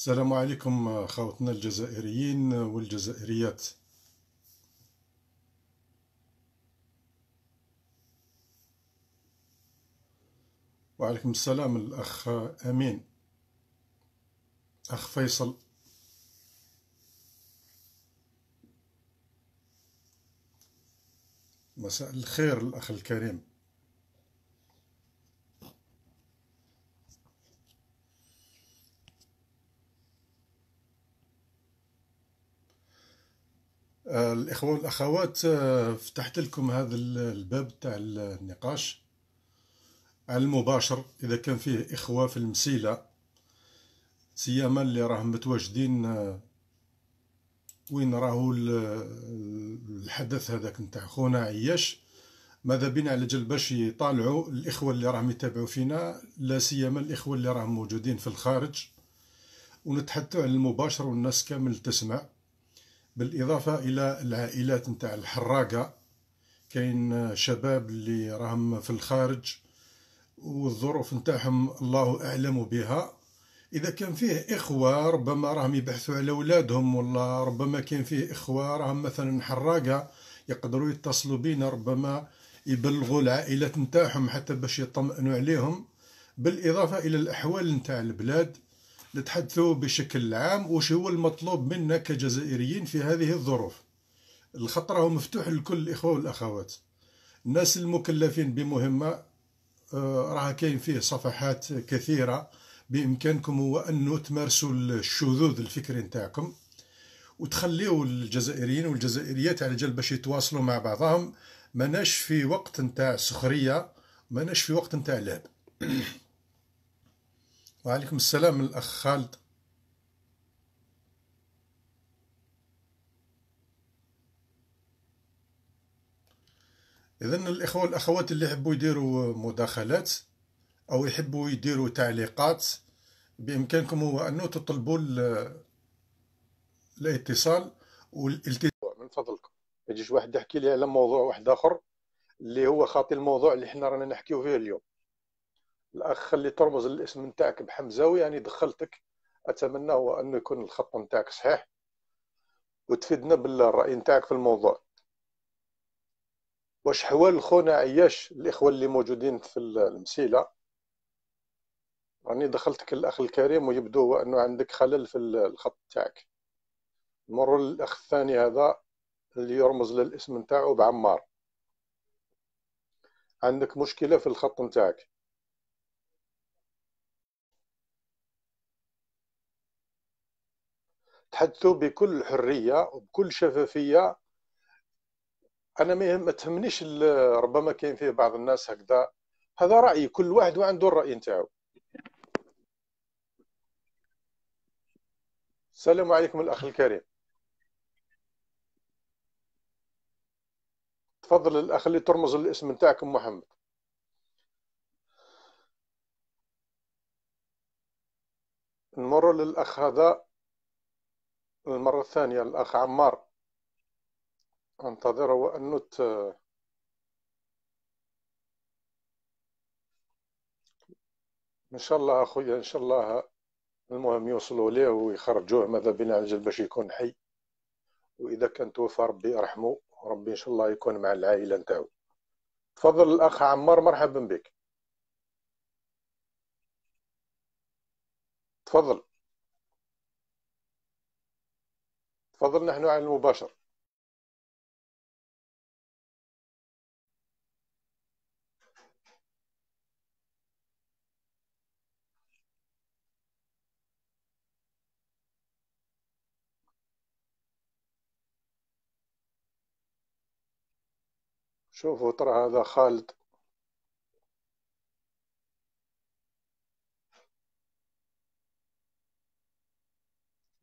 السلام عليكم خوتنا الجزائريين والجزائريات. وعليكم السلام الأخ أمين. أخ فيصل. مساء الخير الأخ الكريم. الإخوة والأخوات آه، فتحت لكم هذا الباب تاع النقاش المباشر إذا كان فيه إخوة في المسيلة سيما اللي راهم متواجدين آه، وين راهو الحدث هذاك نتاع خونا عياش. ماذا بينا على جل باش يطالعوا الإخوة اللي راهم يتابعوا فينا لا سيما الإخوة اللي راهم موجودين في الخارج. ونتحدثوا على المباشر والناس كامل تسمع. بالإضافة إلى العائلات نتاع الحراقة كاين شباب اللي راهم في الخارج والظروف نتاعهم الله أعلم بها. إذا كان فيه إخوة ربما راهم يبحثوا على أولادهم ولا ربما كان فيه إخوة راهم مثلا حراقة يقدروا يتصلوا بينا ربما يبلغوا العائلات نتاعهم حتى باش يطمئنوا عليهم. بالإضافة إلى الأحوال نتاع البلاد نتحدثوا بشكل عام وش هو المطلوب منا كجزائريين في هذه الظروف. الخط راهو مفتوح لكل الإخوة والأخوات. الناس المكلفين بمهمة راه كاين فيه صفحات كثيرة بإمكانكم هو أنه تمارسوا الشذوذ الفكري نتاعكم وتخليوا الجزائريين والجزائريات على جال باش يتواصلوا مع بعضهم. ماناش في وقت نتاع سخرية ماناش في وقت نتاع لعب. وعليكم السلام الأخ خالد. إذا الإخوة والأخوات اللي يحبوا يديروا مداخلات أو يحبوا يديروا تعليقات بإمكانكم هو أنه تطلبوا الاتصال والالتزام. من فضلكم. ما يجيش واحد يحكي لي على موضوع واحد آخر اللي هو خاطي الموضوع اللي حنا رانا نحكيو فيه اليوم. الأخ اللي ترمز الاسم نتاعك بحمزاوي يعني دخلتك أتمنى هو أنه يكون الخط نتاعك صحيح وتفيدنا بالرأي نتاعك في الموضوع. واش حوال خونا عياش الإخوة اللي موجودين في المسيلة؟ راني دخلتك الأخ الكريم ويبدو هو أنه عندك خلل في الخط تاعك نمر للاخ الثاني هذا اللي يرمز للاسم نتاعو بعمار. عندك مشكلة في الخط نتاعك؟ تحدثوا بكل حرية وبكل شفافية. أنا ما تهمنيش ربما كاين فيه بعض الناس هكذا. هذا رايي كل واحد وعنده الرأي نتاعو. السلام عليكم الأخ الكريم. تفضل الأخ اللي ترمز الاسم نتاعك محمد. نمر للأخ هذا. المرة الثانية الأخ عمار. أنتظر وأنت. إن شاء الله أخويا إن شاء الله المهم يوصلوا ليه ويخرجوه ماذا بنا عجل باش يكون حي. وإذا كان توفى ربي يرحمه ربي إن شاء الله يكون مع العائلة نتاعو. تفضل الأخ عمار مرحبا بك. تفضل. تفضل نحن على المباشر. شوفوا ترى هذا خالد.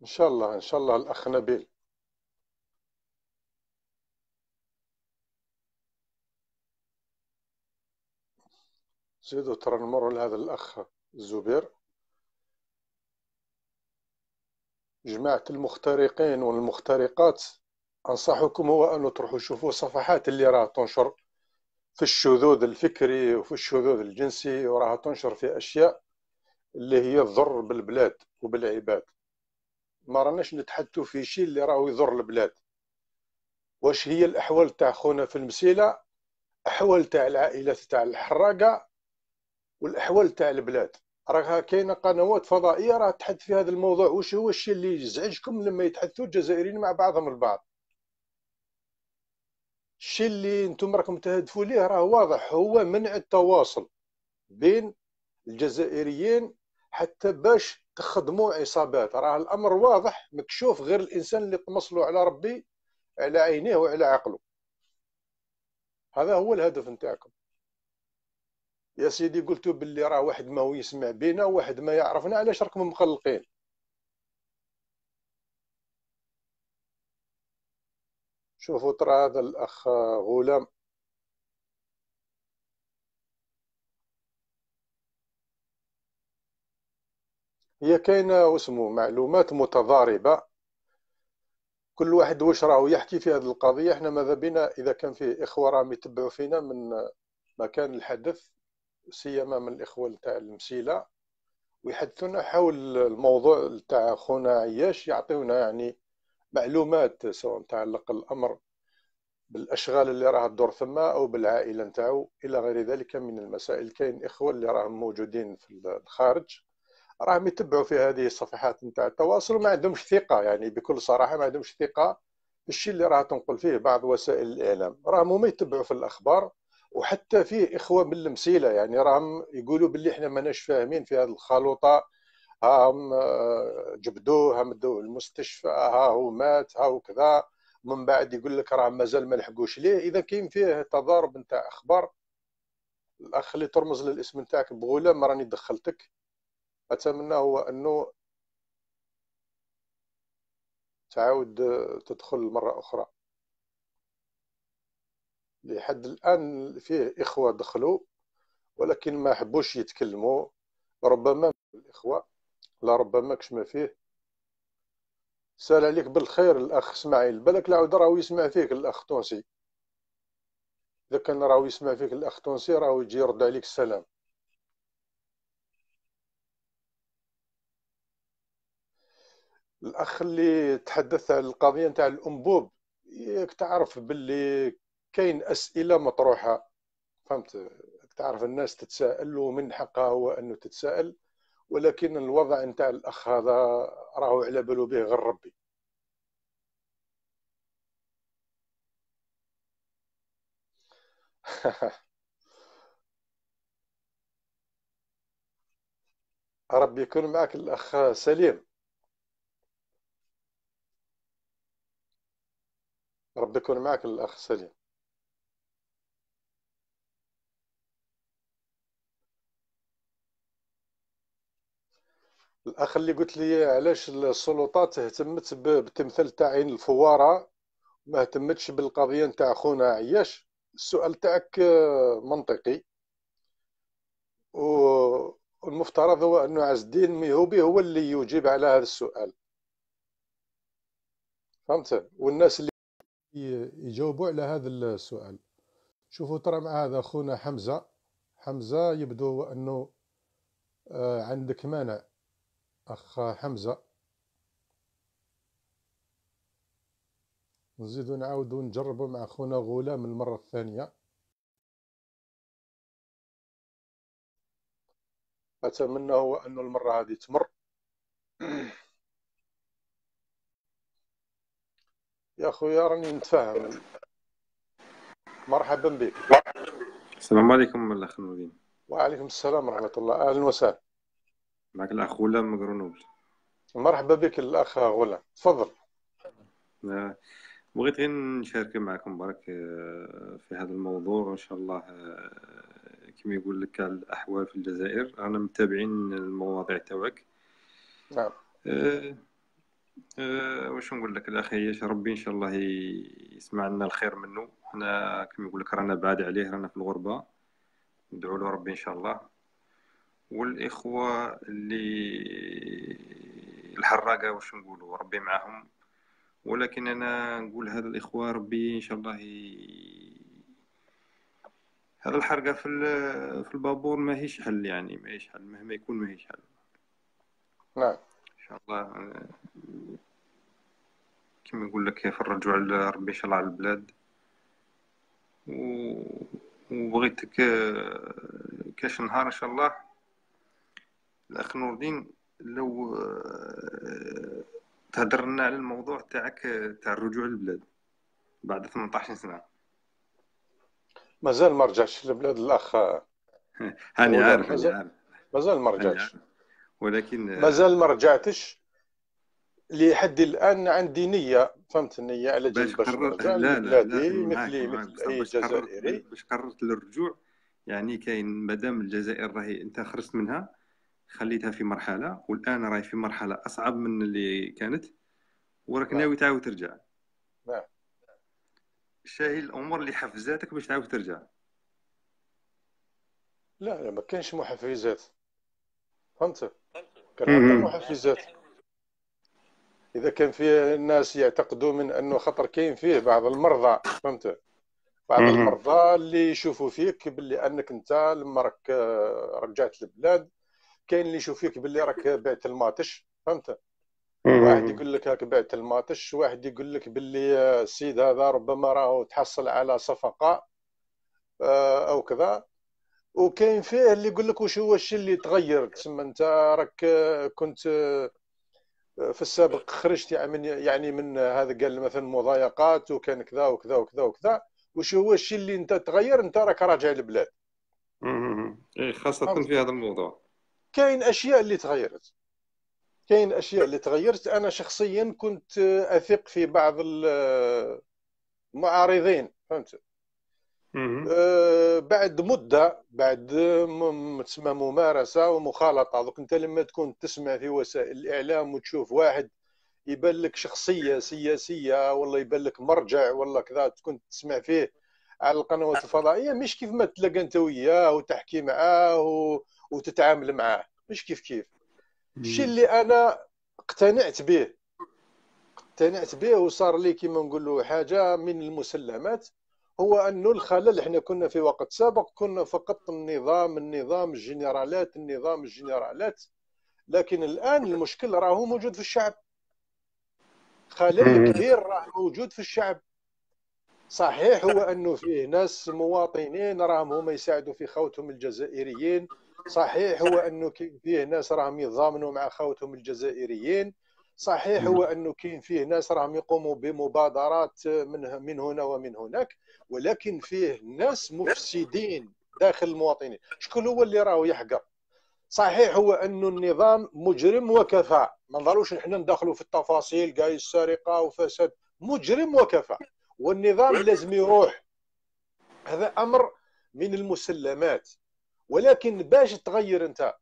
إن شاء الله إن شاء الله الأخ نبيل. زيدوا ترى نمر لهذا الأخ الزبير جماعة المخترقين والمخترقات أنصحكم هو أن تروحوا تشوفوا صفحات اللي راها تنشر في الشذوذ الفكري وفي الشذوذ الجنسي وراها تنشر في أشياء اللي هي تضر بالبلاد وبالعباد. ما راناش نتحدثوا في شيء اللي راهو يضر البلاد. واش هي الأحوال تاع خونا في المسيلة؟ أحوال تاع العائلات تاع الحراقة والأحوال تاع البلاد. راه كاينة قنوات فضائية راه تحدث في هذا الموضوع. واش هو الشيء اللي يزعجكم لما يتحدثوا الجزائريين مع بعضهم البعض؟ الشيء اللي أنتم راكم تهدفوا ليه راه واضح. هو منع التواصل بين الجزائريين حتى باش تخدموا عصابات. راه الأمر واضح مكشوف غير الإنسان اللي طمسلو على ربي على عينيه وعلى عقله. هذا هو الهدف نتاعكم. يا سيدي قلتوا باللي راه واحد ما هو يسمع بينا وواحد ما يعرفنا علاش راكم مقلقين شوفوا ترى هذا الأخ غلام. هي كاينة واسمو معلومات متضاربة. كل واحد واش راهو يحكي في هذه القضية. إحنا ماذا بنا إذا كان فيه إخوة راهم يتبعوا فينا من مكان الحدث سيما من الإخوة تاع المسيلة. ويحدثونا حول الموضوع تاع خونا عياش يعطيونا يعني معلومات سواء تعلق الأمر بالأشغال اللي راها تدور ثم أو بالعائلة نتاعو. إلى غير ذلك من المسائل كاين إخوة اللي راهم موجودين في الخارج. راهم يتبعوا في هذه الصفحات نتاع التواصل وما عندهمش ثقة يعني بكل صراحة ما عندهمش ثقة بالشيء اللي راه تنقل فيه بعض وسائل الإعلام. راهم هما يتبعوا في الأخبار وحتى فيه إخوة من المسيلة يعني راهم يقولوا باللي إحنا ماناش فاهمين في هذه الخلوطة. هم آه، جبدوه هم مدوه المستشفى ها هو مات ها هو كذا. من بعد يقول لك راه مازال ما لحقوش. ليه؟ إذا كاين فيه تضارب نتاع أخبار الأخ اللي ترمز للاسم نتاعك بغلام راني دخلتك. أتمنى هو أنه تعاود تدخل مرة أخرى. لحد الآن فيه إخوة دخلوا ولكن ما حبوش يتكلموا. ربما الإخوة لا ربما كش ما فيه. سأل عليك بالخير الأخ إسماعيل. بالك لا راهو يسمع فيك الأخ تونسي. إذا كان راهو يسمع فيك الأخ تونسي راهو يجي يرد عليك السلام. الأخ اللي تحدث عن القضية نتاع الأنبوب ياك تعرف باللي كاين أسئلة مطروحة. فهمت؟ تعرف الناس تتساءل ومن حقها هو أنه تتساءل ولكن الوضع نتاع الأخ هذا راهو على بالو به غير ربي. ربي يكون معك الأخ سليم. ربي يكون معك الأخ سليم. الأخ اللي قلت لي علاش السلطات اهتمت بتمثال تاع عين الفوارة ما اهتمتش بالقضية نتاع خونا عياش؟ السؤال تاعك منطقي. والمفترض هو أنه عز الدين ميهوبي هو اللي يجيب على هذا السؤال. فهمت؟ والناس اللي يجاوبوا على هذا السؤال. شوفوا ترى مع هذا خونا حمزة. حمزة يبدو أنه آه، عندك مانع. أخ حمزة. نزيدو نعاودو نجربو مع خونا غلام المرة الثانية. أتمنى هو أنه المرة هذه تمر. يا خويا راني نتفاهم. مرحبا بك. السلام عليكم الأخ نورين. وعليكم السلام ورحمة الله. أهلا وسهلا. معك الأخ غلام مقرنوبل مرحبا بك الأخ غلام. تفضل. بغيت غير نشارك معكم برك آه، في هذا الموضوع. إن شاء الله آه، كما يقول لك الأحوال في الجزائر. رانا متابعين المواضيع تاعك. نعم. أه واش نقول لك الاخي ربي إن شاء الله يسمع لنا الخير منه. حنا كما يقول لك رانا بعاد عليه رانا في الغربة. ندعو له ربي إن شاء الله. والإخوة اللي الحراقة واش نقولوا؟ ربي معاهم. ولكن أنا نقول هذا الإخوة ربي إن شاء الله. هذا الحرقة في في البابور ماهيش حل يعني ماهيش حل مهما يكون ماهيش حل. نعم. شاء الله. كما يقول لك في الرجوع لربي ان شاء الله على البلاد. و... وبغيتك كاش نهار إن شاء الله. الأخ نور الدين لو آه، تهدر لنا على الموضوع تاعك تاع الرجوع للبلاد بعد 18 سنة. مازال ما رجعتش للبلاد الأخ. هاني عارف هاني عارف. مازال ما رجعتش ولكن مازال ما رجعتش لحد الآن عندي نيه فهمت النيه على جال باش نرجع لا لا لا مثلي مثل أي جزائري. باش قررت للرجوع يعني كاين مادام الجزائر راهي أنت خرجت منها خليتها في مرحلة والآن راهي في مرحلة أصعب من اللي كانت وراك نعم. ناوي تعاود ترجع. نعم. شاهي الأمور اللي حفزاتك باش تعاود ترجع. لا لا ما كانش محفزات. فهمت كان عندنا محفزات إذا كان فيه الناس يعتقدوا من أنه خطر كاين فيه بعض المرضى فهمت؟ بعض. المرضى اللي يشوفوا فيك باللي أنك أنت لما راك رجعت للبلاد كاين اللي يشوف فيك باللي راك بعت الماتش فهمت؟ واحد يقول لك هاك بعت الماتش واحد يقول لك باللي السيد هذا ربما راهو تحصل على صفقة آه، أو كذا. وكاين فيه اللي يقول لك وش هو الشيء اللي تغير؟ تسمى انت راك كنت في السابق خرجت يعني من يعني من هذا قال مثلا مضايقات وكان كذا وكذا وكذا وكذا. وش هو الشيء اللي انت تغير؟ انت راك راجع للبلاد. اي خاصة فهمت. في هذا الموضوع. كاين أشياء اللي تغيرت. كاين أشياء اللي تغيرت. أنا شخصيا كنت أثق في بعض المعارضين فهمت؟ أه، بعد مدة بعد تسمى ممارسة ومخالطة. دوك انت لما تكون تسمع في وسائل الإعلام وتشوف واحد يبان لك شخصية سياسية والله يبان لك مرجع والله كذا تكون تسمع فيه على القنوات الفضائية مش كيف ما تلاقى انت وياه وتحكي معاه و... وتتعامل معاه. مش كيف كيف. الشيء اللي أنا اقتنعت به اقتنعت به وصار لي كما نقول له حاجة من المسلمات. هو أنه الخلل إحنا كنا في وقت سابق كنا فقط النظام النظام الجنرالات النظام الجنرالات. لكن الآن المشكل راهو موجود في الشعب. خلل. كبير راه موجود في الشعب. صحيح هو أنه فيه ناس مواطنين راهم هما يساعدوا في خوتهم الجزائريين. صحيح هو أنه فيه ناس راهم يتضامنوا مع خوتهم الجزائريين. صحيح هو أنه كاين فيه ناس راهم يقوموا بمبادرات من من هنا ومن هناك ولكن فيه ناس مفسدين داخل المواطنين. شكون هو اللي راهو يحقر؟ صحيح هو أنه النظام مجرم وكفى. ما نضلوش إحنا ندخلوا في التفاصيل قاي السرقة وفساد. مجرم وكفى. والنظام لازم يروح. هذا أمر من المسلمات. ولكن باش تغير أنت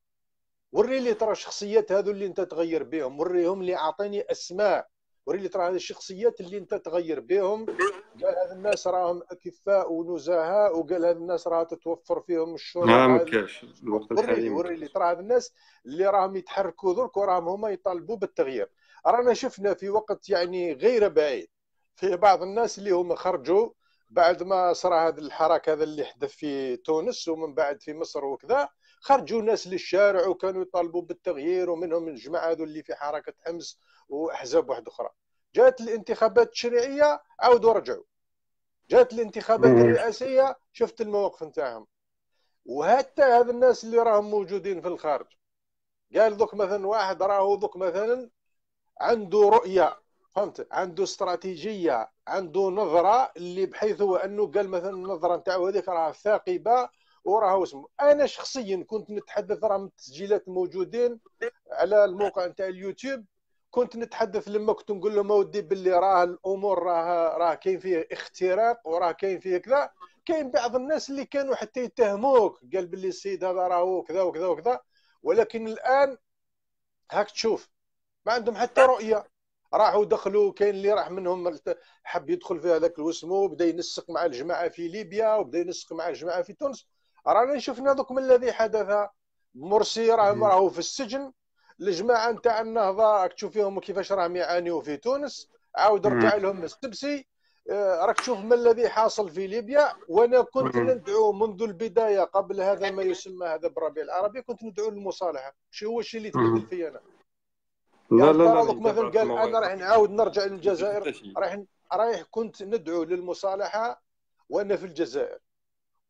وري لي ترى الشخصيات هذو اللي انت تغير بهم. وريهم لي أعطيني أسماء. وري لي ترى هذه الشخصيات اللي انت تغير بهم. قال هذا الناس راهم أكفاء ونزهاء وقال هذا الناس راها تتوفر فيهم الشروط ما هذه. مكاش الوقت وري الحالي وري. لي ترى هذا الناس اللي راهم يتحركوا درك وراهم هما يطالبوا بالتغيير. رانا شفنا في وقت يعني غير بعيد في بعض الناس اللي هم خرجوا بعد ما صرا هذا الحراك هذا اللي حدث في تونس ومن بعد في مصر وكذا. خرجوا ناس للشارع وكانوا يطالبوا بالتغيير ومنهم الجماعة هذو اللي في حركة حمص وأحزاب واحدة أخرى. جات الانتخابات التشريعيه عاودوا رجعوا. جات الانتخابات. الرئاسية شفت المواقف نتاعهم. وحتى هذا الناس اللي راهم موجودين في الخارج. قال دوك مثلا واحد راهو دوك مثلا عنده رؤية فهمت؟ عنده استراتيجية عنده نظرة اللي بحيث هو أنه قال مثلا النظرة نتاعو هذيك راه ثاقبة وراه اسمه أنا شخصيا كنت نتحدث راه من التسجيلات الموجودين على الموقع نتاع اليوتيوب كنت نتحدث لما كنت نقول لهم أودي باللي راه الأمور راه راه كاين فيه اختراق وراه كاين فيه كذا. كاين بعض الناس اللي كانوا حتى يتهموك قال باللي السيد هذا راهو كذا وكذا وكذا. ولكن الآن هاك تشوف ما عندهم حتى رؤية. راحوا دخلوا كاين اللي راح منهم حب يدخل في هذاك الوسمو بدا ينسق مع الجماعة في ليبيا وبدا ينسق مع الجماعة في تونس. رانا شفنا دوك من الذي حدث. مرسي راه مم. راهو في السجن. الجماعة نتاع النهضة راك تشوف فيهم كيفاش راهم يعانيوا في تونس. عاود رجع لهم السبسي. آه، راك تشوف ما الذي حاصل في ليبيا. وأنا كنت. ندعو منذ البداية قبل هذا ما يسمى هذا بالربيع العربي كنت ندعو للمصالحة. شو هو الشيء اللي. تبدل في أنا لا لا لا مثلا قال أنا راح نعاود نرجع للجزائر. راح رايح كنت ندعو للمصالحة وأنا في الجزائر.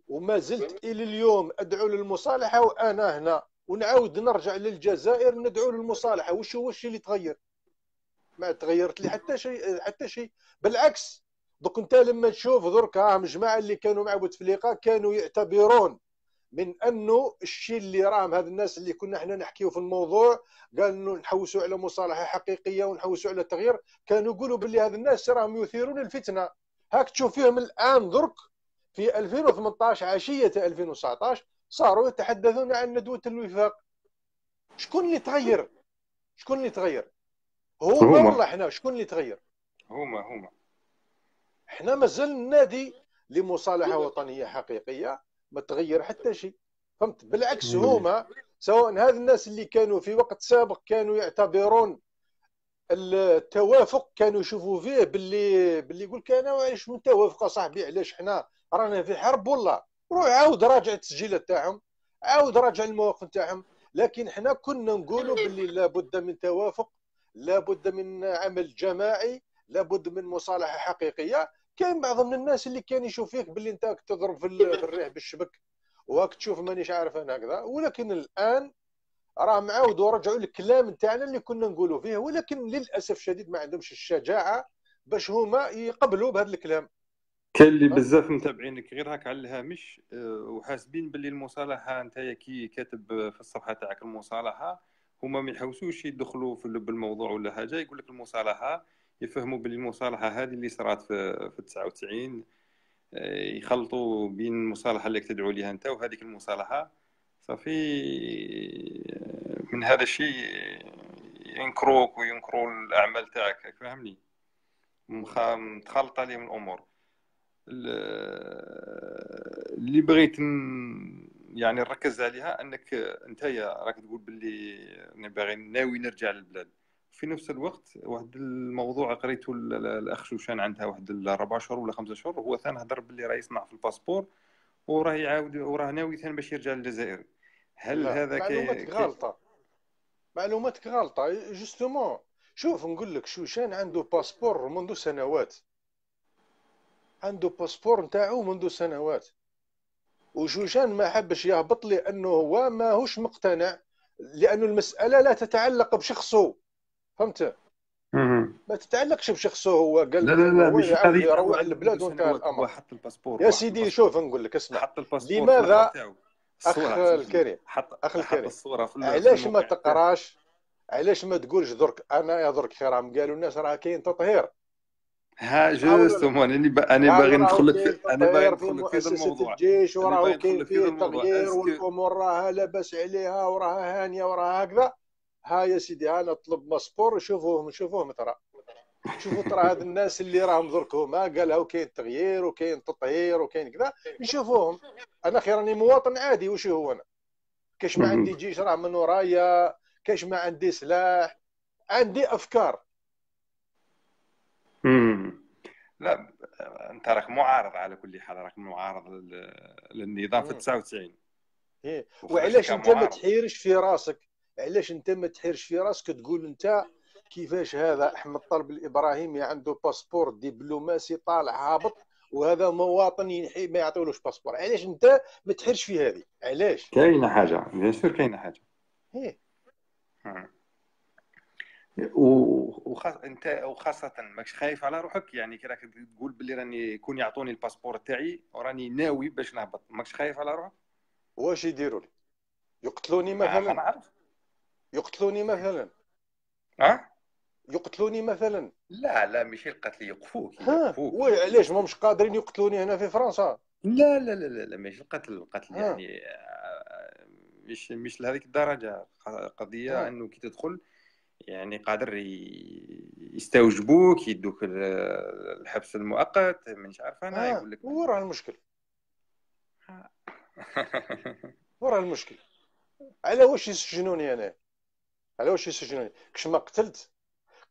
وما زلت إلى اليوم أدعو للمصالحة وأنا هنا. ونعاود نرجع للجزائر ندعو للمصالحة. وش هو الشيء اللي تغير؟ ما تغيرت لي حتى شيء حتى شيء. بالعكس دوك أنت لما تشوف درك ها الجماعه اللي كانوا مع بوتفليقه كانوا يعتبرون من أنه الشيء اللي راهم هاد الناس اللي كنا إحنا نحكيو في الموضوع قالوا نحوسوا على مصالحة حقيقية ونحوسوا على تغيير كانوا يقولوا باللي هاد الناس راهم يثيرون الفتنة. هاك تشوف فيهم الآن درك في 2018 عشية 2019 صاروا يتحدثون عن ندوة الوفاق. شكون اللي تغير؟ شكون اللي تغير؟ هما ولا إحنا شكون اللي تغير؟ هما هما. إحنا مازال النادي لمصالحة وطنية حقيقية ما تغير حتى شيء. فهمت؟ بالعكس هما سواء هذا الناس اللي كانوا في وقت سابق كانوا يعتبرون التوافق كانوا يشوفوا فيه باللي باللي يقول لك أنا علاش متوافق صاحبي علاش حنا رانا في حرب ولا روح عاود راجع التسجيلات تاعهم عاود راجع المواقف تاعهم. لكن حنا كنا نقولوا باللي لابد من توافق لابد من عمل جماعي لابد من مصالحة حقيقية. كاين بعض من الناس اللي كان يشوف فيك باللي انت تضرب في الريح بالشبك وهاك تشوف مانيش عارف أنا هكذا. ولكن الآن راه معاودوا رجعوا الكلام نتاعنا اللي كنا نقولوا فيه ولكن للأسف الشديد ما عندهمش الشجاعة باش هما يقبلوا بهذا الكلام. كاين اللي بزاف متابعينك غير هكا على الهامش آه، وحاسبين باللي المصالحة انت كي كاتب في الصفحة تاعك المصالحة هما ما يحوسوش يدخلوا في لب الموضوع ولا حاجة يقول لك المصالحة يفهموا باللي المصالحة هذه اللي صرات في في 99 آه، يخلطوا بين المصالحة اللي تدعو لها انت وهذيك المصالحة. صافي من هذا الشيء ينكروك وينكروا الأعمال تاعك فهمني؟ متخلط عليهم الأمور. اللي بغيت يعني نركز عليها أنك أنت راك تقول باللي باغي ناوي نرجع للبلاد. في نفس الوقت واحد الموضوع قريته الأخ شوشان عندها واحد الأربع شهور ولا خمسة شهور هو ثاني هضر باللي راه يصنع في الباسبور وراه يعاود وراه ناوي ثاني باش يرجع للجزائر. هل هذا معلوماتك غالطه معلوماتك غالطه justement شوف نقول لك شوشان عنده passeport منذ سنوات. عنده passeport نتاعو منذ سنوات. وشوشان ما حبش يهبط لأنه هو ماهوش مقتنع لأنه المسألة لا تتعلق بشخصه. فهمت؟ ما تتعلقش بشخصه هو. قال لا لا لا مش هذه يروح البلاد وانتهى الامر حط ال passeport يا سيدي شوف نقول لك اسمع. حط ال passeport لماذا أخ الكريم. حط أخ الكريم. الصورة في علاش ما تقراش؟ علاش ما تقولش درك؟ أنا يا درك راهم قالوا الناس راه كاين تطهير. ها justement أنا أنا باغي ندخل لك أنا باغي ندخل لك في الموضوع. الجيش وراه كاين فيه تغيير والأمور راها لاباس عليها وراها هانية وراها هكذا. ها يا سيدي ها نطلب passeport شوفوهم شوفوهم ترى. شوفوا ترى هاد الناس اللي راهم درك هما قالها وكاين تغيير وكاين تطهير وكاين كذا. نشوفوهم أنا خير راني مواطن عادي وش هو أنا؟ كاش ما عندي جيش راه من ورايا كاش ما عندي سلاح عندي أفكار. لا أنت راك معارض على كل حال راك معارض للنظام في 99 إيه. وعلاش أنت ما تحيرش في راسك؟ علاش أنت ما تحيرش في راسك؟ تقول أنت كيفاش هذا أحمد طلب الإبراهيمي عنده باسبور دبلوماسي طالع هابط وهذا مواطن ما يعطيولوش passeport. علاش أنت ما تحيرش في هذه؟ علاش؟ كاينة حاجة bien sûr كاينة حاجة. إيه. وخاص أنت وخاصة ماكش خايف على روحك؟ يعني كي راك تقول باللي راني كون يعطوني ال passeport تاعي وراني ناوي باش نهبط. ماكش خايف على روحك؟ واش يديروا لي يقتلوني مثلا. ما نعرف يقتلوني مثلا. ها يقتلوني مثلا. لا لا ماشي القتل يوقفوك يوقفوك وعلاش ما مش قادرين يقتلوني هنا في فرنسا؟ لا لا لا لا, لا ماشي القتل القتل يعني مش مش لهذيك الدرجة. قضية ها. إنه كي تدخل يعني قادر يستوجبوك يدوك الحبس المؤقت مانيش عارف أنا يقول لك وراه المشكل. وراه المشكل. على واش يسجنوني أنا؟ على واش يسجنوني؟ كش ما قتلت؟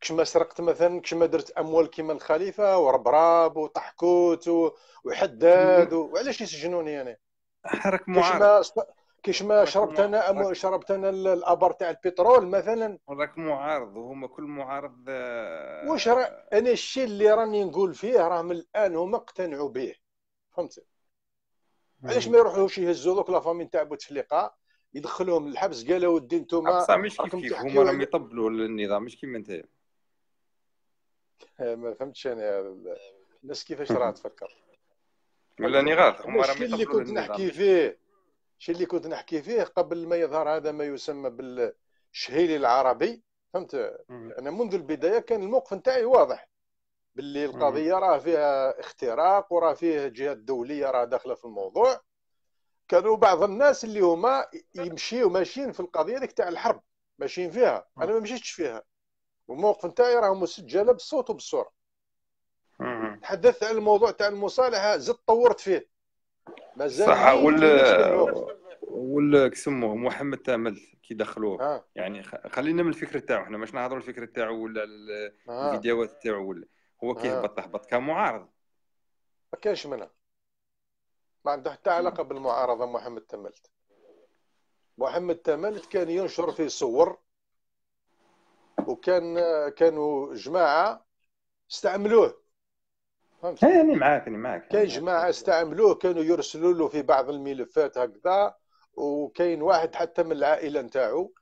كش ما سرقت مثلا كش ما درت أموال كيما الخليفة وربراب وطحكوت وحداد وعلاش يسجنوني أنا؟ حرك معارض. كيش ما شربت أنا أم شربت أنا الابر تاع البترول مثلا؟ راك معارض وهما كل معارض آه، واش راه أنا الشيء اللي راني نقول فيه راه من الآن هما اقتنعوا به. فهمت؟ علاش ما يروحوش يهزوا دوك لا فامي تاع بوتفليقه يدخلوهم للحبس؟ قالوا ودي انتوما بصح مش كيف كيف؟ هما راهم يطبلوا النظام مش كيما أنت. ما فهمتش أنا الناس كيفاش راه تفكر. ولا غلط هما راهم اللي كنت نحكي فيه الشيء اللي كنت نحكي فيه قبل ما يظهر هذا ما يسمى بالشهيل العربي فهمت؟ أنا منذ البداية كان الموقف نتاعي واضح. باللي القضية راه فيها اختراق وراه فيه جهات دولية راه داخلة في الموضوع. كانوا بعض الناس اللي هما يمشيوا ماشيين في القضية ديك تاع الحرب ماشيين فيها. أنا ما مشيتش فيها. والموقف نتاعي راه مسجله بالصوت وبالصوره تحدثت عن الموضوع تاع المصالحة زدت طورت فيه. مازال صح ولا ولا كسموه محمد تامل كي دخلوه. آه. يعني خلينا من الفكرة تاعو إحنا ماش نهضروا الفكرة تاعو ولا آه. الفيديوهات تاعو ولا هو كيهبط آه. هبط كمعارض. ما كاينش منها. ما عنده حتى علاقة بالمعارضة محمد تملت محمد تملت كان ينشر في صور وكان كانوا جماعة استعملوه. فهمت؟ يعني معاك يعني معاك. كاين جماعة استعملوه كانوا يرسلوا له في بعض الملفات هكذا وكاين واحد حتى من العائلة نتاعو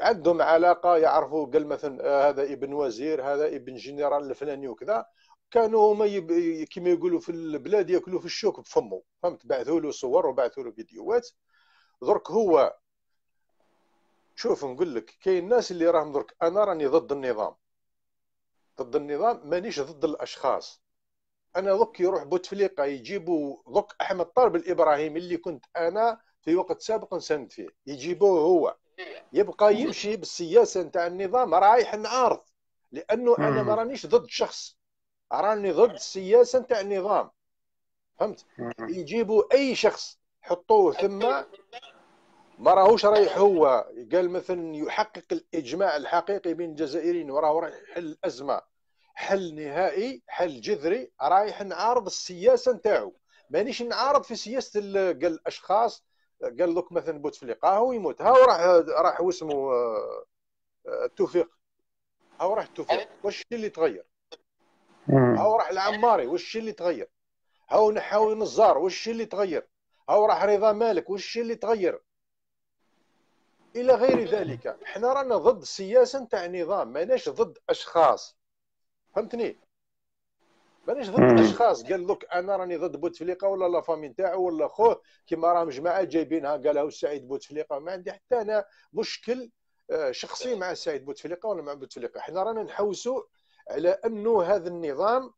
عندهم علاقة يعرفوا قال مثلا آه، هذا ابن وزير هذا ابن جنرال الفلاني وكذا. كانوا هما يب... كما يقولوا في البلاد ياكلوا في الشوك بفمه. فهمت؟ بعثوا له صور وبعثوا له فيديوهات. درك هو شوف نقول لك كاين ناس اللي راهم درك أنا راني ضد النظام. ضد النظام مانيش ضد الأشخاص. أنا ضك يروح بوتفليقة يجيبوا ضك أحمد طالب الإبراهيمي اللي كنت أنا في وقت سابق نساند فيه. يجيبوه هو. يبقى يمشي بالسياسة نتاع النظام رايح نعارض لأنه أنا ما رانيش ضد شخص. راني ضد السياسة نتاع النظام. فهمت؟ يجيبوا أي شخص حطوه ثم ما راهوش رايح هو. قال مثلا يحقق الإجماع الحقيقي بين الجزائريين وراه رايح يحل الازمه حل نهائي حل جذري رايح نعارض السياسة نتاعو. مانيش نعارض في سياسة قال الأشخاص قال لك مثلا بوتفليقه هو يموت. ها راح راح واسمه التوفيق آه، ها راح التوفيق. واش اللي تغير؟ ها راح العماري. واش اللي تغير؟ ها نحاوي نزار. واش اللي تغير؟ ها راح رضا مالك. واش اللي تغير؟ إلى غير ذلك. إحنا رانا ضد السياسة نتاع نظام ماناش ضد أشخاص. فهمتني؟ مانيش ضد الاشخاص قال لك أنا راني ضد بوتفليقة ولا لا فامي نتاعو ولا خوه كيما راهم جماعة جايبينها قالها سعيد بوتفليقة. ما عندي حتى أنا مشكل آه، شخصي مع سعيد بوتفليقة ولا مع بوتفليقة. حنا رانا نحوسوا على أنه هذا النظام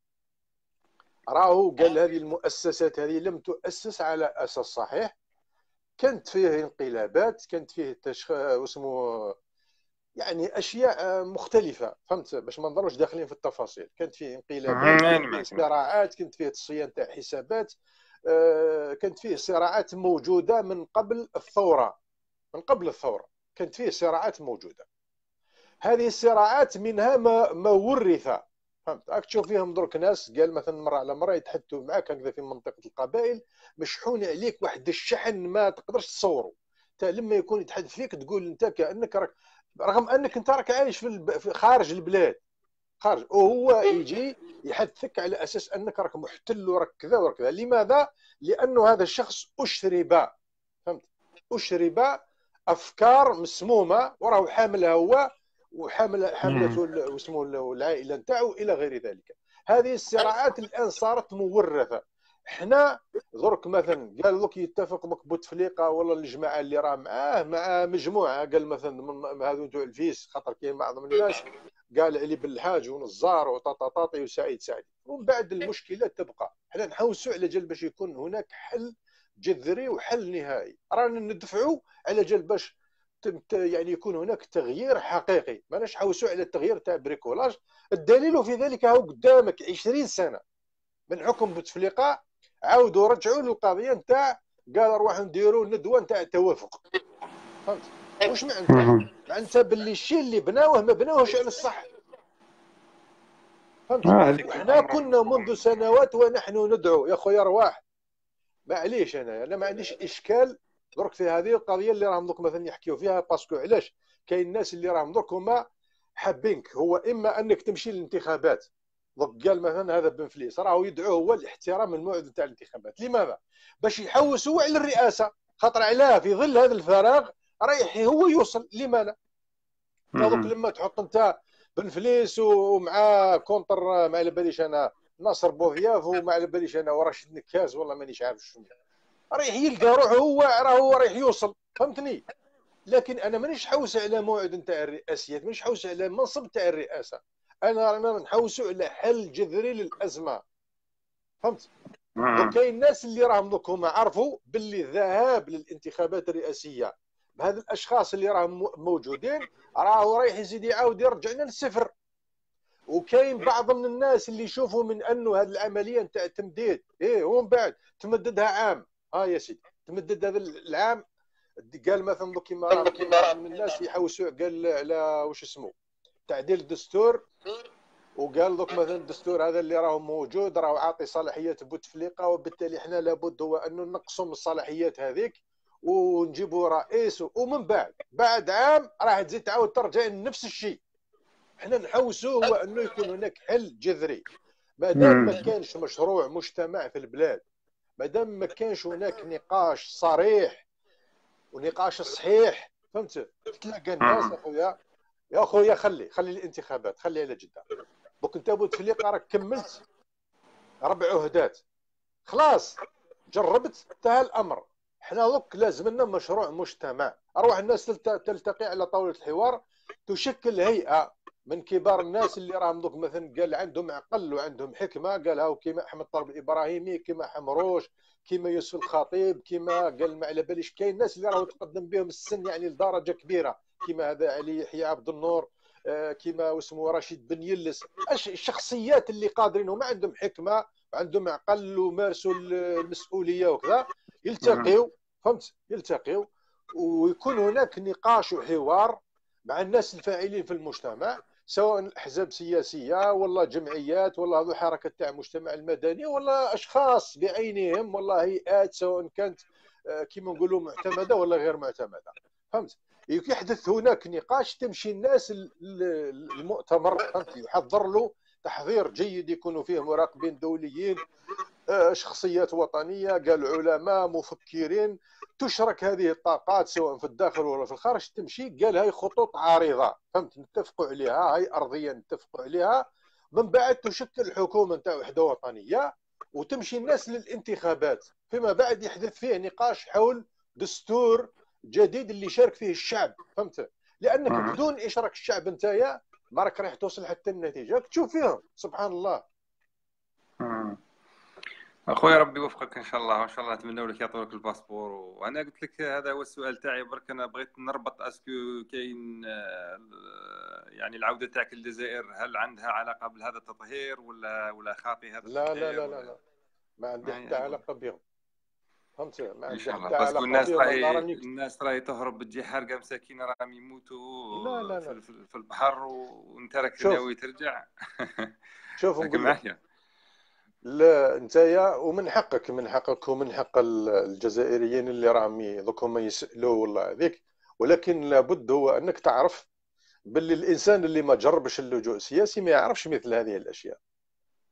راهو قال هذه المؤسسات هذه لم تؤسس على أساس صحيح. كانت فيه انقلابات كانت فيه تشخ... اسمه يعني أشياء مختلفة فهمت؟ باش ما نضروش داخلين في التفاصيل. كانت فيه انقلابات كانت فيه صراعات كانت فيه تصفيان تاع حسابات آه، كانت فيه صراعات موجودة من قبل الثورة. من قبل الثورة كانت فيه صراعات موجودة. هذه الصراعات منها ما ما ورث فهمت راك تشوف فيهم درك ناس قال مثلا مرة على مرة يتحدثوا معك هكذا في منطقة القبائل مشحون عليك واحد الشحن ما تقدرش تصوره. لما يكون يتحدث فيك تقول أنت كأنك راك رغم أنك أنت راك عايش في, الب... في خارج البلاد. خارج. وهو يجي يحثك على أساس أنك راك محتل وراك كذا وراك كذا. لماذا؟ لأنه هذا الشخص أشرب. فهمت؟ أشرب أفكار مسمومة وراه حاملها هو وحامل حاملته واسمه العائلة نتاعو إلى غير ذلك. هذه الصراعات الآن صارت مورثة. حنا درك مثلا قال لك يتفق بك بوتفليقة ولا الجماعة اللي راه معاه مع مجموعة. قال مثلا من هذو تاع الفيس خاطر كاين بعض الناس قال علي بالحاج ونزار وطاطاطاطي وسعيد سعيد. ومن بعد المشكلة تبقى. حنا نحوسوا على جال باش يكون هناك حل جذري وحل نهائي. رانا ندفعوا على جال باش يعني يكون هناك تغيير حقيقي. ماناش حوسوا على التغيير تاع بريكولاج الدليل في ذلك هو قدامك 20 سنة. من حكم بوتفليقة عاودوا رجعوا للقضية نتاع قال نروحوا نديروا ندوة نتاع التوافق. فهمت؟ واش معناتها معناتها باللي الشيء اللي بناوه ما بناوهش على الصح. فهمت؟ آه إحنا كنا منذ سنوات ونحن ندعو. يا خويا رواح معليش أنا أنا ما عنديش إشكال درك في هذه القضية اللي راهم دوك مثلا يحكيو فيها باسكو علاش كاين الناس اللي راهم درك هما حابينك. هو إما أنك تمشي للانتخابات. دوك قال مثلا هذا بن فليس راهو يدعوه هو لاحترام الموعد تاع الانتخابات. لماذا؟ باش يحوسوا على الرئاسة. خاطر علاه في ظل هذا الفراغ رايح هو يوصل. لما لا دوك لما تحط انت بن فليس ومع contre ما على باليش أنا ناصر بوضياف وما على باليش أنا وراشد نكاز والله مانيش عارف شنو. رايح يلقى روحه هو راهو رايح يوصل فهمتني؟ لكن أنا مانيش حوس على موعد نتاع الرئاسيات مانيش حوس على منصب تاع الرئاسة. أنا رانا نحوسوا على حل جذري للأزمة. فهمت؟ وكاين الناس اللي راهم دوك هما عرفوا باللي الذهاب للانتخابات الرئاسية. بهذا الأشخاص اللي راهم موجودين راهو رايح يزيد يعاود يرجعنا للصفر. وكاين بعض من الناس اللي يشوفوا من أنه هذه العملية نتاع التمديد. إيه ومن بعد تمددها عام. آه يا سيدي. تمدد هذا العام قال مثلا دوك كيما من الناس يحوسوا قال على واش اسمه؟ تعديل الدستور. وقال دوك مثلا الدستور هذا اللي راه موجود راه عاطي صلاحيات بوتفليقه وبالتالي إحنا لابد هو أنه نقصوا من الصلاحيات هذيك ونجيبوا رئيس ومن بعد بعد عام راح تزيد تعاود ترجع لنفس الشيء. إحنا نحوسوا هو أنه يكون هناك حل جذري. ما دام ما كانش مشروع مجتمع في البلاد. ما دام ما كانش هناك نقاش صريح ونقاش صحيح فهمت؟ تلاقى الناس أخويا يا خويا خلي خلي الانتخابات خلي على جدة. دوك انت بوتفليقه راك كملت. ربع عهدات. خلاص جربت انتهى الأمر. حنا دوك لازم لنا مشروع مجتمع. أروح الناس تلتقي على طاولة الحوار تشكل هيئة من كبار الناس اللي راهم دوك مثلا قال عندهم عقل وعندهم حكمة قال هاو كيما أحمد طرب الإبراهيمي كيما حمروش كيما يوسف الخطيب كيما قال ما على باليش كاين الناس اللي راهو تقدم بهم السن يعني لدرجة كبيرة. كيما هذا علي يحيى عبد النور آه، كيما اسمه رشيد بن يلس. الشخصيات اللي قادرين وما عندهم حكمة وعندهم عقل ومارسوا المسؤولية وكذا يلتقيوا فهمت؟ يلتقيوا ويكون هناك نقاش وحوار مع الناس الفاعلين في المجتمع. سواء الاحزاب السياسيه ولا جمعيات ولا هذو حركة تاع المجتمع المدني ولا أشخاص بعينهم ولا هيئات سواء كانت آه، كما نقولوا معتمدة ولا غير معتمدة. فهمت؟ يحدث هناك نقاش تمشي الناس المؤتمر فهمت؟ يحضر له تحضير جيد يكونوا فيه مراقبين دوليين. شخصيات وطنية قال علماء مفكرين تشرك هذه الطاقات سواء في الداخل ولا في الخارج تمشي قال هاي خطوط عارضة. فهمت؟ نتفقوا عليها هاي أرضية نتفقوا عليها. من بعد تشكل حكومه نتاع وحدة وطنية وتمشي الناس للانتخابات. فيما بعد يحدث فيه نقاش حول دستور جديد اللي يشارك فيه الشعب. فهمت؟ لأنك بدون إشراك الشعب نتايا ما راك رايح توصل حتى النتيجة. تشوف فيهم. سبحان الله. اخويا ربي يوفقك إن شاء الله وإن شاء الله نتمنى لك يعطوا لك ال passeport. وأنا قلت لك هذا هو السؤال تاعي برك أنا بغيت نربط est-ce que كاين آه، يعني العودة تاعك للجزائر هل عندها علاقة بهذا التطهير ولا ولا خاطي هذا لا لا لا لا, لا. ما عندها حتى علاقة بهم فهمت؟ ما إن شاء الله. باسكو الناس راهي الناس راهي تهرب بتجي حارقه مساكين راهم يموتوا لا لا لا. في البحر وانت راك ناوي ترجع. شوف نقول لا نتايا ومن حقك من حقك ومن حق الجزائريين اللي راهم دوك هما يسالوا ولا هذيك. ولكن لابد هو أنك تعرف باللي الإنسان اللي ما جربش اللجوء السياسي ما يعرفش مثل هذه الأشياء.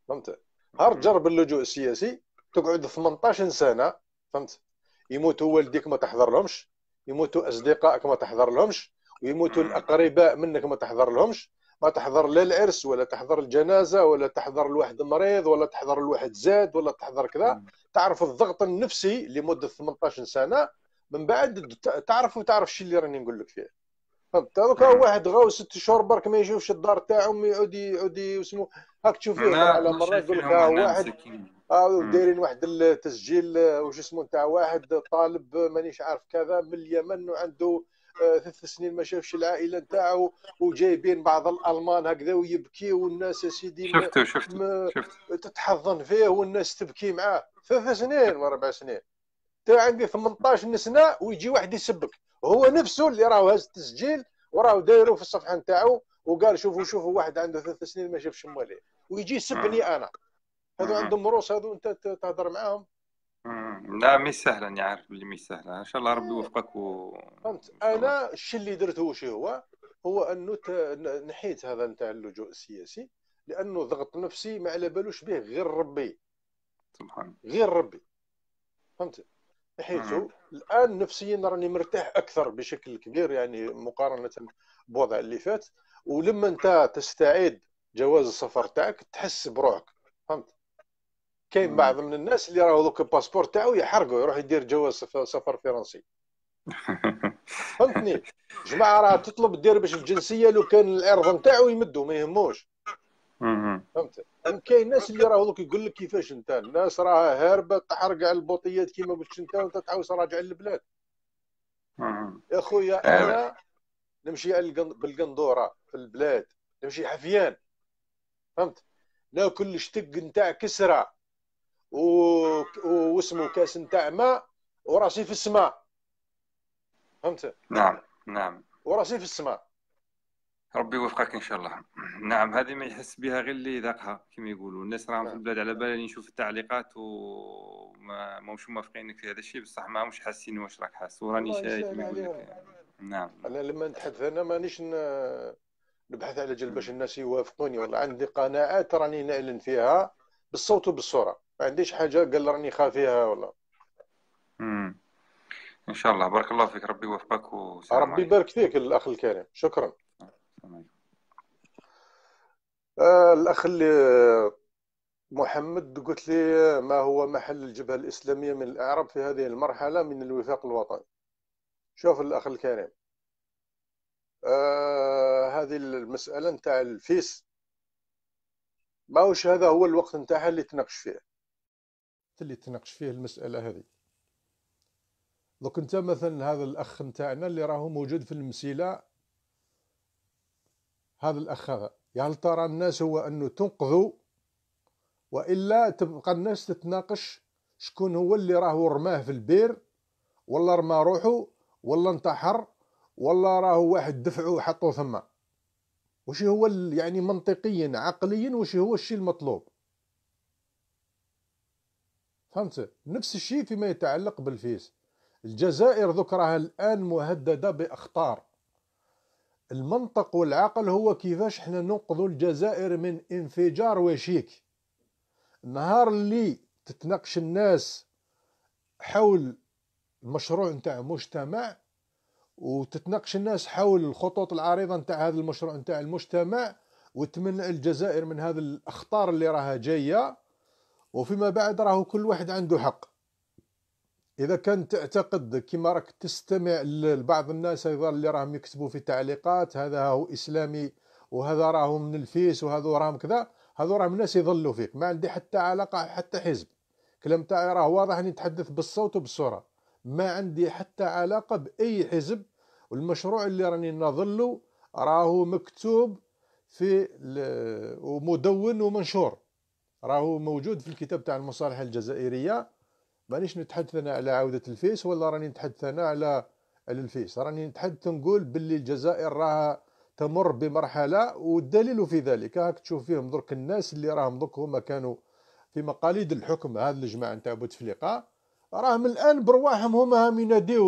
فهمت؟ هار تجرب اللجوء السياسي تقعد 18 سنة فهمت؟ يموتوا والديك ما تحضر لهمش يموتوا أصدقائك ما تحضر لهمش ويموتوا الأقرباء منك ما تحضر لهمش ما تحضر لا العرس ولا تحضر الجنازة ولا تحضر الواحد مريض ولا تحضر الواحد زاد ولا تحضر كذا. تعرف الضغط النفسي لمدة 18 سنة من بعد تعرف وتعرف الشيء اللي راني نقول لك فيه. فهمت؟ هذوك واحد غاو ست شهور برك ما يشوفش الدار تاعهم يعود يعود اسمه هاك تشوف فيه على مرة يقول لك واحد آه دايرين واحد التسجيل واش اسمه نتاع واحد طالب مانيش عارف كذا من اليمن وعنده آه، ثلاث سنين ما شافش العائلة نتاعو وجايبين بعض الألمان هكذا ويبكي والناس يا سيدي شفته شفته شفت تتحضن فيه والناس تبكي معاه. ثلاث سنين واربع سنين. تا عندي 18 سنه ويجي واحد يسبك. هو نفسه اللي راه هاز التسجيل وراه دايره في الصفحة نتاعو وقال شوفوا شوفوا واحد عنده ثلاث سنين ما شافش مواليه ويجي يسبني أنا. هذو عندهم روس هذو أنت تهضر معاهم؟ مم. لا مي سهله راني عارف بلي مي سهله إن شاء الله ربي يوفقك و فهمت. أنا الشيء اللي درته وش هو؟ هو أنه ت- نحيت هذا نتاع اللجوء السياسي لأنه ضغط نفسي ما على بالوش به غير ربي. سبحان غير ربي. فهمت؟ نحيته. الآن نفسيا راني مرتاح أكثر بشكل كبير يعني مقارنة بوضع اللي فات. ولما أنت تستعيد جواز السفر تاعك تحس بروحك. فهمت؟ كاين. بعض من الناس اللي راهو دوك ال passeport تاعو يحرقه يروح يدير جواز سف- سفر فرنسي فهمتني جماعة راه تطلب دير باش الجنسية لو كان العرض نتاعو يمدو ما يهموش. فهمت كاين ناس اللي راهو دوك يقول لك كيفاش أنت الناس راه هاربة تحرق على البوطيات كيما قلت أنت وأنت تعاوز راجع للبلاد. يا خويا أيوة. أنا نمشي بالقندورة في البلاد نمشي حفيان فهمت ناكل الشتق نتاع كسرة. واسمه كاس نتاع ماء وراسي في السماء. فهمت؟ نعم نعم. وراسي في السماء. ربي يوفقك إن شاء الله. نعم هذه ما يحس بها غير اللي ذاقها كما يقولوا. الناس راهم في نعم. البلاد على بالي نشوف التعليقات وما ماهمش موافقينك في هذا الشيء بصح ما همش حاسين واش راك حاس. وراني شايف كما يقول. لك. نعم. أنا لما نتحدث أنا مانيش نبحث على جل باش الناس يوافقوني. والله عندي قناعات راني نعلن فيها بالصوت وبالصورة. ما عنديش حاجة قال راني خافيها ولا. مم. إن شاء الله. بارك الله فيك. ربي يوفقك ربي يبارك فيك الأخ الكريم. شكرا. آه الأخ اللي محمد قلت لي ما هو محل الجبهة الإسلامية من الإعراب في هذه المرحلة من الوفاق الوطني. شوف الأخ الكريم. آه هذه المسألة نتاع الفيس. ماهوش هذا هو الوقت نتاعها اللي تناقش فيه. اللي تناقش فيه المسألة هذه. دوك انت مثلا هذا الأخ نتاعنا اللي راهو موجود في المسيلة هذا الأخ هذا هل ترى الناس هو أنه تنقذوا وإلا تبقى الناس تتناقش شكون هو اللي راهو رماه في البير ولا رمى روحه ولا انتحر ولا راهو واحد دفعه وحطوه ثم وش هو يعني منطقيا عقليا وش هو الشيء المطلوب؟ فهمت؟ نفس الشيء فيما يتعلق بالفيس. الجزائر ذكرها الآن مهددة بأخطار. المنطق والعقل هو كيفاش إحنا ننقذ الجزائر من انفجار وشيك. النهار اللي تتناقش الناس حول المشروع نتاع مجتمع وتتناقش الناس حول الخطوط العريضة نتاع هذا المشروع نتاع المجتمع وتمنع الجزائر من هذه الأخطار اللي راها جاية. وفيما بعد راهو كل واحد عنده حق. إذا كنت تعتقد كما راك تستمع لبعض الناس أيضا اللي راهم يكتبوا في التعليقات هذا هو إسلامي وهذا راهو من الفيس وهذو راهم كذا هذو راهم الناس يظلوا فيك. ما عندي حتى علاقة حتى حزب. كلام تاعي راه واضح أني نتحدث بالصوت وبالصورة. ما عندي حتى علاقة بأي حزب والمشروع اللي راني نظله راهو مكتوب في ومدون ومنشور. راهو موجود في الكتاب تاع المصالح الجزائرية. مانيش نتحدث أنا على عودة الفيس ولا راني نتحدث أنا على الفيس. راني نتحدث نقول باللي الجزائر راها تمر بمرحلة والدليل في ذلك. هاك تشوف فيهم درك الناس اللي راهم درك هما كانوا في مقاليد الحكم هذه الجماعه نتاع بوتفليقه راهم الآن برواحهم هما هم يناديو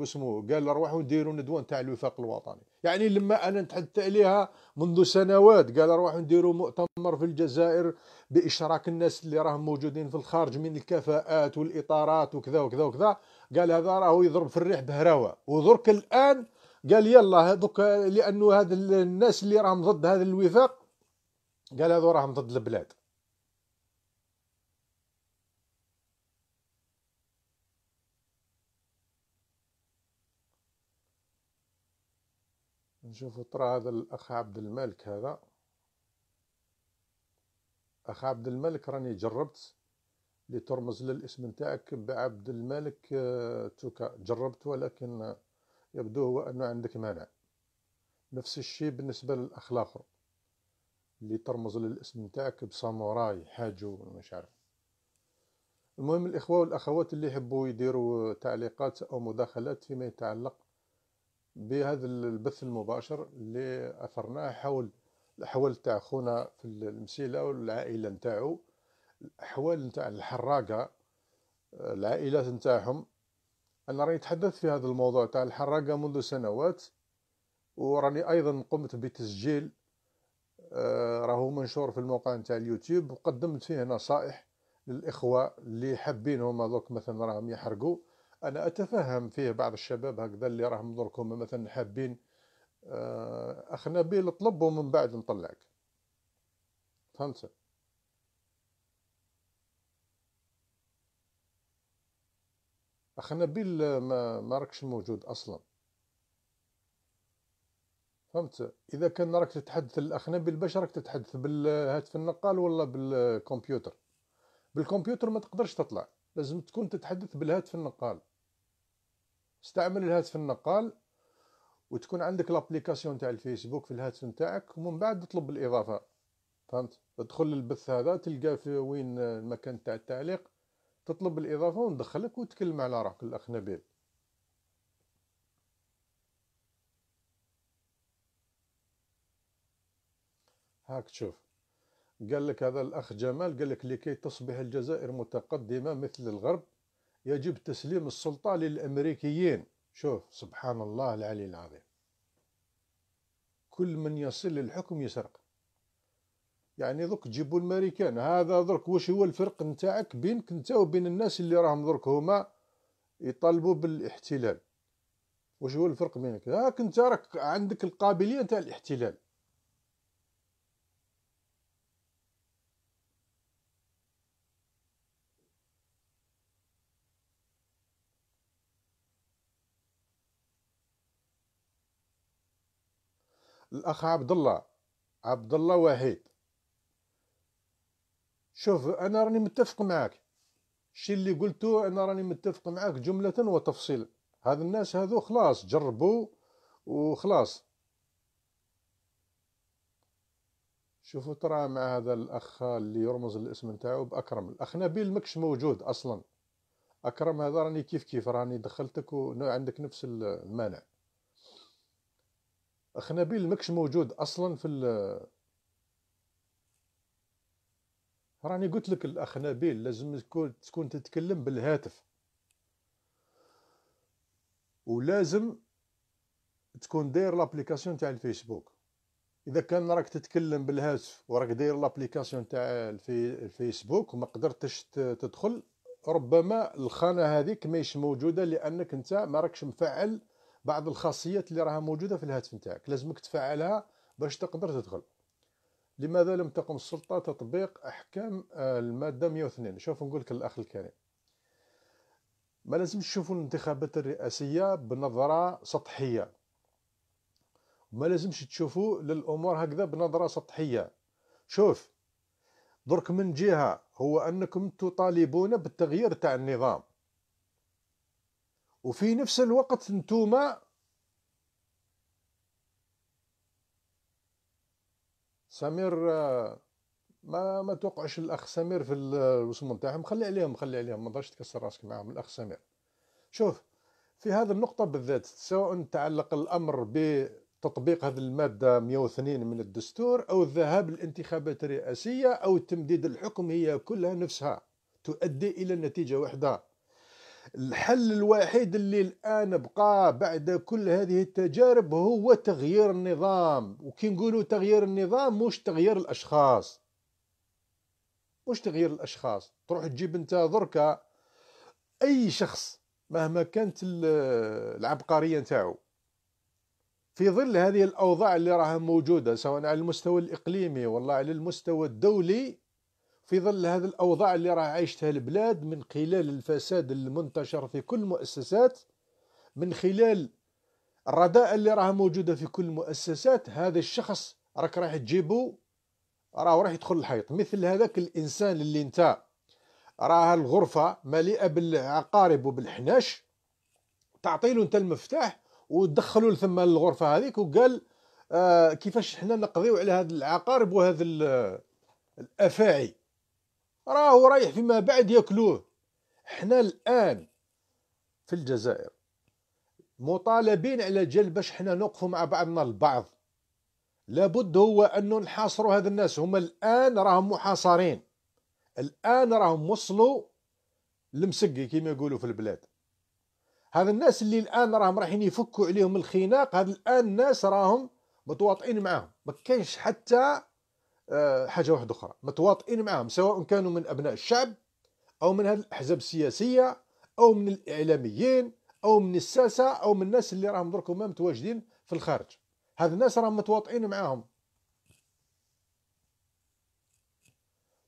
واسمو قال ارواحوا نديروا ندوة نتاع الوفاق الوطني. يعني لما أنا نتحدث عليها منذ سنوات قال ارواحوا نديروا مؤتمر في الجزائر بإشراك الناس اللي راهم موجودين في الخارج من الكفاءات والإطارات وكذا وكذا وكذا. قال هذا راهو يضرب في الريح بهراوه ودرك الآن قال يلا هذوك لأنه هذا الناس اللي راهم ضد هذا الوفاق قال هذو راهم ضد البلاد. نشوف ترى هذا الأخ عبد الملك هذا. أخ عبد الملك راني جربت اللي ترمز للاسم نتاعك بعبد الملك آه، توكا. جربت ولكن يبدو هو أنه عندك مانع. نفس الشيء بالنسبة للأخ الآخر. اللي ترمز للاسم نتاعك بساموراي حاجو مش عارف. المهم الإخوة والأخوات اللي يحبوا يديروا تعليقات أو مداخلات فيما يتعلق بهذا البث المباشر اللي أثرناه حول الأحوال تاع خونا في المسيلة والعائلة نتاعو. الأحوال نتاع الحراقة العائلات نتاعهم. أنا راني تحدثت في هذا الموضوع تاع الحراقة منذ سنوات وراني أيضا قمت بتسجيل آه، راهو منشور في الموقع نتاع اليوتيوب وقدمت فيه نصائح للإخوة اللي حابين هما دوك مثلا راهم يحرقوا. أنا أتفهم فيه بعض الشباب هكذا اللي راهم درك هما مثلا حابين آه، أخ نبيل اطلب ومن بعد نطلعك. فهمت؟ أخ نبيل ما, ما راكش موجود أصلا. فهمت؟ إذا كان راك تتحدث الأخ نبيل باش راك تتحدث بالهاتف النقال ولا بالكمبيوتر؟ بالكمبيوتر ما تقدرش تطلع لازم تكون تتحدث بالهاتف النقال. استعمل الهاتف النقال وتكون عندك لابليكاسيون تاع الفيسبوك في الهاتف نتاعك ومن بعد تطلب الاضافه فهمت؟ تدخل للبث هذا تلقى في وين المكان تاع التعليق تطلب الاضافه وندخلك وتكلم على روحك الأخ نبيل. هاك تشوف. قال لك هذا الأخ جمال قال لك لكي تصبح الجزائر متقدمة مثل الغرب. يجب تسليم السلطة للأمريكيين. شوف سبحان الله العلي العظيم. كل من يصل للحكم يسرق. يعني درك تجيبوا الامريكان هذا درك واش هو الفرق نتاعك؟ بينك انت وبين الناس اللي راهم درك هما يطالبوا بالاحتلال. واش هو الفرق بينك؟ هاك انت راك عندك القابلية نتاع الاحتلال. الأخ عبد الله عبد الله وحيد شوف أنا راني متفق معاك. الشيء اللي قلته أنا راني متفق معاك جملة وتفصيلا هذا الناس هذو خلاص جربوا وخلاص. شوفوا ترى مع هذا الأخ اللي يرمز الاسم نتاعو بأكرم. الأخ نبيل ماكش موجود أصلا. أكرم هذا راني كيف كيف؟ راني دخلتك وعندك نفس المانع. اخ نبيل ماكش موجود أصلا في راني قلت لك الأخ نبيل لازم تكون تكون تتكلم بالهاتف. ولازم تكون داير l'application تاع الفيسبوك. إذا كان راك تتكلم بالهاتف وراك داير l'application تاع الفيسبوك وما قدرتش تدخل ربما الخانة هذيك ماهيش موجودة لأنك أنت ما راكش مفعل بعض الخاصيات اللي راها موجودة في الهاتف نتاعك. لازمك تفعلها باش تقدر تدخل. لماذا لم تقم السلطة تطبيق أحكام آه، المادة 102 شوف نقول لك الأخ الكريم. ما لازمش تشوفوا الانتخابات الرئاسية بنظرة سطحية. ما لازمش تشوفوا للأمور هكذا بنظرة سطحية. شوف درك من جهة هو أنكم تطالبون بالتغيير تاع النظام. وفي نفس الوقت نتوما سمير ما ما توقعش الأخ سمير في الوسم نتاعهم. خلي عليهم خلي عليهم ما تقدرش تكسر راسك معاهم الأخ سمير. شوف في هذه النقطة بالذات سواء تعلق الأمر بتطبيق هذه المادة 102 من الدستور أو الذهاب للانتخابات الرئاسية أو تمديد الحكم هي كلها نفسها تؤدي إلى نتيجة واحدة الحل الوحيد اللي الآن بقى بعد كل هذه التجارب هو تغيير النظام. وكي نقولوا تغيير النظام مش تغيير الأشخاص. مش تغيير الأشخاص. تروح تجيب أنت دركا أي شخص مهما كانت العبقرية نتاعو. في ظل هذه الأوضاع اللي راها موجودة سواء على المستوى الإقليمي ولا على المستوى الدولي في ظل هذه الأوضاع اللي راه عايشتها البلاد من خلال الفساد المنتشر في كل المؤسسات من خلال الرداء اللي راها موجودة في كل المؤسسات هذا الشخص راك راح تجيبه راه راح يدخل الحيط. مثل هذاك الإنسان اللي انت راه الغرفة مليئة بالعقارب وبالحناش تعطيله انت المفتاح وتدخلوا ثم الغرفة هذيك وقال آه كيفاش إحنا نقضيو على هذه العقارب وهذا الأفاعي؟ راهو رايح فيما بعد ياكلوه. إحنا الآن في الجزائر مطالبين على جل باش إحنا نوقفوا مع بعضنا البعض. لابد هو انه نحاصروا هذا الناس. هما الآن راهم محاصرين. الآن راهم وصلوا المسقي كما يقولوا في البلاد. هذا الناس اللي الآن راهم رايحين يفكوا عليهم الخناق هذا الآن الناس راهم متواطئين معاهم. ما كاينش حتى حاجة واحدة أخرى. متواطئين معاهم سواء كانوا من أبناء الشعب أو من هذه الأحزاب السياسية أو من الإعلاميين أو من الساسة أو من الناس اللي راهم درك هما متواجدين في الخارج. هذ الناس راهم متواطئين معاهم.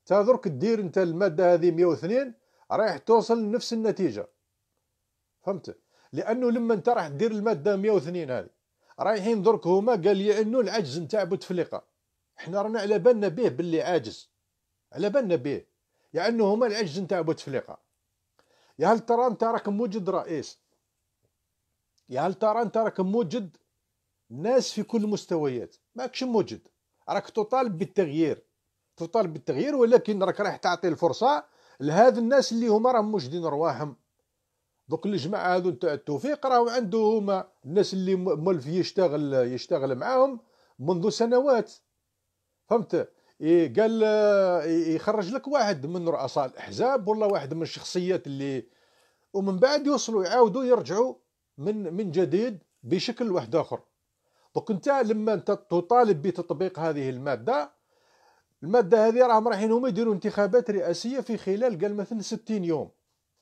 تا درك دير أنت المادة هذه 102 رايح توصل لنفس النتيجة. فهمت؟ لأنه لما أنت راح دير المادة 102 هذه رايحين درك هما قال لي إنه العجز نتاع بوتفليقه إحنا رانا على بالنا به باللي عاجز على بالنا به. يعني هما العجز نتاع بوتفليقه يا هل ترى أنت راك موجد رئيس؟ يا هل ترى أنت راك موجد ناس في كل المستويات ماكش موجد. راك تطالب بالتغيير. تطالب بالتغيير ولكن راك راح تعطي الفرصة لهذا الناس اللي هما راهم موجدين رواحهم دوك الجماعة هذو نتاع التوفيق راهو عندهم الناس اللي مولف يشتغل يشتغل معاهم منذ سنوات. فهمت؟ قال يخرج لك واحد من رؤساء الأحزاب ولا واحد من الشخصيات اللي ومن بعد يوصلوا يعاودوا يرجعوا من من جديد بشكل واحد آخر. دوك أنت لما أنت تطالب بتطبيق هذه المادة المادة هذه راهم رايحين هما يديروا انتخابات رئاسية في خلال قال مثلا 60 يوم.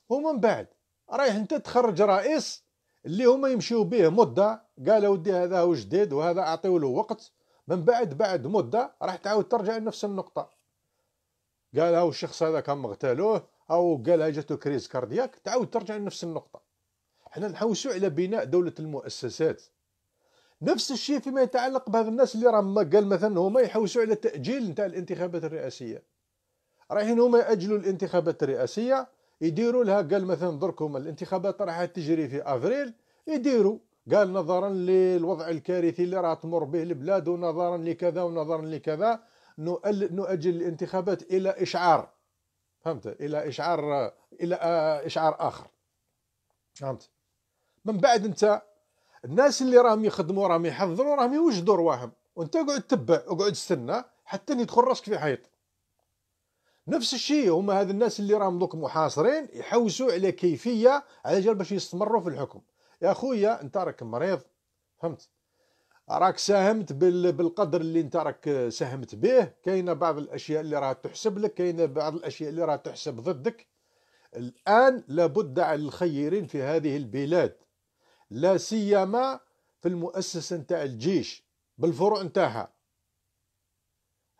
ومن بعد رايح أنت تخرج رئيس اللي هما يمشيو به مدة قال ودي هذا هو جديد وهذا اعطيو له وقت من بعد بعد مدة راح تعاود ترجع لنفس النقطة. قال هاو الشخص هذا كان مغتالوه أو قال جاتو crise cardiaque تعاود ترجع لنفس النقطة. حنا نحوسو على بناء دولة المؤسسات. نفس الشيء فيما يتعلق بهذا الناس اللي راهم قال مثلا هما يحوسوا على تأجيل نتاع الانتخابات الرئاسية. رايحين هما يأجلوا الانتخابات الرئاسية يديروا لها قال مثلا دركم الانتخابات راح تجري في أفريل يديروا. قال نظرا للوضع الكارثي اللي راح تمر به البلاد ونظرا لكذا ونظرا لكذا. نؤجل الانتخابات إلى إشعار. فهمت؟ إلى إشعار إلى إشعار آخر. فهمت؟ من بعد انت الناس اللي راهم يخدموا راهم يحضروا راهم يوجدوا رواحهم وانت قعد تبع وقعد تستنى حتى يدخل راسك في حيط. نفس الشيء هما هذا الناس اللي راهم دوك محاصرين يحوسوا على كيفية على جال باش يستمروا في الحكم. يا خويا أنت راك مريض. فهمت؟ راك ساهمت بالقدر اللي أنت راك ساهمت به. كاينة بعض الأشياء اللي راها تحسب لك كاينة بعض الأشياء اللي راها تحسب ضدك. الآن لابد على الخيرين في هذه البلاد. لا سيما في المؤسسة نتاع الجيش بالفروع نتاعها.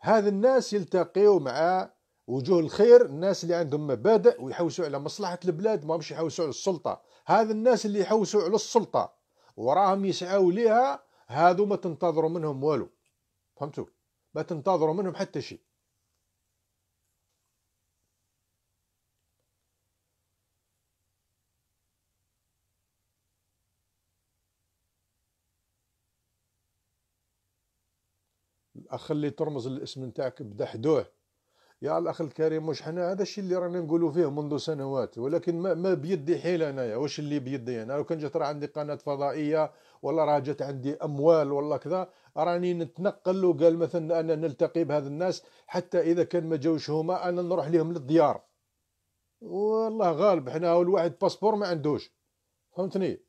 هذا الناس يلتقيوا مع وجوه الخير الناس اللي عندهم مبادئ ويحوسوا على مصلحة البلاد ما مش يحوسوا على السلطة. هذا الناس اللي يحوسوا على السلطة. وراهم يسعوا ليها هذو ما تنتظروا منهم والو. فهمتوا؟ ما تنتظروا منهم حتى شيء. الأخ اللي ترمز الاسم نتاعك بدحدوه. يا الأخ الكريم واش حنا؟ هذا الشيء اللي رانا نقولوا فيه منذ سنوات ولكن ما, ما بيدي حيل أنايا. واش اللي بيدي؟ أنا لو كان جات راه عندي قناة فضائية ولا راه جات عندي أموال ولا كذا راني نتنقل وقال مثلا أنا نلتقي بهذا الناس حتى إذا كان ما جاوش هما أنا نروح لهم للديار. والله غالب حنا الواحد باسبور ما عندوش. فهمتني؟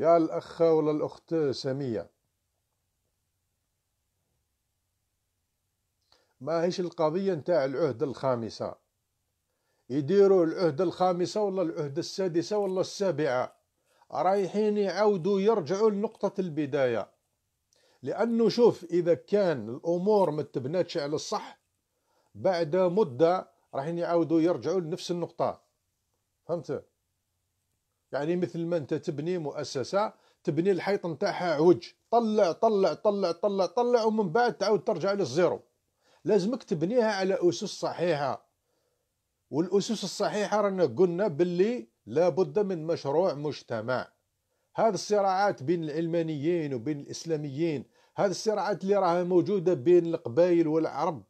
يا الأخ ولا الأخت سامية ما هيش القضية نتاع العهدة الخامسة؟ يديروا العهدة الخامسة ولا العهدة السادسة ولا السابعة؟ رايحين يعاودوا يرجعوا لنقطة البداية. لأنه شوف إذا كان الأمور ما تبناتش على الصح بعد مدة رايحين يعاودوا يرجعوا لنفس النقطة. فهمت؟ يعني مثل ما أنت تبني مؤسسة تبني الحيط نتاعها عوج. طلع طلع طلع طلع طلع ومن بعد تعاود ترجع للزيرو. لازمك تبنيها على أسس صحيحة. والأسس الصحيحة رانا قلنا باللي لابد من مشروع مجتمع. هذه الصراعات بين العلمانيين وبين الإسلاميين هذه الصراعات اللي راها موجودة بين القبائل والعرب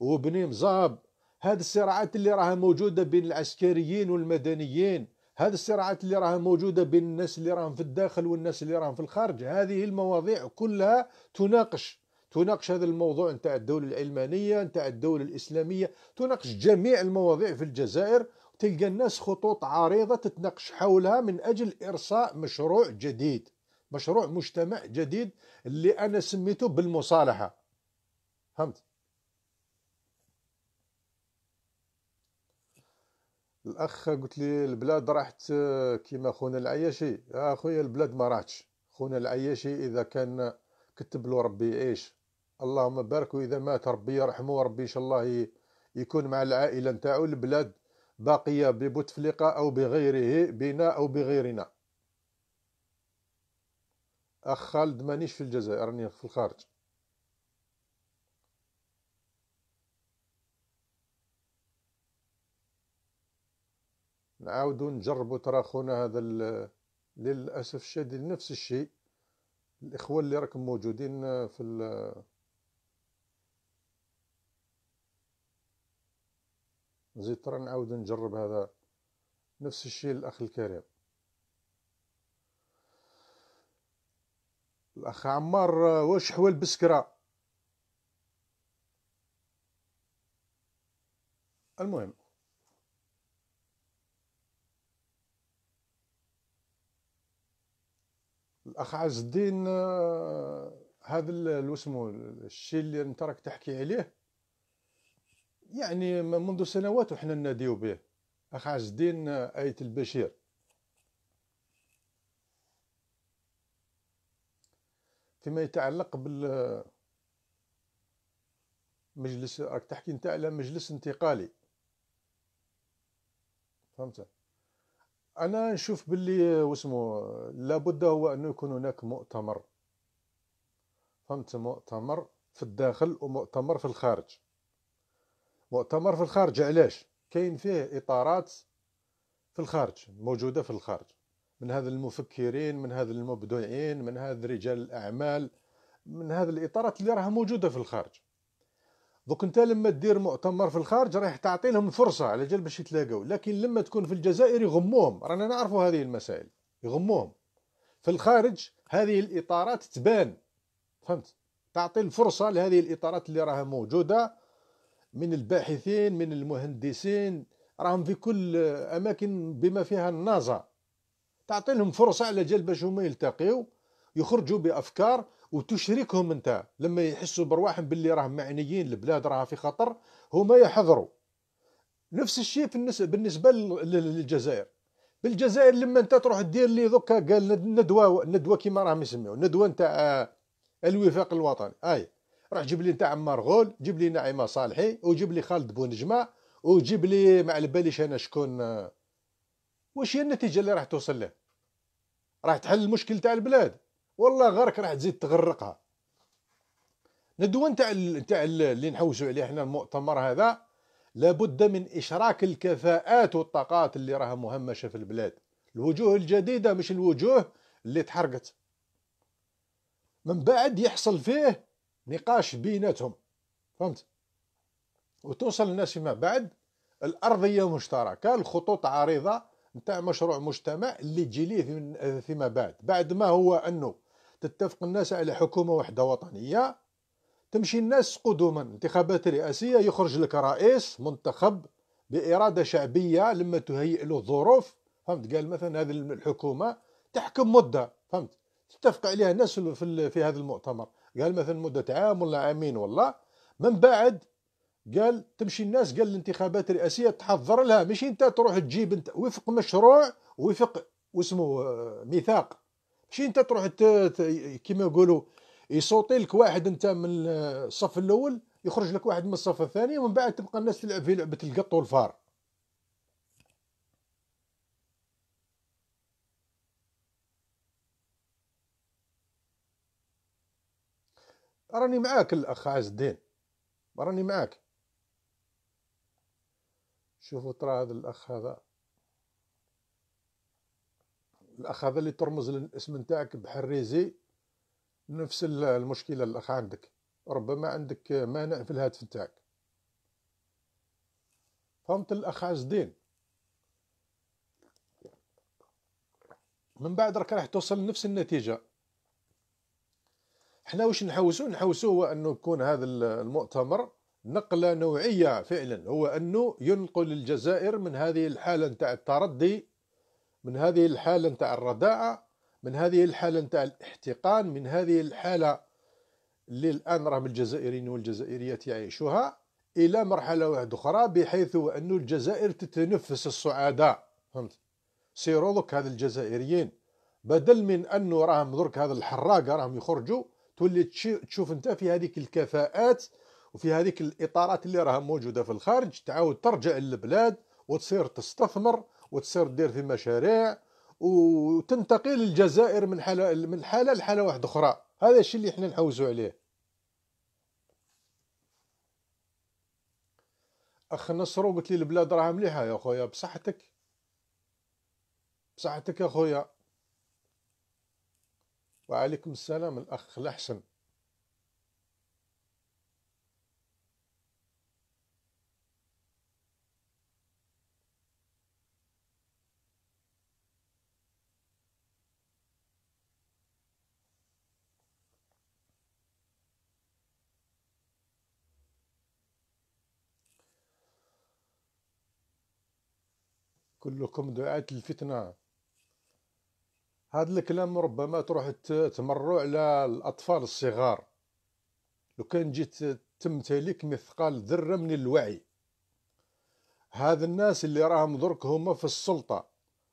وبني مزاب. هذه الصراعات اللي راها موجودة بين العسكريين والمدنيين. هذه الصراعات اللي راها موجودة بين الناس اللي راهم في الداخل والناس اللي راهم في الخارج. هذه المواضيع كلها تناقش تناقش هذا الموضوع نتاع الدولة العلمانية نتاع الدولة الإسلامية تناقش جميع المواضيع في الجزائر. تلقى الناس خطوط عريضة تتناقش حولها من أجل إرساء مشروع جديد مشروع مجتمع جديد اللي أنا سميته بالمصالحة. فهمت؟ الأخ قلت لي البلاد راحت كيما خونا العياشي. يا خويا البلاد ما راحتش. خونا العياشي إذا كان كتب له ربي يعيش اللهم بارك وإذا مات ربي يرحمه وربي إن شاء الله يكون مع العائلة نتاعو. البلاد باقية ببوتفليقه أو بغيره بنا أو بغيرنا. أخ خالد مانيش في الجزائر راني في الخارج. نعاودو نجربو ترى خونا هذا للأسف الشديد نفس الشيء. الاخوه اللي راكم موجودين في نزيد ترى نعاود نجرب هذا نفس الشيء الاخ الكريم. الأخ عمار واش حوال بسكرة؟ المهم الأخ عز الدين آه، هذا اسمه الشيء اللي أنت راك تحكي عليه. يعني منذ سنوات وحنا نناديو به. أخ عز الدين آه، آية البشير. فيما يتعلق بال مجلس راك تحكي أنت على مجلس انتقالي. فهمت؟ أنا نشوف باللي واسمو لابد هو أنه يكون هناك مؤتمر. فهمت؟ مؤتمر في الداخل ومؤتمر في الخارج. مؤتمر في الخارج علاش كاين فيه إطارات في الخارج موجودة في الخارج. من هذا المفكرين من هذا المبدعين من هذا رجال الأعمال من هذه الإطارات اللي راها موجودة في الخارج. دوك انت لما دير مؤتمر في الخارج راح تعطي لهم فرصة على جال باش يتلاقاو لكن لما تكون في الجزائر يغموهم. رانا نعرفوا هذه المسائل يغموهم. في الخارج هذه الإطارات تبان. فهمت؟ تعطي الفرصة لهذه الإطارات اللي راها موجودة من الباحثين من المهندسين. راهم في كل أماكن بما فيها النازا تعطي لهم فرصة على جال باش هما يلتقيو يخرجوا بأفكار. وتشركهم انت. لما يحسوا برواحهم باللي راهم معنيين البلاد راها في خطر هما يحضروا. نفس الشيء بالنسبة للجزائر. بالجزائر لما انت تروح دير لي دوكا قال ندوة ندوة كيما راهم يسميو. ندوة نتاع الوفاق الوطني. أي. روح جيب لي نتاع عمار غول جيب لي نعيمة صالحي وجيب لي خالد بونجمه وجيب لي ما على باليش أنا شكون واش هي النتيجة اللي راح توصل له؟ راح تحل المشكل تاع البلاد. والله غيرك راح تزيد تغرقها. ندوه نتاع نتاع اللي نحوسوا عليه إحنا المؤتمر هذا لابد من إشراك الكفاءات والطاقات اللي راها مهمشة في البلاد. الوجوه الجديدة مش الوجوه اللي تحرقت. من بعد يحصل فيه نقاش بيناتهم. فهمت؟ وتوصل الناس فيما بعد الأرضية مشتركة الخطوط عريضة نتاع مشروع مجتمع اللي تجي ليه فيما بعد. بعد ما هو أنه تتفق الناس على حكومة واحدة وطنية تمشي الناس قدوما انتخابات رئاسية يخرج لك رئيس منتخب بإرادة شعبية لما تهيئ له الظروف فهمت؟ قال مثلا هذه الحكومة تحكم مدة. فهمت؟ تتفق عليها الناس في, في هذا المؤتمر. قال مثلا مدة عام ولا عامين والله من بعد قال تمشي الناس قال الانتخابات الرئاسية تحضر لها. مش انت تروح تجيب انت. وفق مشروع وفق واسمه آه، ميثاق. ماشي انت تروح كيما يقولوا يصوتي لك واحد انت من الصف الأول يخرج لك واحد من الصف الثاني ومن بعد تبقى الناس تلعب في لعبة القط والفار. راني معاك الأخ عز الدين. راني معاك. شوفوا ترى هذا الأخ هذا. الأخ هذا اللي ترمز للاسم نتاعك بحريزي نفس المشكلة الأخ عندك. ربما عندك مانع في الهاتف نتاعك. فهمت الأخ عز الدين من بعد راك راح توصل لنفس النتيجة. إحنا واش نحوسو؟ نحوسو هو أنه يكون هذا المؤتمر نقلة نوعية فعلا. هو أنه ينقل الجزائر من هذه الحالة نتاع التردي من هذه الحالة نتاع الرداعه من هذه الحالة نتاع الاحتقان من هذه الحالة اللي الان راهم الجزائريين والجزائريات يعيشوها إلى مرحلة واحدة أخرى بحيث انه الجزائر تتنفس الصعداء فهمت؟ سيروا دوك هذا الجزائريين. بدل من انه راهم درك هذا الحراقه راهم يخرجوا تولي تشوف انت في هذيك الكفاءات وفي هذيك الإطارات اللي راها موجودة في الخارج تعاود ترجع للبلاد وتصير تستثمر وتصير دير في مشاريع وتنتقل الجزائر من حاله من حالة لحالة واحدة أخرى. هذا الشيء اللي إحنا نحوزوا عليه. أخ نصرو قلت لي البلاد راها مليحة يا خويا بصحتك. بصحتك يا خويا. وعليكم السلام الأخ الأحسن. كلكم دعاة الفتنة. هذا الكلام ربما تروح تمروا على الأطفال الصغار. لو كان جيت تمتلك مثقال ذرة من الوعي. هذا الناس اللي راهم درك هما في السلطة.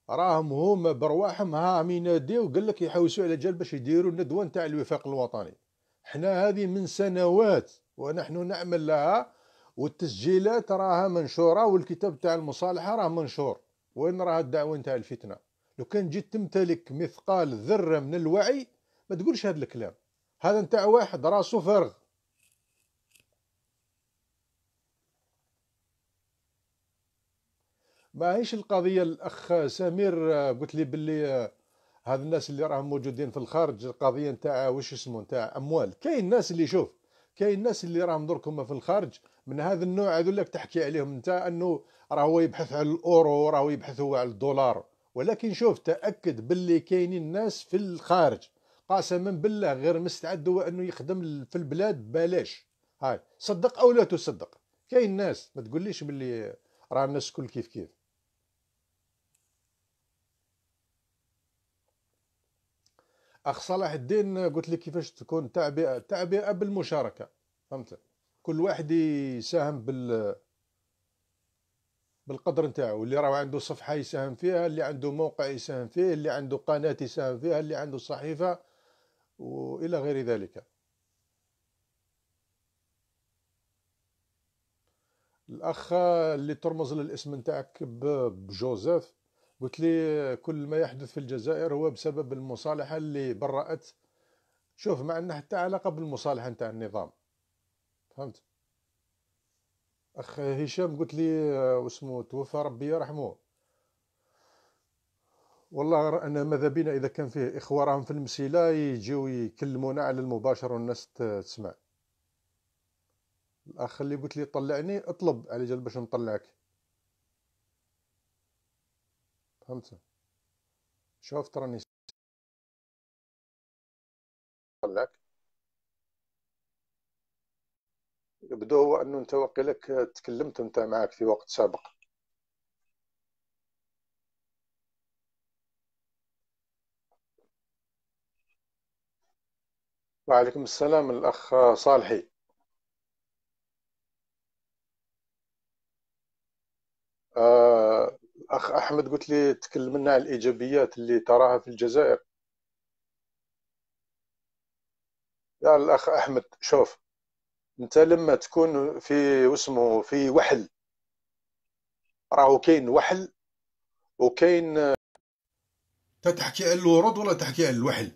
راهم هما برواحهم ها يناديو قال لك يحوسوا على جال باش يديروا الندوة نتاع الوفاق الوطني. حنا هذه من سنوات ونحن نعمل لها والتسجيلات راها منشورة والكتاب تاع المصالحة راه منشور. وين راه الدعوة نتاع الفتنة؟ لو كان جيت تمتلك مثقال ذرة من الوعي ما تقولش هذا الكلام. هذا نتاع واحد راسو فارغ. ما هيش القضية الأخ سمير قلت لي باللي هذا الناس اللي راهم موجودين في الخارج القضية نتاع واش اسمه نتاع أموال. كاين الناس اللي شوف كاين الناس اللي راهم درك هما في الخارج من هذا النوع هذولك تحكي عليهم انت أنه راه هو يبحث على الأورو راه هو يبحث هو على الدولار. ولكن شوف تأكد باللي كاينين ناس في الخارج. قسما بالله غير مستعد هو أنه يخدم في البلاد بلاش. هاي صدق أو لا تصدق؟ كاين ناس ما تقوليش باللي راه الناس كل كيف كيف. أخ صلاح الدين قلت لك كيفاش تكون تعبئه تعبئة بالمشاركة. فهمت؟ كل واحد يساهم بال بالقدر نتاعو. اللي راه عنده صفحة يساهم فيها اللي عنده موقع يساهم فيه اللي عنده قناة يساهم فيها اللي عنده صحيفة وإلى غير ذلك. الأخ اللي ترمز للاسم نتاعك بجوزيف قلت لي كل ما يحدث في الجزائر هو بسبب المصالحة اللي برأت. شوف ما عندنا حتى علاقة بالمصالحة نتاع النظام. فهمت؟ أخ هشام قلت لي واسمو توفى ربي يرحمه. والله أنا ماذا بينا إذا كان فيه إخوة راهم في المسيلة يجيو يكلمونا على المباشر والناس تسمع. الأخ اللي قلت لي طلعني اطلب على جال باش نطلعك. فهمت؟ شوف تراني. طلعك. يبدو هو أنه أنت وقيلك تكلمت أنت معك في وقت سابق. وعليكم السلام الأخ صالحي. آه، اخ أحمد قلت لي تكلم لنا عن الإيجابيات اللي تراها في الجزائر. يا الأخ أحمد شوف. انت لما تكون في واسمه في وحل راهو كاين وحل وكاين تحكي على الورود ولا تحكي على الوحل؟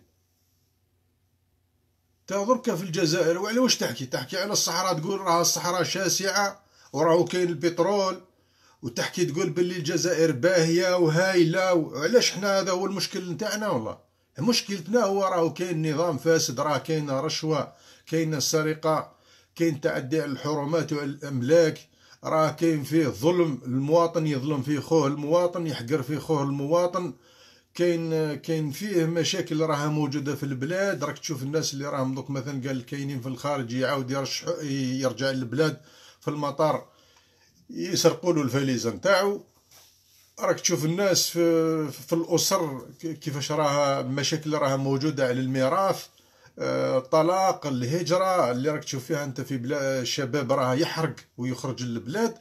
درك في الجزائر وعلى واش تحكي؟ تحكي على الصحراء تقول راه الصحراء شاسعة وراهو كاين البترول وتحكي تقول باللي الجزائر باهية وهايلة وعلاش حنا هذا هو المشكل نتاعنا والله؟ مشكلتنا هو راهو كاين نظام فاسد راه كاين رشوة كاين سرقه كاين تعدي على الحرمات وعلى الاملاك راه كاين فيه ظلم المواطن يظلم في خوه المواطن يحقر في خوه المواطن كاين كاين فيه مشاكل راها موجودة في البلاد. راك تشوف الناس اللي راهم دوك مثلا قال كاينين في الخارج يعاود يرشح يرجع للبلاد في المطار يسرقوا له الفاليزه نتاعو. راك تشوف الناس في, في الأسر كيفاش راها مشاكل راها موجودة على الميراث. الطلاق الهجرة اللي راك تشوف فيها أنت في بلاد الشباب راه يحرق ويخرج للبلاد.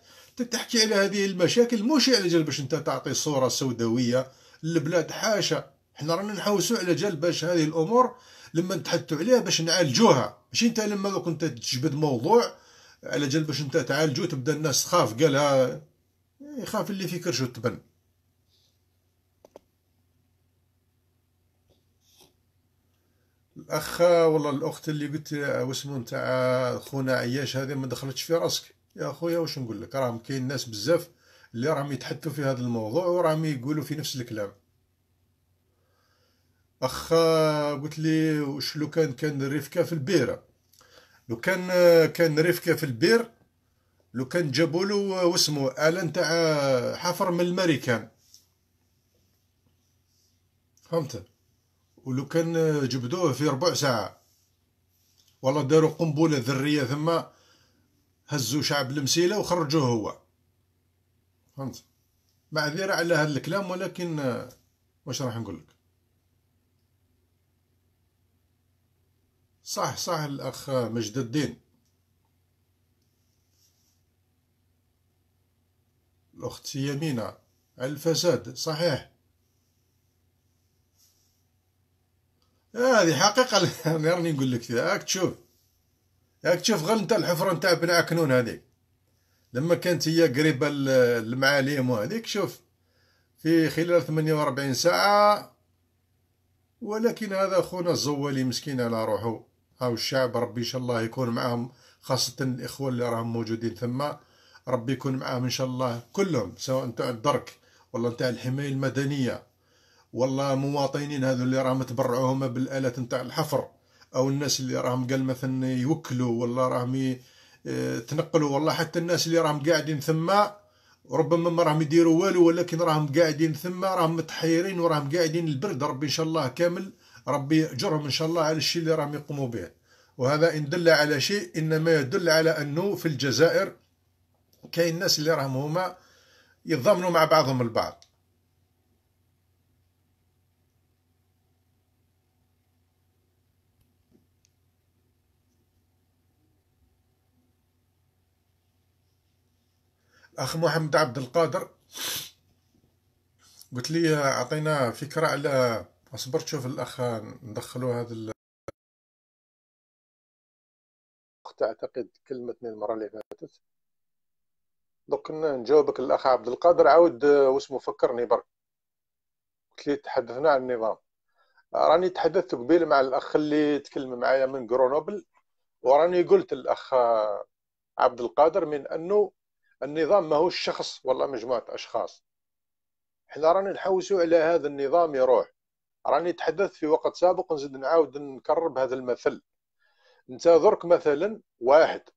تحكي على هذه المشاكل مش على جال باش أنت تعطي صورة سوداوية للبلاد. حاشا حنا رانا نحوسوا على جال باش هذه الأمور لما نتحدثوا عليها باش نعالجوها. ماشي أنت لما كنت تجبد موضوع على جال باش أنت تعالجو تبدا الناس تخاف. قالها يخاف اللي في كرشو تبن. الأخ ولا الأخت اللي قلت واسمو نتاع خونا عياش هذه ما دخلتش في راسك. يا خويا واش نقول لك؟ راهم كاين ناس بزاف اللي راهم يتحدثوا في هذا الموضوع وراهم يقولوا في نفس الكلام. أخ قلت لي واش لو كان كان رفكه في البير؟ لو كان كان رفكه في البير لو كان جابوا له واسمو آلة نتاع حفر من الماريكان فهمت؟ ولو كان جبدوه في ربع ساعة. والله داروا قنبلة ذرية ثم هزوا شعب المسيلة وخرجوه هو. فهمت؟ معذرة على هذا الكلام ولكن واش راح نقول لك؟ صح صح الأخ مجد الدين. الأخت يمينة الفساد صحيح. هذه حقيقة. راني نقول لك هاك تشوف. هاك تشوف غير انت الحفرة نتاع بن عكنون هذيك. لما كانت هي قريبة للمعالم وهذيك شوف في خلال 48 ساعة ولكن هذا خونا الزوالي مسكين على روحه. هاو الشعب ربي إن شاء الله يكون معهم خاصة الإخوة اللي راهم موجودين. ثم ربي يكون معاهم إن شاء الله كلهم سواء نتاع الدرك ولا نتاع الحماية المدنية. والله مواطنين هذو اللي راهم تبرعوهم بالآلات نتاع الحفر. أو الناس اللي راهم قال مثلا يوكلوا ولا راهم آه، تنقلوا. والله حتى الناس اللي راهم قاعدين ثم ربما ما راهم يديروا والو ولكن راهم قاعدين ثم راهم متحيرين وراهم قاعدين البرد. ربي إن شاء الله كامل ربي يأجرهم إن شاء الله على الشيء اللي راهم يقوموا به. وهذا إن دل على شيء إنما يدل على أنه في الجزائر كاين ناس اللي راهم هما يتضامنوا مع بعضهم البعض. أخ محمد عبد القادر. قلت لي أعطينا فكرة على اصبر تشوف الأخ ندخلوا هذا ال... أعتقد كلمتني المرة اللي فاتت. دوك نجاوبك الأخ عبد القادر. عاود واسمو فكرني برك قلت لي تحدثنا عن النظام. راني تحدثت قبيل مع الأخ اللي تكلم معايا من غرونوبل وراني قلت الأخ عبد القادر من أنه النظام ماهوش شخص ولا مجموعة أشخاص. حنا راني نحوسوا على هذا النظام يروح. راني تحدثت في وقت سابق نزيد نعاود نكرر بهذا المثل. أنت درك مثلا واحد.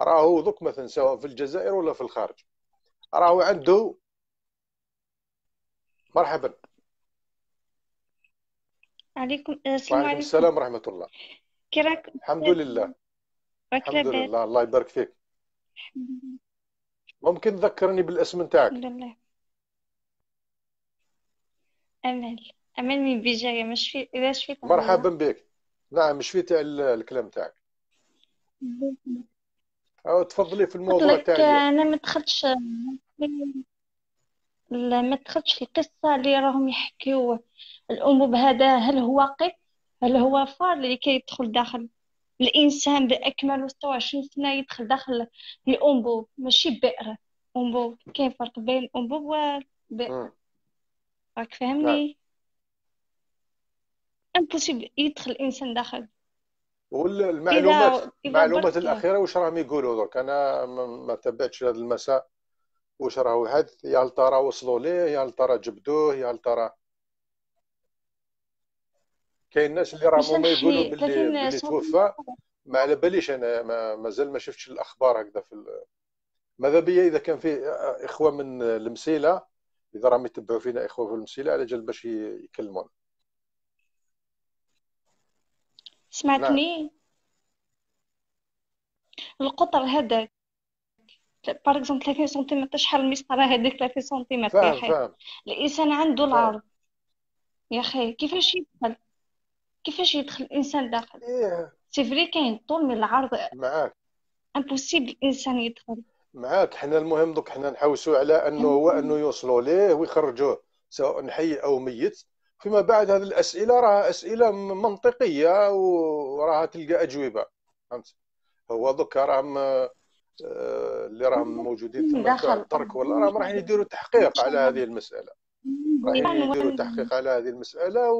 راهو دوك مثلا سواء في الجزائر ولا في الخارج. راهو عنده مرحبا. عليكم السلام عليكم. السلام ورحمة الله. كي راك الحمد لله. الحمد لله. الله يبارك فيك. ممكن تذكرني بالاسم نتاعك؟ الحمد لله أمل. أمل من بجايه مش في إذا شفيت مرحبا بك. نعم شفيت الكلام تاعك أو تفضلي في الموضوع تاعي أنا ما دخلتش لا ما دخلتش في القصة اللي راهم يحكيو. الانبوب هذا هل هو واقع؟ هل هو فار اللي كي يدخل داخل؟ الإنسان بأكمله 26 سنة يدخل داخل الأنبوب ماشي بئر. أنبوب كاين فرق بين الأنبوب والبئر راك فاهمني؟ impossible يدخل الإنسان داخل. والمعلومات المعلومات الأخيرة واش راهم يقولوا درك أنا ما تبعتش هذا المساء. واش راهو حدث يا ترى وصلوا ليه؟ يا ترى جبدوه؟ يا ترى كاين الناس اللي راهم هما يقولوا باللي باللي توفى. ما على باليش أنا ما مازال ما شفتش الأخبار هكذا في ماذا بيا إذا كان في إخوة من المسيلة؟ إذا راهم يتبعوا فينا إخوة في المسيلة على جال باش يكلمون سمعتني؟ القطر هذاك باغ اكزومبل 30 سنتيمتر شحال المسطرة هذيك 30 سنتيمتر فاهم فاهم. الإنسان عنده العرض يا أخي كيفاش يدخل كيفاش يدخل الإنسان داخل؟ إيه. c'est vrai كاين طول من العرض. معاك. impossible الإنسان يدخل. معاك. حنا المهم دوك حنا نحوسوا على أنه هو أنه يوصلوا ليه ويخرجوه سواء حي أو ميت. فيما بعد هذه الأسئلة راها أسئلة منطقية وراها تلقى أجوبة. فهمت؟ هو دوك راهم آه، اللي راهم موجودين دخل الترك ولا راهم راح يديروا تحقيق على هذه المسألة. راح يديروا تحقيق على هذه المسألة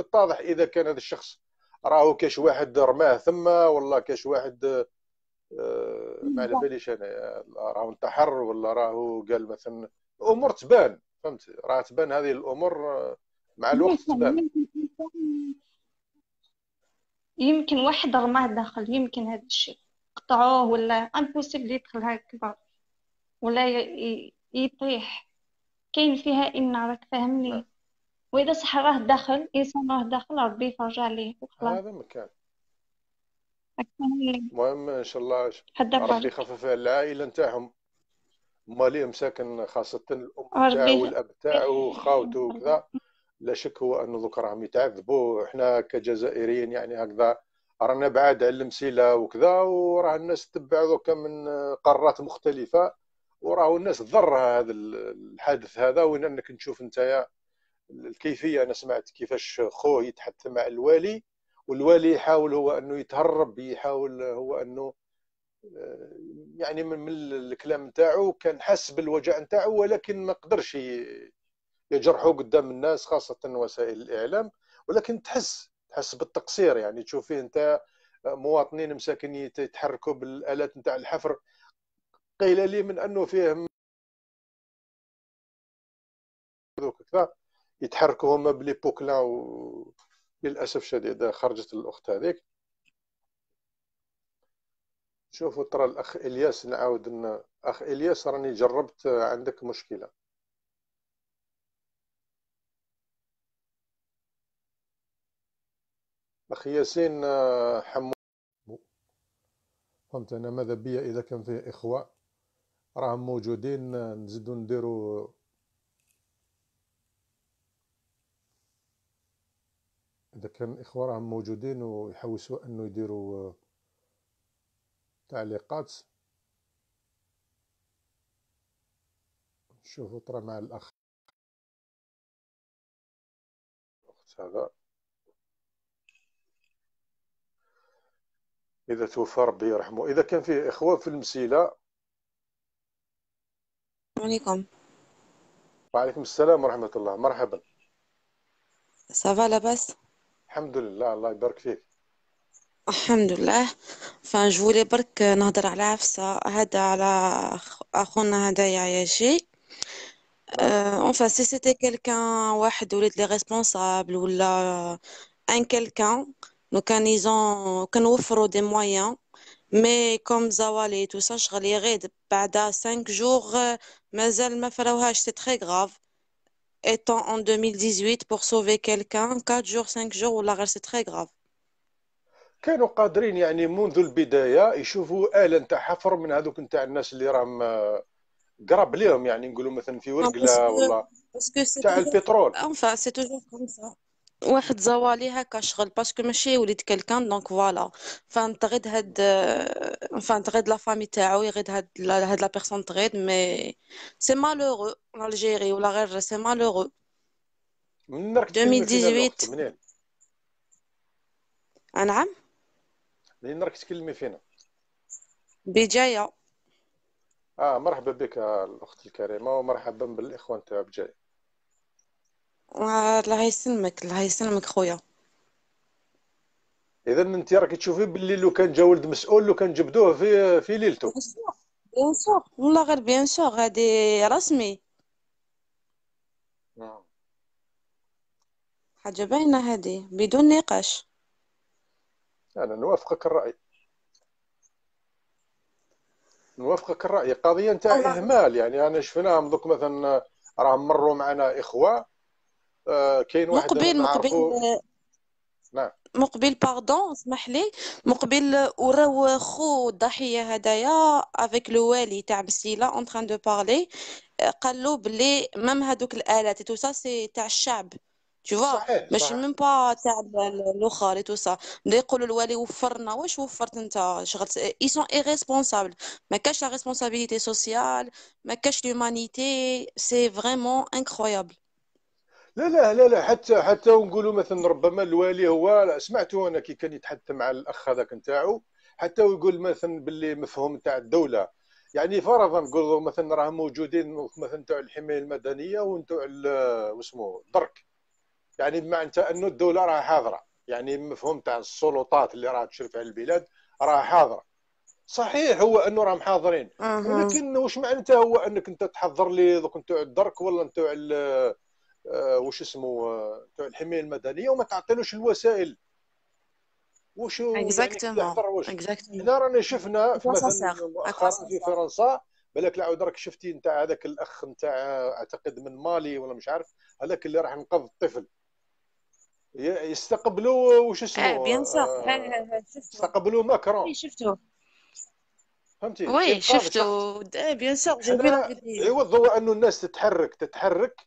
وتتضح إذا كان هذا الشخص. راهو كاش واحد رماه ثم والله كاش واحد آه، ما على باليش أنا راهو انتحر ولا راهو قال مثلا امور تبان فهمت؟ راه تبان هذه الأمور آه، مع الوقت تبان. يمكن واحد رماه داخل يمكن هذا الشيء قطعوه ولا امبوسيبل يدخل هكذا ولا يطيح. كاين فيها إن راك فاهمني. وإذا صح راه داخل إنسان راه داخل ربي يفرج عليه. وخلاص. هذا مكان. المهم إن شاء الله ربي يخفف على العائلة نتاعهم. ماليه مساكن خاصة الأم تاعو والاب تاعو وخاوته وكذا. لا شك هو أنه دوك راهم يتعذبوا. إحنا كجزائريين يعني هكذا رانا بعاد على المسيلة وكذا وراه الناس تتبع دوكا من قارات مختلفة. وراه الناس ضرها هذا الحادث هذا وين أنك تشوف نتايا الكيفية أنا سمعت كيفاش خوه يتحدث مع الوالي والوالي يحاول هو أنه يتهرب يحاول هو أنه آه، يعني من الكلام نتاعو كان حس بالوجع نتاعو ولكن ما قدرش يجرحه قدام الناس خاصة وسائل الإعلام ولكن تحس تحس بالتقصير. يعني تشوف فيه أنت مواطنين مساكن يت- يتحركوا بالآلات نتاع الحفر. قيل لي من أنه فيه يتحركوا هما بلي بوكلان وللأسف شديد خرجت الأخت هذيك. شوفوا ترى الأخ إلياس نعاود إن أخ إلياس راني جربت عندك مشكلة. أخ ياسين حمو فهمت أنا ماذا بيا إذا كان فيه إخوة؟ راهم موجودين نزيدو نديرو إذا كان اخوه راهم موجودين ويحوسوا أنه يديروا تعليقات. شوفوا ترى مع الأخ. الأخت هذا. إذا توفى ربي يرحمه. إذا كان فيه إخوة في المسيلة. عليكم. وعليكم السلام ورحمة الله. مرحبا. سافا لاباس الحمد لله الله يبارك فيك. الحمد لله. فان جولي برك نهضر على عفسة هذا على أخ- أخونا هذايا ياجي enfin si c'était quelqu'un واحد ولد les responsables ولا un quelqu'un لو كان يزون كان وفروا des moyens mais comme زوالي tout ça شغل يغيض بعد 5 jours مازال ما فراوهاش c'est très grave étant en 2018 pour sauver quelqu'un 4 jours 5 jours ولا c'est très grave كانوا قادرين يعني منذ البداية يشوفوا آلة نتاع حفر من هذوك نتاع الناس اللي راهم آه، قراب ليهم يعني نقولوا مثلا في ورقلة ولا تاع البترول. Enfin c'est toujours comme ça واحد زوالي هكا شغل parce que ماشي وليد quelqu'un donc voilà. enfin تغيض هاد enfin تغيض la famille تاعو يغيض هاد هاد la personne تغيض mais c'est malheureux l'Algérie ولا غير c'est malheureux. من راك تكلمي فينا الأخت 2018 منين؟ نعم منين راك تكلمي فينا. بجاية. آه مرحبا بك آه، الأخت الكريمة ومرحبا بالإخوة نتاع بجاي آه، الله يسلمك الله يسلمك خويا. إذا أنت راك تشوفي باللي لو كان جا ولد مسؤول لو كان جبدوه في في ليلته. bien sûr والله غير bien sûr هادي رسمي. آه. حاجة باينة هادي بدون نقاش. أنا نوافقك الرأي. نوافقك الرأي. قضية نتاع الله. إهمال يعني أنا شفناهم دوك مثلا راهم مروا معنا إخوة. كاين واحد مقبل مقبل نعم. مقبل pardon اسمح لي. مقبل وراو خو الضحية هدايا avec le والي تاع المسيلة en train de parler قال له بلي même هادوك الآلات tout ça c'est تاع الشعب. Tu vois ماشي même pas تاع ال- الأخر et tout ça بدا يقولوا الوالي وفرنا واش وفرت انت؟ شغل ils sont irresponsables ما كاش la responsabilité sociale ما كاش l'humanité c'est vraiment incroyable لا لا لا لا حتى حتى ونقولوا مثلا ربما الوالي هو سمعته أنا كي كان يتحدث مع الأخ هذاك نتاعو حتى ويقول مثلا باللي مفهوم تاع الدولة. يعني فرضا نقولوا مثلا راه موجودين مثلا تاع الحماية المدنية وانتوع واسمو الدرك يعني بمعنى أنه الدولة راه حاضرة. يعني مفهوم تاع السلطات اللي راه تشرف على البلاد راه حاضرة. صحيح هو أنه راهم حاضرين. ولكن واش معناتها هو أنك أنت تحضر لي دوك نتوع الدرك ولا نتوع آه، واش اسمه آه، نتوع الحماية المدنية وما تعطيلوش الوسائل. واش يعني كي exactement exactement هنا رانا شفنا في مثلا مؤخرا في فرنسا بالك العود راك شفتي نتاع هذاك الأخ نتاع أعتقد من مالي ولا مش عارف هذاك اللي راح ينقذ الطفل. ي- يستقبلوا آه اسمه؟ bien sûr آه، ها ها شفتو استقبلوا ماكرون. oui شفتو. فهمتي؟ oui كاين طابع شخص شفتو آه bien sûr عوض هو أنه الناس تتحرك تتحرك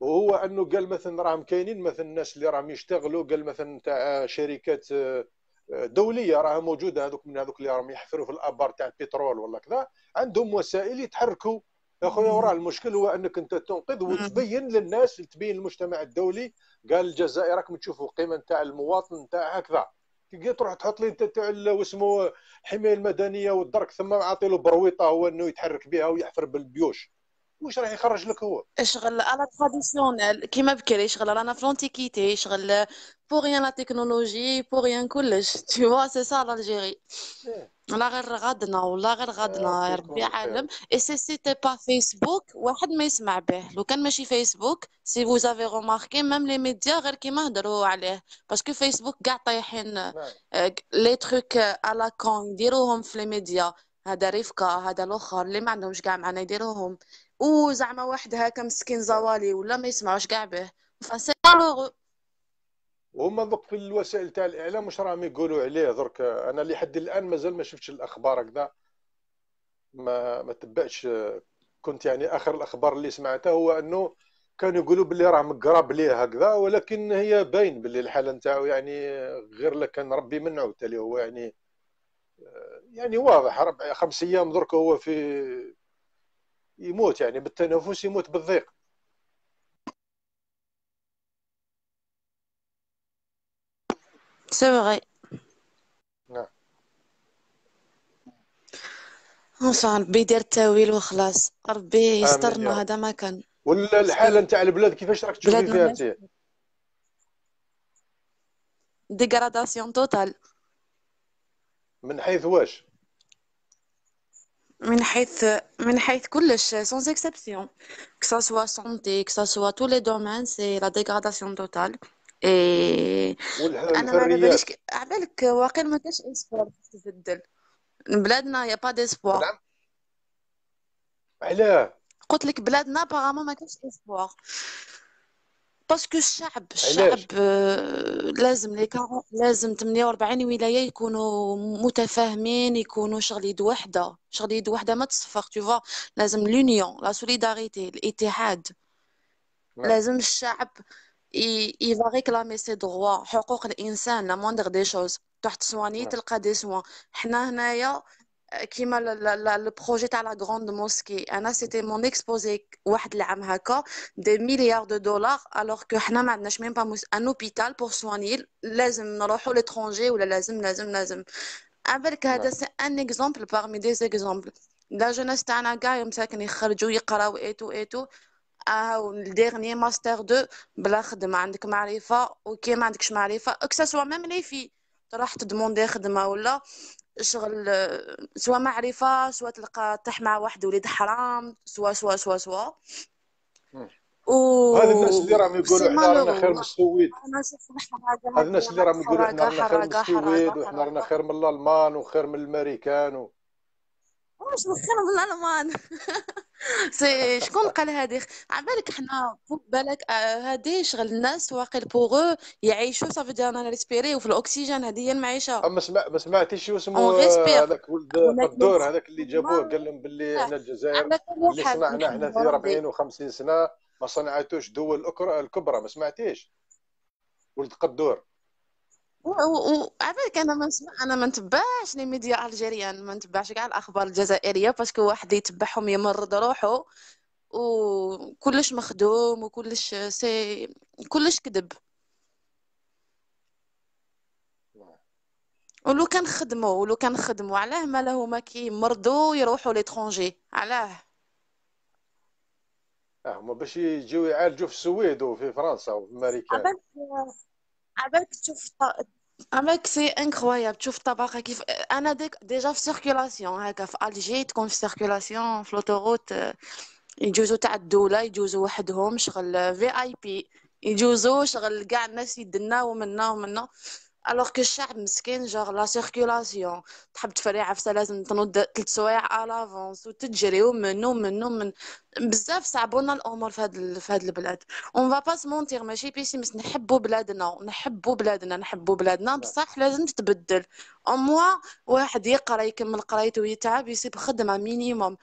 وهو انه قال مثلا راهم كاينين مثلا الناس اللي راهم يشتغلوا قال مثلا تاع شركات آه، دولية راها موجودة هذوك من هذوك اللي راهم يحفروا في الأبار تاع البترول ولا كذا عندهم وسائل يتحركوا. يا خويا وراه المشكل هو انك انت تنقذ وتبين للناس تبين للمجتمع الدولي قال الجزائر راكم تشوفوا القيمة نتاع المواطن نتاع هكذا. كي تروح تحط لي انت تاع واسمه الحمايه المدنية والدرك ثم عاطي له برويطة هو إنه يتحرك بها ويحفر بالبيوش. واش راح يخرج لك هو. شغل à la traditionnelle كيما بكري شغل رانا في l'antiquité شغل pour rien la technologie pour rien كلش toutefois c'est ça l'Algérie. لا غير غاضنا والله غير غاضنا يا يعطيكم ربي عالم et si c'était pas Facebook واحد ما يسمع به. لو كان ماشي Facebook si vous avez remarqué même les médias غير كيما هضروا عليه. parce que Facebook كاع طايحين les trucs الا كون يديروهم في les médias هذا رفقة هذا الأخر اللي ما عندهمش كاع معنى يديروهم. وزعما واحد هكا مسكين زوالي ولا ما يسمعوش كاع به. enfin c'est malheureux دوك في الوسائل تاع الإعلام واش راهم يقولوا عليه؟ درك أنا لحد الآن مازال ما شفتش الأخبار هكذا. ما ما تبعتش كنت يعني آخر الأخبار اللي سمعتها هو أنه كانوا يقولوا باللي راه مقرب ليه هكذا ولكن هي باين باللي الحالة نتاعو يعني غير لك كان ربي منعه تالي هو يعني يعني واضح. خمس أيام درك هو في يموت يعني بالتنفس يموت بالضيق. c'est vrai نعم. enfin ربي يدير التاويل وخلاص. ربي يسترنا هذا ما كان. ولا الحاله نتاع البلاد كيفاش راك تشوفي فيها انت dégradation totale. من حيث واش؟ من حيث من حيث كلش sans exception. Que ça soit santé que ça soit tous les domaines c'est la dégradation totale. Et أنا ما على باليش على بالك واقيلا ما كاش espoir تتبدل بلادنا y a pas d'espoir نعم. علاه. قلت لك بلادنا apparemment ما كاش espoir parce que الشعب الشعب لازم لي لازم 48 ولاية يكونوا متفاهمين يكونوا شغل يد وحدة. شغل يد وحدة ما تصفق toutefois لازم l'union la solidarité الاتحاد. لازم الشعب il va réclamer ses droits حقوق الإنسان la moindre des choses. تروح ت soigner نعم تلقى des soins حنا هنايا كيما ال projet تاع la grande mosquée أنا c'était mon exposé واحد العام هكا des milliards de dollars alors que حنا ما عندناش même pas un hôpital pour soigner لازم نروحو l'étranger ولا لازم لازم لازم عبالك هذا c'est un exemple parmi des exemples la jeunesse تاعنا كاع مساكن يخرجوا يقراو et tout et tout آه الديرني master deux بلا خدمة عندك معرفة وكي ما عندكش معرفة que ce soit même les filles تروح ت demander خدمة ولا شغل soit معرفة soit تلقى طيح مع واحد وليد حرام سوا سوا سوا سوا. و هذه الناس اللي راهم يقولوا إحنا رانا خير من السويد. هذه الناس اللي راهم يقولوا إحنا رانا خير من السويد وإحنا رانا خير من الألمان وخير من الأمريكان و... واش من الألمان؟ c'est شكون قال هذه عبالك حنا بالك آه، هذه شغل الناس واقيل pour يعيشوا ça veut dire أنا respirer وفي الاكسجين هذه هي المعيشة. سمع ما سمعتيش شو اسمه هذاك ولد قدور هذاك اللي جابوه قال لهم باللي إحنا الجزائر على اللي صنعنا إحنا في نحمدوا 40 ربي و50 سنة ما صنعتوش دول الكبرى ما سمعتيش؟ ولد قدور وعبالك أنا ما نسمع أنا ما نتبعش les médias algériens ما نتبعش كاع الأخبار الجزائرية parce que واحد يتبعهم يمرض روحه وكلش مخدوم وكلش c'est كلش كذب. ولو كان خدموا ولو كان خدموا علاه ما له ما كيمرضوا يروحوا l'étranger علاه. أه هما باش يجيو يعالجوا في السويد وفي فرنسا وفي امريكان عبالك تشوف عبالك سي انكرويابل تشوف الطبقه كيف أنا ديك ديجا في سيركيلاسيون هكا في الجي تكون في سيركيلاسيون في لوتوروت يجوزوا تاع الدولة يجوزوا وحدهم شغل في اي بي يجوزوا شغل كاع الناس يدنا ومنا ومنا الوغ كو الشعب مسكين جوغ لا سيركيلاسيون تحب تفري عفسه لازم تنوض ثلاث سوايع الافونس وتجري ومن ومن ومن بزاف صعبونا الأمور في هاد في هاد البلاد on va pas mentir ماشي pessimistes نحبوا بلادنا نحبوا بلادنا نحبوا بلادنا بصح لازم تتبدل أو موا واحد يقرا يكمل قرايته ويتعب يسيب خدمه minimum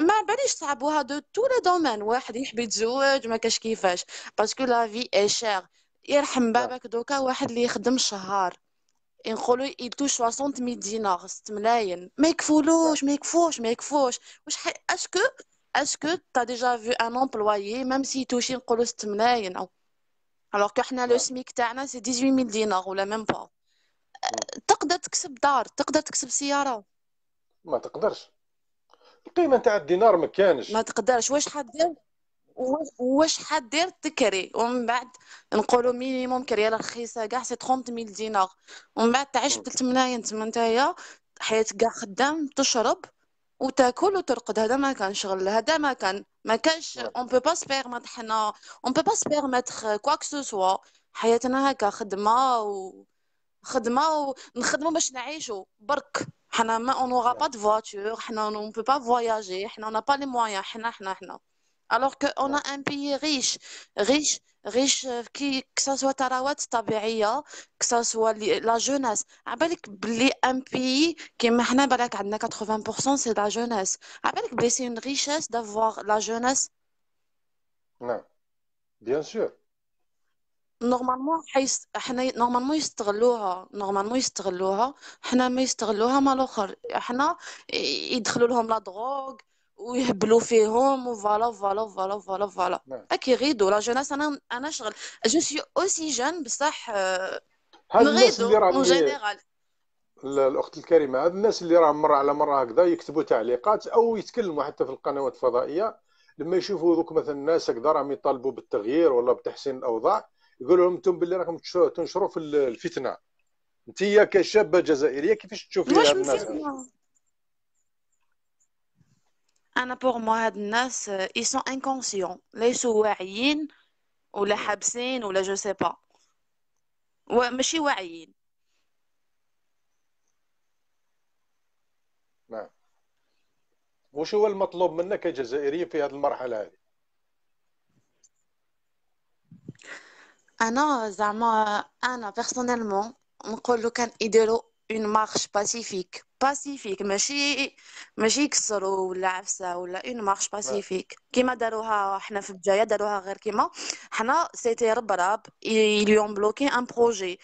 ما باليش صعبوها de tous les domaines واحد يحب يتزوج ما كاش كيفاش parce que la vie est chère يرحم باباك دوكا واحد اللي يخدم شهر نقولوا ي touche 60 مية دينار 6 ملاين. ما يكفولوش ما يكفوش ما يكفوش. واش حي... est-ce que est-ce que t'as déjà في un employé même s'il touche نقولوا 6 ملاين. أو alors que حنا le SMIC تاعنا c'est 18000 دينار ولا même pas تقدر تكسب دار تقدر تكسب سيارة. ما تقدرش. القيمة نتاع الدينار ما كانش. ما تقدرش. واش حدير واش- حدير تكري ومن بعد نقولوا minimum كريه رخيصة كاع c'est 30000 دينار. ومن بعد تعيش ب 3 ملايين تما نتايا حياتك كاع خدام تشرب وتاكل وترقد. هذا ما كان شغل هذا ما كان ما كانش. on peut pas s'permettre حنا on peut pas s'permettre quoi que ce soit حياتنا هكا خدمة و خدمة ونخدموا باش نعيشوا برك. حنا ما on aura pas de voiture حنا on peut pas voyager حنا on a pas les moyens حنا حنا حنا. Alors que on a un pays riche riche riche que ça soit ثروات طبيعيه que ça soit la jeunesse عبالك بلي un pays كيما حنا بالك عندنا 80% c'est la jeunesse عبالك بلي c'est une richesse d'avoir la jeunesse نعم bien sûr normalement حيس حنا normalement يستغلوها normalement يستغلوها حنا ما يستغلوها مع الآخر حنا يدخلوا لهم la drogue ويهبلوا فيهم و voilà voilà voilà voilà voilà. نعم. هاك يغيدوا la jeunesse أنا أنا شغل je suis aussi jeune بصح نغيدوا en général الأخت الكريمة هاد الناس اللي راهم مرة على مرة هكذا يكتبوا تعليقات أو يتكلموا حتى في القنوات الفضائية. لما يشوفوا ذوك مثلا الناس هكذا راهم يطالبوا بالتغيير ولا بتحسين الأوضاع يقولوا لهم أنتم باللي راكم تنشروا في ال- الفتنة. أنت كشابة جزائرية كيفاش تشوفي هاد الناس؟ أنا pour moi هاد الناس ils sont inconscients ليسوا واعيين ولا حابسين ولا je sais pas ماشي واعيين. نعم. وش هو المطلوب منا كجزائريين في هذه المرحلة هذه؟ أنا زعما أنا personnellement نقول لو كان يديروا une marche pacifique pacifique ماشي ماشي يكسروا ولا عفسة ولا une marche pacifique كيما داروها حنا في الجاية داروها غير كيما. حنا c'était ربراب اليوم bloqué un projet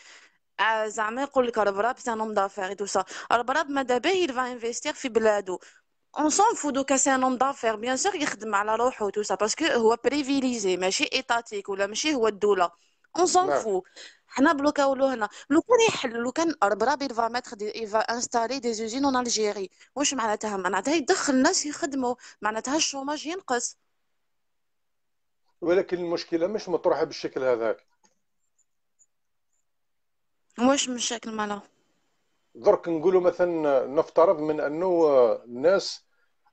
زعما يقول لك ربراب c'est un homme d'affaires tout ça ربراب ماذا به؟ il va investir في بلادو. on s'en fout دوكا c'est un homme d'affaires bien sûr يخدم على روحو tout ça parce que هو privilégié ماشي étatique ولا ماشي هو الدولة. on s'en. fout حنا بلوكا ولو هنا لو كان يحل لو كان ربراب il va mettre des il va installer des usines en Algérie واش معناتها معناتها يدخل الناس يخدموا معناتها ال chômage ينقص ولكن المشكلة مش مطروحه بالشكل هذاك واش مشاكل مالها درك نقولوا مثلا نفترض من انه الناس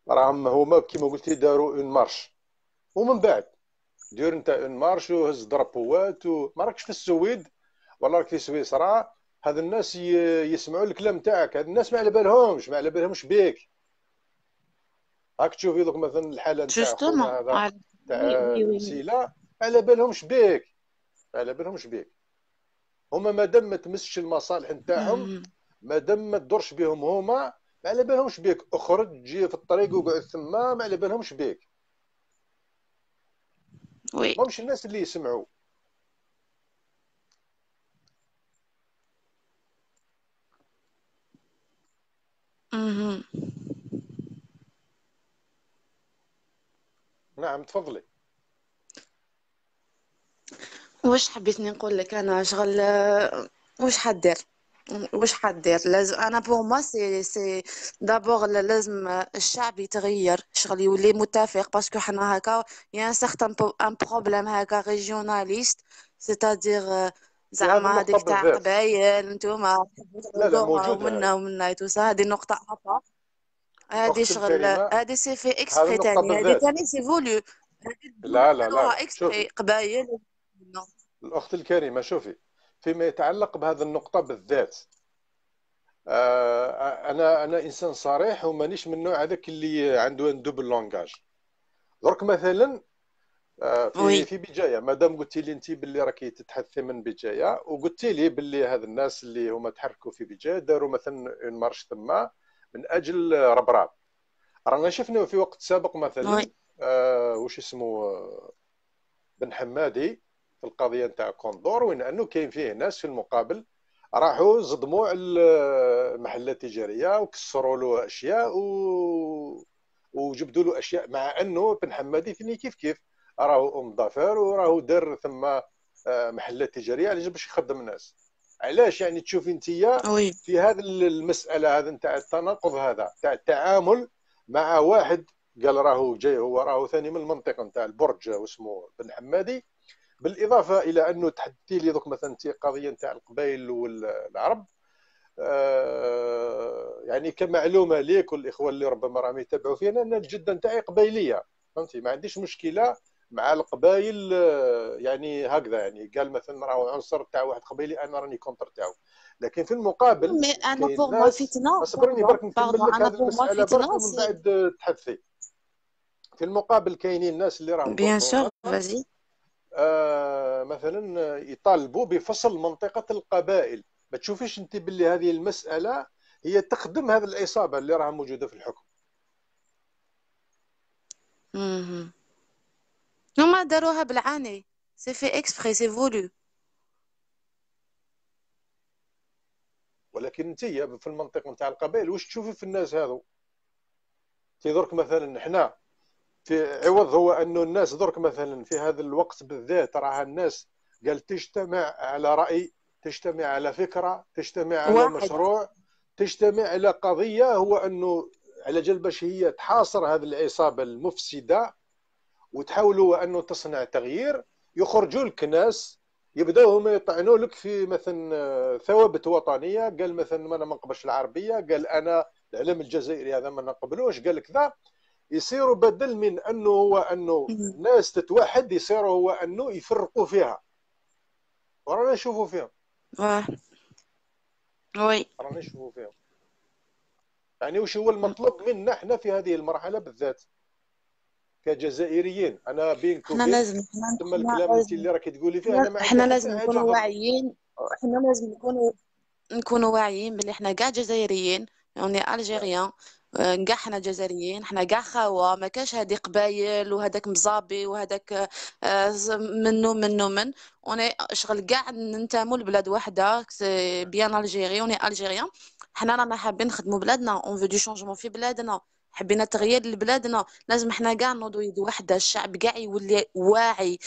راهم هما كيما قلتي داروا une marche ومن بعد دير انت une marche وهز دربوات وما راكش في السويد؟ ولا راك في سويسرا هاد الناس يسمعوا الكلام تاعك. هاد الناس ما على بالهمش ما على بالهمش بيك. هاك تشوفي دوك مثلا الحالة تاع المسيله على بالهمش بيك. على بالهمش بيك. هما مادام ما تمسش المصالح نتاعهم. مادام ما تدورش بهم هما ما على بالهمش بيك. اخرج جي في الطريق وقعد ثما ما على بالهمش بيك. oui. ماهمش الناس اللي يسمعوا. مهم. نعم تفضلي. واش حبيتني نقول لك أنا شغل واش حدير؟ واش حدير لازم أنا pour moi c'est c'est d'abord لازم الشعب يتغير شغل يولي متفق parce que حنا هكا y a un certain un problème هكا régionaliste c'est-à-dire زعما هذيك النقطة تاع قبايل نتوما ومنا ومنا tout ça هذه نقطة أخرى هذه شغل هذه c'est fait exprès تاني هذه تاني c'est voulu لا لا لا exprès قبايل الأخت الكريمة شوفي. فيما يتعلق بهذه النقطة بالذات. آه، أنا أنا إنسان صريح ومانيش من النوع هذاك اللي عنده un double langage درك مثلا آه، في في بداية مادام قلتي لي أنت باللي راكي تتحدثي من بداية وقلتي لي باللي هاد الناس اللي هما تحركوا في بداية داروا مثلا une marche تما من أجل ربراب. رانا شفنا في وقت سابق مثلا آه، وش اسمه آه، بن حمادي. في القضية نتاع كوندور وين أنه كاين فيه ناس في المقابل راحوا صدموا على المحلات التجارية وكسروا له أشياء و... وجبدوا له أشياء مع أنه بن حمادي ثاني كيف كيف؟ راهو أم ظفر وراهو دار ثم آه، محلات تجارية على باش يخدم الناس. علاش يعني تشوفي أنت في هذه المسألة هذا نتاع التناقض هذا تاع التعامل مع واحد قال راهو جاي هو راهو ثاني من المنطقة نتاع البرج واسمه بن حمادي. بالإضافة إلى أنه تحدثي لي دوك مثلا انت قضية نتاع القبائل والعرب. آه، يعني كمعلومة ليك والإخوة اللي ربما راهم يتابعوا فينا ان الجده نتاعي قبيلية فهمتي؟ ما عنديش مشكلة مع القبائل آه، يعني هكذا يعني قال مثلا راهو عنصر تاع واحد قبيلي أنا راني كونتر تاعو. لكن في المقابل مي أنا موا ناس فتنه اصبرني pardon برك نكمل لك هذه المسألة برك ومن بعد تحدثي. في المقابل كاينين الناس اللي راهم bien sûr vas-y مثلا يطالبوا بفصل منطقة القبائل. ما تشوفيش أنت باللي هذه المسألة هي تخدم هذه العصابة اللي راها موجودة في الحكم. مهم. هما داروها بالعاني. c'est fait exprès c'est voulu ولكن أنت في المنطقة نتاع القبائل واش تشوفي في الناس هذو؟ تي درك مثلا حنا في عوض هو انه الناس درك مثلا في هذا الوقت بالذات راها الناس قال تجتمع على رأي تجتمع على فكرة تجتمع على واحد. مشروع تجتمع على قضية هو أنه على جال باش هي تحاصر هذه العصابة المفسدة وتحاولوا أنه تصنع تغيير يخرجوا لك ناس يبداو هما يطعنوا لك في مثلا ثوابت وطنية قال مثلا ما أنا ما نقبلش العربية قال أنا العلم الجزائري هذا ما نقبلوش قال كذا يصيروا بدل من أنه هو أنه. الناس تتوحد يصيروا هو أنه يفرقوا فيها. ورانا نشوفوا فيهم. وي. رانا نشوفوا فيهم. يعني وش هو المطلوب منا إحنا في هذه المرحلة بالذات؟ كجزائريين. أنا بينك إحنا وبين لازم إحنا الكلام أنت لازم اللي راكي تقولي فيه أنا إحنا لازم نكونوا واعيين إحنا لازم نكونوا نكونوا واعيين باللي إحنا كاع جزائريين يعني algériens كاع حنا جزائريين حنا كاع خاوة ما كاش هادي قبايل وهداك مزابي وهداك آه، منو منو من. اوني شغل كاع ننتموا لبلاد واحدة c'est bien Algérie on est algériens. حنا رانا حابين نخدموا بلادنا on veut du changement في بلادنا. حبينا تغيير لبلادنا. لازم إحنا كاع نوضوا يد واحدة الشعب كاع يولي واعي.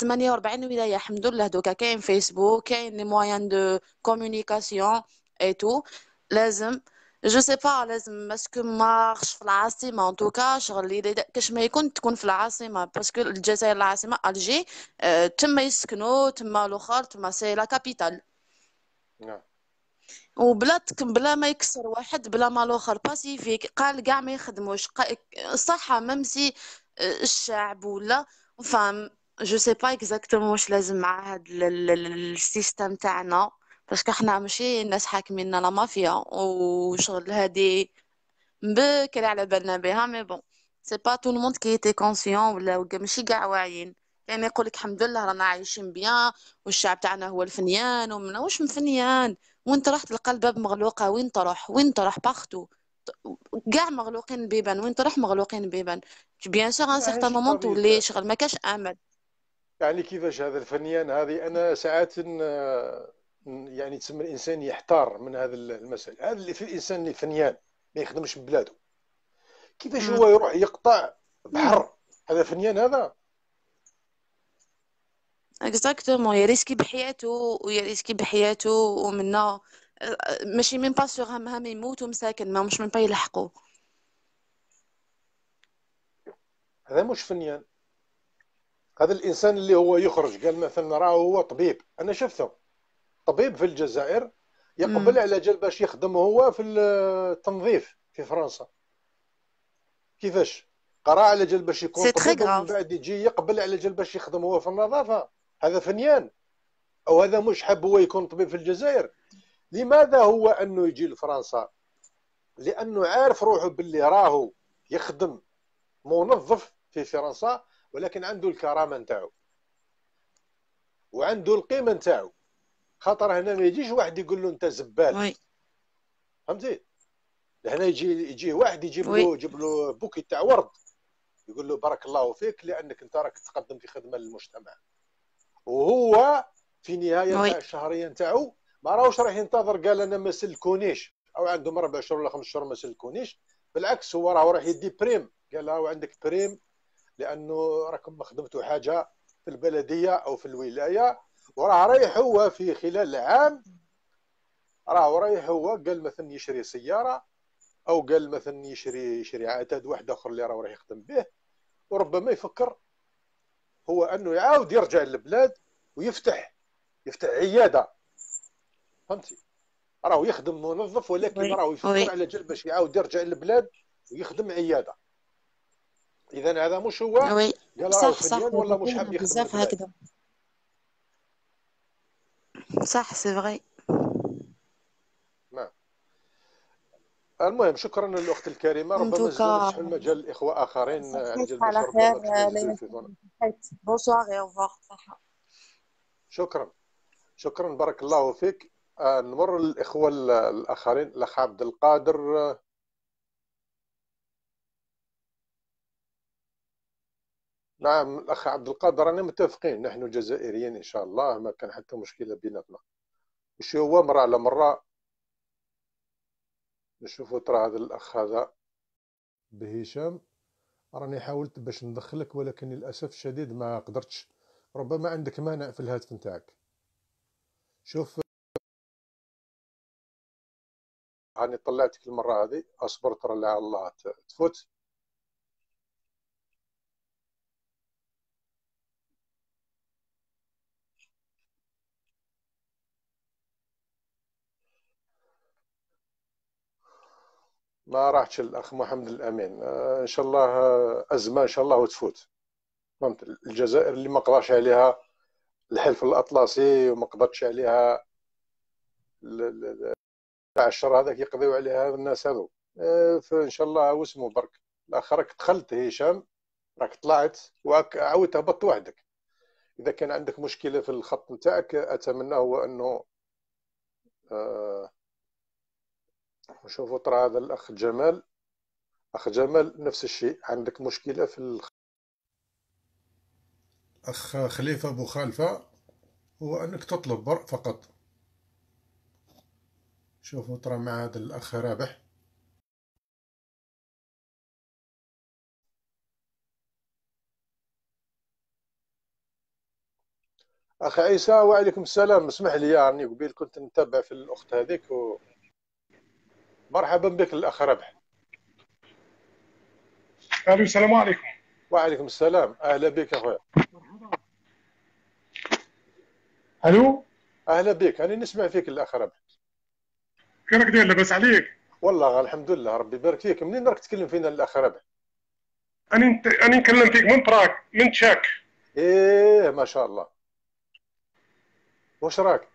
48 ولاية الحمد لله دوكا كاين فيسبوك كاين les moyens de communication et tout لازم je sais pas لازم parce que marche في العاصمة en tout cas شغل كاش ما يكون تكون في العاصمة parce que الجزائر العاصمة الجي تما يسكنوا تما الآخر تما c'est la capitale نعم وبلا بلا ما يكسر واحد بلا ما الآخر باسيفيك قال كاع ما يخدموش صح même si آه، الشعب ولا femme je sais pas exactement واش لازم مع هاد ال- ال- ال- ال système تاعنا parce que حنا ماشي الناس حاكميننا la mafia وشغل هادي بكري على بالنا بها mais bon c'est pas tout le monde qui était conscient ولا ماشي كاع واعيين. يعني يقول لك الحمد لله رانا عايشين bien والشعب تاعنا هو الفنيان ومن واش من فنيان؟ وين تروح تلقى الباب مغلوقه وين تروح وين تروح partout كاع مغلوقين بيبان وين تروح مغلوقين بيبان؟ bien sûr un certain moment تولي شغل ما كاش أمل. يعني كيفاش هذا الفنيان هذه؟ أنا ساعات يعني تسمى الإنسان يحتار من هذا المسألة. هذا اللي في الإنسان اللي فنيان ما يخدمش ببلاده. كيفاش هو يروح يقطع بحر؟ هذا فنيان هذا. exactement ي risquer بحياته وي risquer بحياته ومنا ماشي من pas sûr هم يموت ومساكن ما مش من pas يلحقوا هذا مش فنيان. هذا الإنسان اللي هو يخرج قال مثلا راه هو طبيب. أنا شفته. طبيب في الجزائر يقبل مم. على جال باش يخدم هو في التنظيف في فرنسا. كيفاش؟ قرا على جال باش يكون طبيب ومن بعد يجي يقبل على جال باش يخدم هو في النظافة. هذا فنيان. أو هذا مش حاب هو يكون طبيب في الجزائر. لماذا هو أنه يجي لفرنسا؟ لأنه عارف روحه باللي راهو يخدم منظف في فرنسا ولكن عنده الكرامة نتاعو. وعنده القيمة نتاعو. خاطر هنا ما يجيش واحد يقول له انت زبال. فهمتي؟ هنا يجي يجي واحد يجيب له يجيب له bouquet تاع ورد. يقول له بارك الله فيك لأنك أنت راك تقدم في خدمة للمجتمع. وهو في نهاية الشهريه نتاعو ما راهوش راح ينتظر. قال أنا ما سلكونيش. أو عندهم أربع شهور ولا خمس شهور ما سلكونيش. بالعكس هو راهو راح يدي prime. قال له عندك prime لأنه راكم خدمتوا حاجة في البلدية أو في الولاية. وراه رايح هو في خلال عام راه رايح هو قال مثلا يشري سيارة أو قال مثلا يشري يشري عتاد واحد آخر اللي راه راح يخدم به. وربما يفكر هو أنه يعاود يرجع للبلاد ويفتح يفتح عيادة. فهمتي؟ راهو يخدم منظف ولكن راهو يفكر على جال باش يعاود يرجع للبلاد ويخدم عيادة. اذا هذا مش هو؟ قال صح صح ولا مش حاب يخدم بزاف هكذا. صح c'est vrai نعم. المهم شكرا للأخت الكريمة. ربما نفتح المجال لاخوه آخرين على خير bonsoir au revoir شكرا. شكرا بارك الله فيك. آه، نمر للاخوه الآخرين الأخ عبد القادر. نعم الأخ عبد القادر رانا متفقين. نحن جزائريين إن شاء الله ما كان حتى مشكلة بيناتنا. وش هو مرة على مرة؟ نشوفوا ترى هذا الأخ هذا. بهشام راني حاولت باش ندخلك ولكن للأسف الشديد ما قدرتش. ربما عندك مانع في الهاتف نتاعك. شوف. هاني طلعتك المرة هذه أصبر ترى لعل الله تفوت. ما راحتش الأخ محمد الأمين. آه، إن شاء الله آه، أزمة إن شاء الله وتفوت. فهمت؟ الجزائر اللي ما قدرش عليها الحلف الأطلسي وما قدرتش عليها تاع الشر هذاك يقضيو عليها الناس هذو. آه، فإن شاء الله واسمو برك. الأخ راك دخلت هشام راك طلعت وراك عاود تهبط وحدك. إذا كان عندك مشكلة في الخط نتاعك أتمنى هو أنه آه نشوفوا ترى هذا الأخ جمال. أخ جمال نفس الشيء عندك مشكلة في الخ... أخ خليفة أبو خالفة هو أنك تطلب فقط. شوفوا ترى مع هذا الأخ رابح. أخ عيسى وعليكم السلام. اسمح لي يعني قبيل كنت نتابع في الأخت هذيك و... مرحبا بك الأخ ربح. ألو السلام عليكم وعليكم السلام. أهلا بك أخويا. ألو؟ أهلا بك. أنا نسمع فيك الأخ رابح. كيفك داير لاباس عليك؟ والله الحمد لله ربي يبارك فيك. منين راك تكلم فينا الأخ رابح؟ أنا انت أنا نكلم فيك من Prague من Tchèque. إيه ما شاء الله. واش راك؟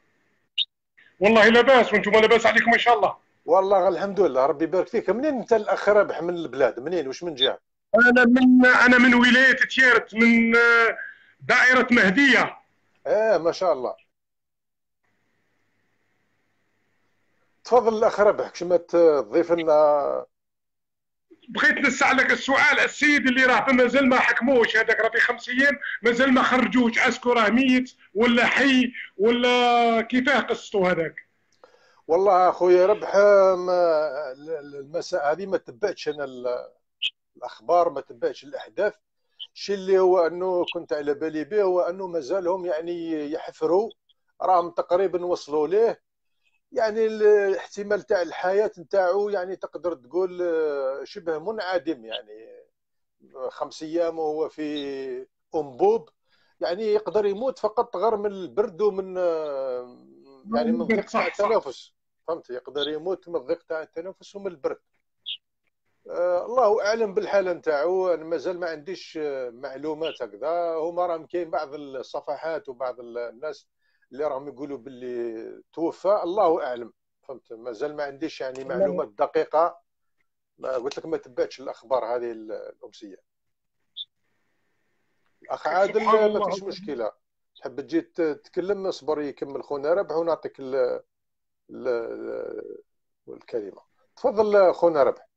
والله لاباس وأنتم لاباس عليكم إن شاء الله. والله الحمد لله ربي يبارك فيك. منين انت الاخ رابح من البلاد؟ منين؟ واش من جهة؟ أنا من أنا من ولاية تيارت من دائرة مهدية. آه ما شاء الله. تفضل الاخ ربح كش ما تضيف لنا؟ بغيت نسألك السؤال السيد اللي راه مازال ما حكموش هذاك راه في خمس أيام مازال ما خرجوش اسكو راه ميت ولا حي ولا كيفاه قصته هذاك؟ والله اخويا ربح ما المساء هذه ما تبعتش أنا الأخبار ما تبعتش الأحداث. الشيء اللي هو أنه كنت على بالي به هو أنه مازالهم يعني يحفروا راهم تقريبا وصلوا ليه. يعني الاحتمال تاع الحياة نتاعو يعني تقدر تقول آه، شبه منعدم يعني. خمس أيام وهو في أنبوب يعني يقدر يموت فقط غير من البرد ومن آه، يعني من ضيق تاع التنفس فهمت؟ يقدر يموت من الضيق تاع التنفس ومن البرد. آه الله أعلم بالحالة نتاعو أنا مازال ما عنديش معلومات هكذا. هما راهم كاين بعض الصفحات وبعض الناس اللي راهم يقولوا باللي توفى. الله أعلم فهمت؟ مازال ما عنديش يعني معلومات دقيقة. ما قلت لك ما تبعتش الأخبار هذه الأمسية. الأخ عادل ما فيش مشكلة. تحب تجي تتكلم اصبر يكمل خونا ربح ونعطيك الكلمة. تفضل خونا ربح.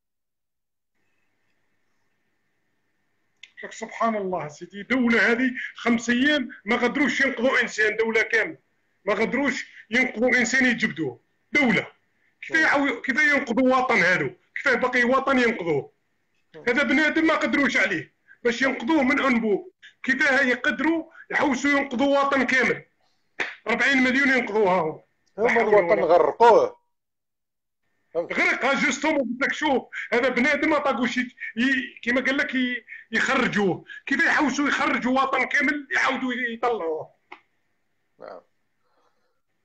سبحان الله سيدي دولة هذه خمس أيام ما قدروش ينقذوا إنسان دولة كامل. ما قدروش ينقذوا إنسان يجبدوه. دولة. كيف. كيف ينقذوا وطن هذو كيف باقي وطن ينقذوه هذا بنادم ما قدروش عليه. باش ينقذوه من انبوب كيف يقدروا يحوسوا ينقذوا وطن كامل. 40 مليون ينقذوها هم الوطن غرقوه. غرقها جوستومون قلت لك شوف هذا بنادم ما طاقوش. كيما قال لك يخرجوه. كيف يحوسوا يخرجوا وطن كامل يعاودوا يطلعوه. نعم.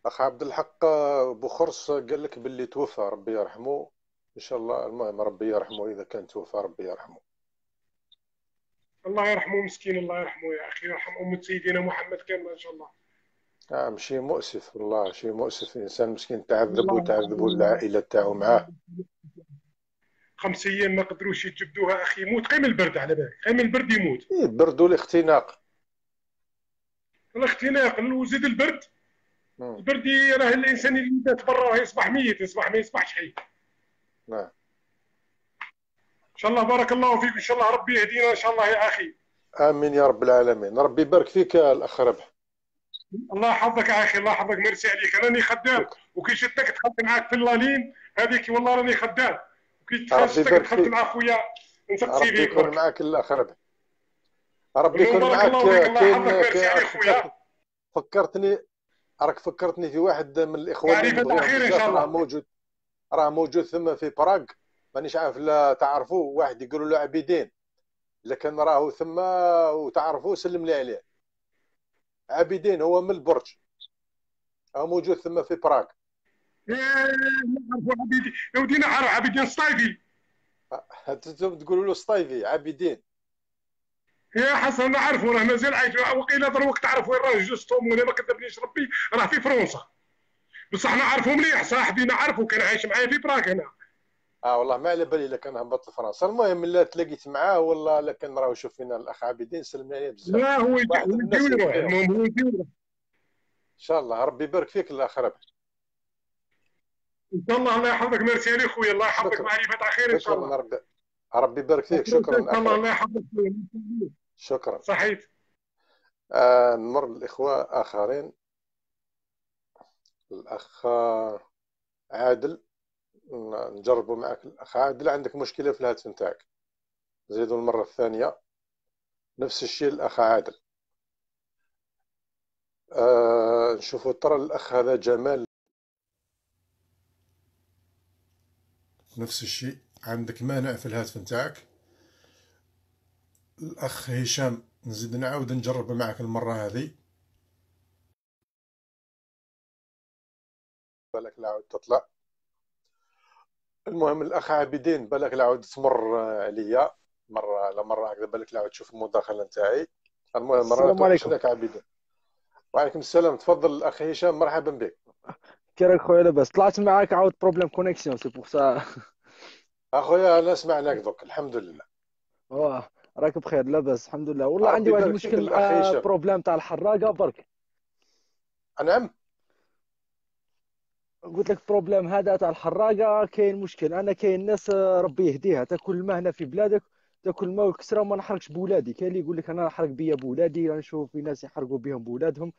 أخ عبد الحق بوخرص قال لك باللي توفى ربي يرحمه. إن شاء الله المهم ربي يرحمه إذا كان توفى ربي يرحمه. الله يرحمه مسكين الله يرحمه يا أخي يرحم امه سيدنا محمد كامل إن شاء الله. نعم شيء مؤسف والله شيء مؤسف. إنسان مسكين تعذب وتعذبوا العائلة تاعو معاه. خمس أيام ما قدروش يجبدوها أخي يموت. قيم البرد على بالك قيم البرد يموت. إيه البرد والاختناق. الاختناق وزيد البرد. البردي راه الإنسان اللي بات برا يصبح ميت يصبح ما يصبحش حي. نعم. شاء الله بارك الله فيك إن شاء الله ربي يهدينا إن شاء الله يا أخي. آمين يا رب العالمين. ربي يبارك فيك يا الأخ ربح. الله يحفظك يا أخي الله يحفظك ميرسي عليك. أنا راني خدام وكي شفتك دخلت معاك في اللالين هذيك والله راني خدام. وكي شفتك دخلت مع خويا نسقسي بيك ربي يكون معاك الأخ ربح. ربي يكون معاك كاين فكرتني راك فكرتني في واحد من الإخوان شاء الله. موجود راه موجود ثم في براغ. مانيش عارف لا تعرفوه واحد يقولوا له عبيدين لكن راهو ثم وتعرفوه سلم لي عليه. عبيدين هو من البرج. هو موجود ثم في براغ. نعرفوا عبيدين يا ودي نعرف عبيدين سطايفي. أنتم تقولوا له سطايفي عبيدين. يا حسن نعرفه راه مازال عايش. وقيل دروك تعرف وين راه جوستهم وأنا ما كذبنيش ربي راه في فرنسا. بصح نعرفه مليح صاحبي نعرفه كان عايش معايا في براغ هنا. آه والله ما على بالي كان هبط لفرنسا المهم لا تلاقيت معاه والله لكن راه شوف فينا الأخ عابدين سلمنا عليه بزاف. لا هو ويروح المهم هو إن شاء الله. ربي يبارك فيك الأخ ربح إن شاء الله الله يحفظك. ميرسي عليك خويا. الله يحفظك. معرفة على خير إن شاء الله. ربي. ربي يبارك فيك. شكرا الله الله يحفظك شكرا. صحيت آه نمر الإخوة آخرين. الأخ عادل. نجربوا معك الأخ عادل عندك مشكلة في الهاتف نتاعك. زيدوا المرة الثانية. نفس الشيء الأخ عادل. آه نشوفوا ترى الأخ هذا جمال. نفس الشيء. عندك مانع في الهاتف نتاعك؟ الأخ هشام نزيد نعاود نجرب معك المرة هذه. بالك العود تطلع. المهم الأخ عابدين بالك العود تمر عليا. مرة على مرة هكذا بالك العود تشوف المداخلة نتاعي. المهم مرة السلام عليكم. عابدين. وعليكم السلام. تفضل الأخ هشام مرحبا بك. كي راك خويا لاباس. طلعت معاك عاود problème connexion c'est pour ça أخويا أنا سمعناك دوك الحمد لله. واه راك بخير لاباس. الحمد لله. والله ربي عندي واحد المشكل الأخ problème تاع الحراقة برك. نعم قلت لك problème هذا تاع الحراقة كاين مشكل. أنا كاين ناس آه، ربي يهديها. تاكل الماء هنا في بلادك تاكل الماء والكسره وما نحرقش بولادي. كاين اللي يقول لك أنا نحرق بيا بولادي نشوف في ناس يحرقوا بهم بولادهم.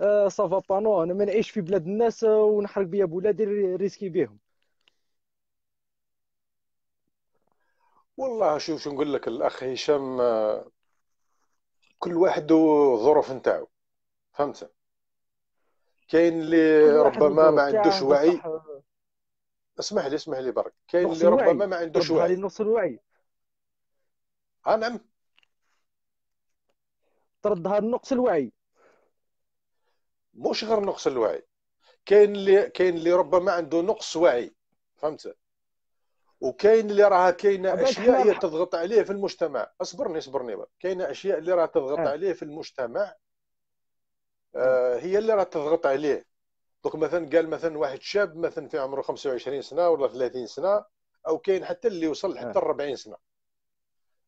آه ben non أنا ما نعيش في بلاد الناس آه، ونحرق بيا بولادي ri- risquer بهم والله شوف شو نقول لك الأخ هشام آه، كل واحد وظروف نتاعو. فهمت؟ كاين اللي ربما ما عندوش وعي. آه، اسمح لي اسمح لي برك. كاين اللي ربما ما عندوش وعي. نقص الوعي. آه نعم. تردها لنقص الوعي. مش غير نقص الوعي. كاين اللي كاين اللي ربما عنده نقص وعي. فهمت؟ وكاين اللي راها كاينة أشياء هي. تضغط عليه في المجتمع. اصبرني اصبرني كاينة أشياء اللي راها تضغط آه. عليه في المجتمع آه، هي اللي راها تضغط عليه. دوك مثلا قال مثلا واحد شاب مثلا في عمره 25 سنة ولا 30 سنة أو كاين حتى اللي وصل حتى ل آه. 40 سنة.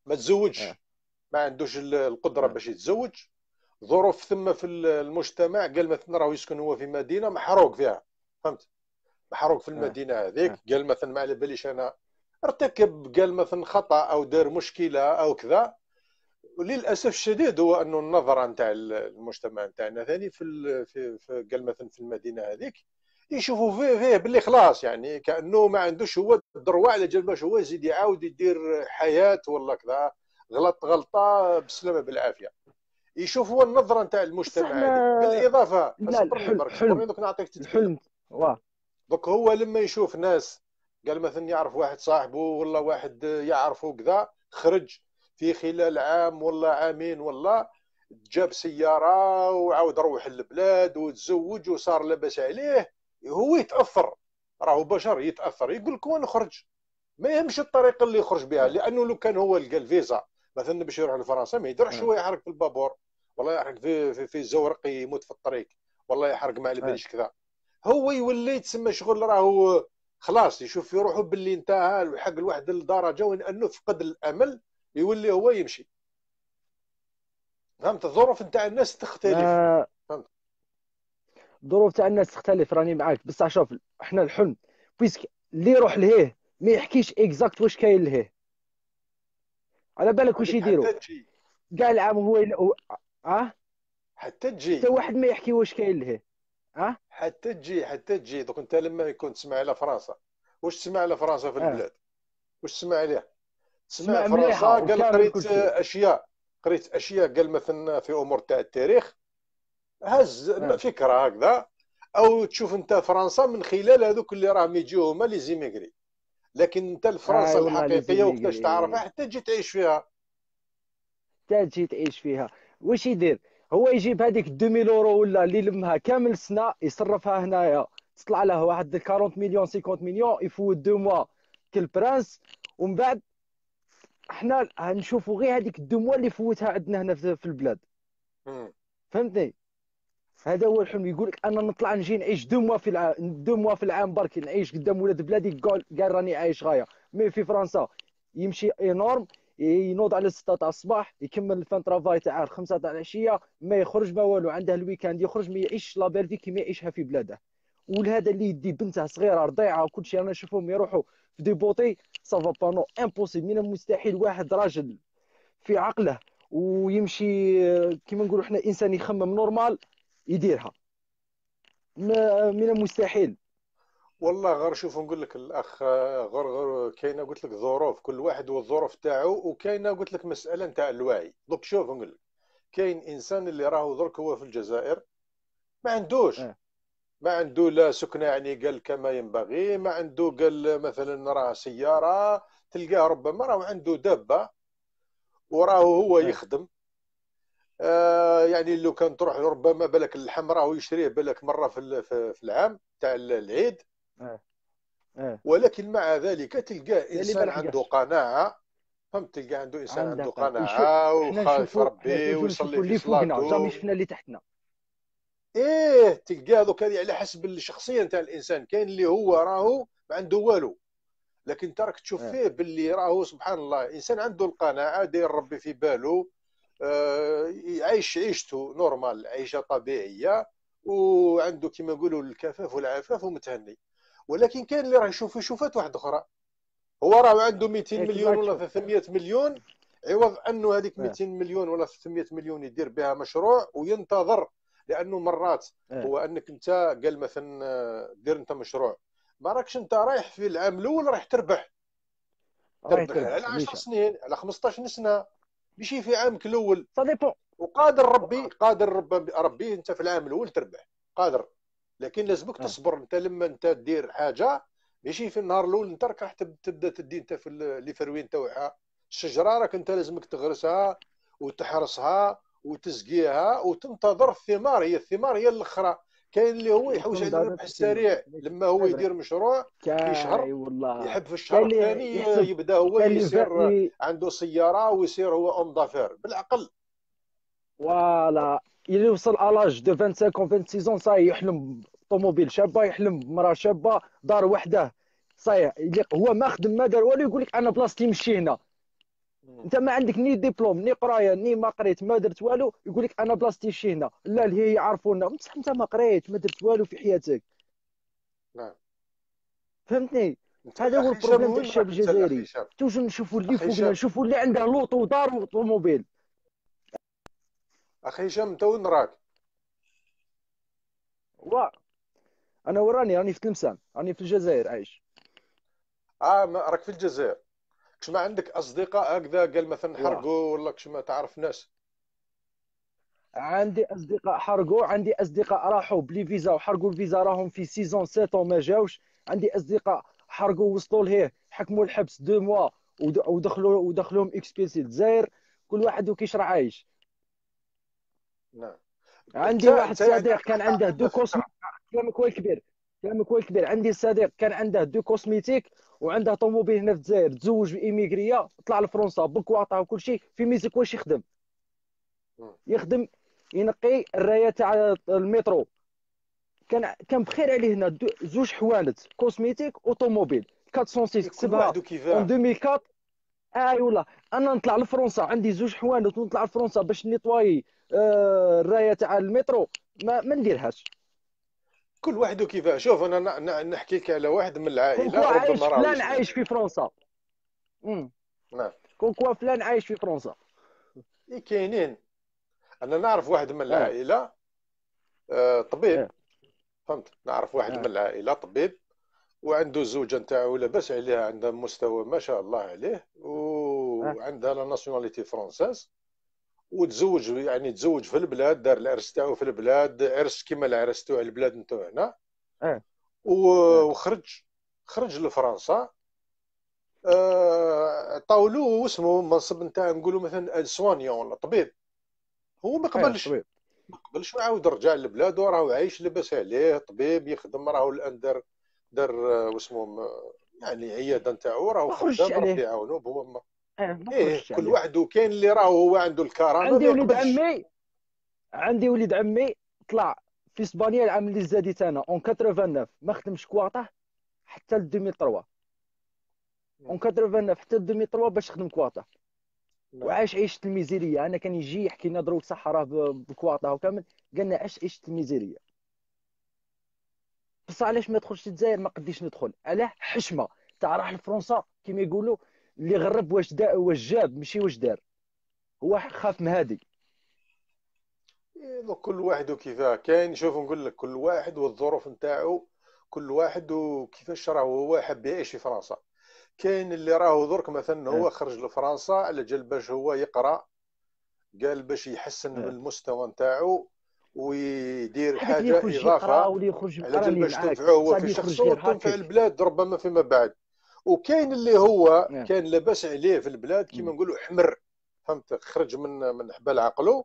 ما تزوجش. آه. ما عندوش ال- القدرة باش يتزوج. ظروف ثم في ال- المجتمع قال مثلا راه يسكن هو في مدينة محروق فيها. فهمت؟ محروق في المدينة هذيك. قال مثلا ما على باليش أنا. ارتكب قال مثلا خطأ أو دار مشكلة أو كذا. وللاسف الشديد هو أنه النظره نتاع المجتمع نتاعنا ثاني في في, في قال مثلا في المدينة هذيك يشوفوا فيه فيه باللي خلاص يعني كأنه ما عندوش هو الدروع على جال باش هو يزيد يعاود يدير حياة ولا كذا غلط غلطة بالسلامه بالعافية. يشوف هو النظرة نتاع المجتمع هذيك بالإضافة. الحلم نعطيك الحلم واه. دوك هو لما يشوف ناس قال مثلا يعرف واحد صاحبه ولا واحد يعرفه كذا خرج في خلال عام ولا عامين ولا جاب سيارة وعاود روح البلاد وتزوج وصار لاباس عليه هو يتأثر راهو بشر يتأثر يقول لك وين نخرج ما يهمش الطريقة اللي يخرج بها لأنه لو كان هو لقى الفيزا مثلا باش يروح لفرنسا ما يديرش آه هو يحرق في البابور والله يحرق في في, في الزورق يموت في الطريق والله يحرق ما على آه باليش كذا. هو يولي تسمى شغل راهو خلاص يشوف في روحه باللي انتهى حق لواحد الدرجة وين أنه فقد الأمل يولي هو يمشي. فهمت؟ الظروف نتاع الناس تختلف. ما فهمت؟ الظروف تاع الناس تختلف راني معاك. بصح شوف إحنا الحلم puisque اللي يروح لهيه ما يحكيش exact واش كاين لهيه. على بالك واش يديروا؟ كاع العام هو يل... هو- آه حتى تجي. حتى واحد ما يحكي واش كاين لهيه. آه حتى تجي حتى تجي. دوك انت لما يكون تسمع على فرنسا. واش تسمع على فرنسا في آه. البلاد؟ واش تسمع عليها سمع فرنسا مليحه قال قريت أشياء قريت أشياء قال مثلا في أمور تاع التاريخ. هز آه فكرة هكذا. أو تشوف أنت فرنسا من خلال هذوك اللي راهم يجيو هما لي زيميغري. لكن أنت الفرنسا لي الحقيقية وقتاش تعرفها حتى تجي تعيش فيها. حتى تجي تعيش فيها. واش يدير؟ هو يجيب هذيك 2000 أورو ولا اللي لمها كامل السنة يصرفها هنايا. تطلع له واحد 40 مليون 50 مليون يفوت deux mois كل برانس. ومن بعد إحنا نشوفوا غير هذيك ال deux mois اللي فوتها عندنا هنا في البلاد. فهمتني؟ هذا هو الحلم يقول لك أنا نطلع نجي نعيش deux mois في العام deux mois في العام برك نعيش قدام ولاد بلادي قال قال راني عايش غاية. mais في فرنسا يمشي énorme ينوض على 6 تاع الصباح يكمل ال fin travail تاع 5 تاع العشية ما يخرج ما والو عنده ال week-end يخرج ما يعيش la belle vie كيما يعيشها في بلاده. ولهذا اللي يدي بنته صغيرة رضيعة وكل شيء أنا نشوفهم يروحوا في des بوطي ça va pas non impossible من المستحيل واحد راجل في عقله ويمشي كيما نقولوا إحنا إنسان يخمم normal يديرها. من المستحيل والله غير شوف نقول لك الأخ غير غير كاينة قلت لك ظروف كل واحد والظروف تاعو وكاينة قلت لك مسألة نتاع الوعي. دوك شوف نقول لك كاين إنسان اللي راهو درك هو في الجزائر ما عندوش. آه ما عنده لا سكنة يعني قال كما ينبغي ما عنده قال مثلا راه سيارة تلقاه ربما راه عنده دابة وراه هو آه يخدم. آه يعني لو كان تروح ربما بالك اللحم راهو يشريه بالك مرة في في العام تاع العيد. آه. آه. ولكن مع ذلك تلقاه اللي ما إنسان عنده قناعة. فهمت؟ تلقاه عنده إنسان عنده إحنا وخايف ربي ويصلي في اللي فوقنا صلاته. شفنا اللي تحتنا. إيه تلقاه دوك هذه على حسب الشخصيه نتاع الإنسان. كاين اللي هو راهو ما عنده والو. لكن انت راك تشوف آه. فيه باللي راهو سبحان الله. إنسان عنده القناعة داير ربي في باله آه، يعيش عيشته normal عيشة طبيعية وعنده كما نقولوا الكفاف والعفاف ومتهني. ولكن كاين اللي راه يشوف يشوفات واحدة أخرى. هو راه عنده 200 إيه مليون ولا تشوف 300 مليون عوض أنه هذيك آه. 200 مليون ولا 300 مليون يدير بها مشروع وينتظر لأنه مرات آه هو أنك أنت قال مثلا آه، دير أنت مشروع. ما راكش أنت رايح في العام الأول رايح تربح. تربح. على تربح 10 نيشان سنين على 15 سنة. ماشي في عامك الأول. وقادر ربي قادر رب- ربي أنت في العام الأول تربح. قادر. لكن لازمك آه تصبر. أنت لما أنت دير حاجة ماشي في النهار الأول أنت راك راح تب- تبدأ تدي أنت في les fruits تاعها الشجرة راك أنت لازمك تغرسها وتحرسها. وتسقيها وتنتظر الثمار. هي الثمار هي الأخرى. كاين اللي هو وتكون على الربح السريع. لما هو يدير مشروع في كاش شهر والله. يحب في الشهر الثاني يبدأ هو يصير عنده سيارة ويصير هو homme d'affaires بالعقل. voilà اللي وصل l'âge de 25 26 صاي يحلم طوموبيل شابة يحلم بمراه شابة دار وحده. صاي هو ما خدم ما دار والو يقول لك أنا بلاصتي مشي هنا. انت ما عندك ni diplôme ni قراية ni ما قريت ما درت والو يقول لك أنا بلاصتي مشي هنا. لا اللي هي يعرفونا بصح انت ما قريت ما درت والو في حياتك. نعم فهمتني؟ هذا هو ال problème وين الشعب الجزائري. toujours نشوفوا اللي فوقنا نشوفوا اللي عنده لوط ودار وطوموبيل. أخي هشام انت وين راك؟ وا. أنا وراني راني في تلمسان راني في الجزائر عايش. آه راك في الجزائر. كش ما عندك أصدقاء هكذا؟ قال مثلا وا حرقوا ولا كش ما تعرف ناس عندي أصدقاء حرقوا عندي أصدقاء راحوا ب les visas وحرقوا الفيزا راهم في سيزون سيتون ما جاوش. عندي أصدقاء حرقوا وصلوا لهيه حكموا الحبس deux mois ود- ودخلوا ودخلوهم expulsé الجزائر كل واحد وكيش راه عايش. نعم. عندي واحد صديق كان عنده دو فكره كلامك هو الكبير. كلامك هو الكبير. عندي صديق كان عنده دو كوسميتيك وعنده طوموبيل هنا في الجزائر تزوج بإيميغرية طلع لفرنسا بكواطه وكل شيء في ميزيك واش يخدم. يخدم ينقي الراية تاع المترو. كان كان بخير عليه هنا زوج حوانت كوسميتيك أوتوموبيل. 406 كل كسبها واحد اون وكيفاه. 2004 آي والله أنا نطلع لفرنسا عندي زوج حوانت ونطلع لفرنسا باش نيطواي آه، الراية تاع المترو. ما ما نديرهاش. كل واحد وكيفاه. شوف أنا ن- ن- نحكي لك على واحد من العائلة ربما راهو فلان عايش في فرنسا. امم نعم. كون كوا فلان عايش في فرنسا. إيه كاينين. أنا نعرف واحد من آه. العائلة آه، طبيب. آه. فهمت؟ نعرف واحد من آه العائلة طبيب. وعنده الزوجه نتاعو لاباس عليها عندها مستوى ما شاء الله عليه وعندها la nationalité française وتزوج يعني تزوج في البلاد دار العرس تاعو في البلاد عرس كيما العرس تاع البلاد نتاعو هنا آه آه وخرج خرج لفرنسا. آه، عطاولو واسمه منصب نتاع نقولوا مثلا soignant ولا طبيب. هو ما آه قبلش ما قبلش وعاود رجع لبلادو راهو عايش لاباس عليه طبيب يخدم راهو الآن دار دار آه، واسمه م- يعني عيادة نتاعو راهو خدام ربي يعاونو هو إيه خرجتش كل واحد وكاين اللي راهو هو عنده الكرامة عندي وليد عمي عندي وليد عمي طلع في إسبانيا العام اللي زاديت أنا أون 89 ما خدمش كواطة حتى ل 2003 أون 89 حتى ل 2003 باش خدم كواطة. وعاش عيشة الميزيرية. أنا كان يجي يحكي لنا دروك صحراء بكواطة وكامل قالنا عاش عيشة الميزيرية. بصح علاش ما يدخلش للجزائر؟ ما قديش ندخل. علاه حشمة. تاع راح لفرنسا كيما يقولوا اللي غرب واش دا واش جاب ماشي واش دار. هو خاف من هادي. إيه، كل واحد وكيفاه. كاين شوف نقول لك كل واحد والظروف نتاعو كل واحد وكيفاش راه هو حاب يعيش في فرنسا. كاين اللي راهو درك مثلا هو آه خرج لفرنسا على جال باش هو يقرأ قال باش يحسن من آه المستوى نتاعو ويدير حاجة إضافة على جال باش تنفعه هو في شخصه وتنفع البلاد ربما فيما بعد. وكاين اللي هو آه كان لاباس عليه في البلاد كيما. نقولوا حمر فهمت؟ خرج من من حبال عقله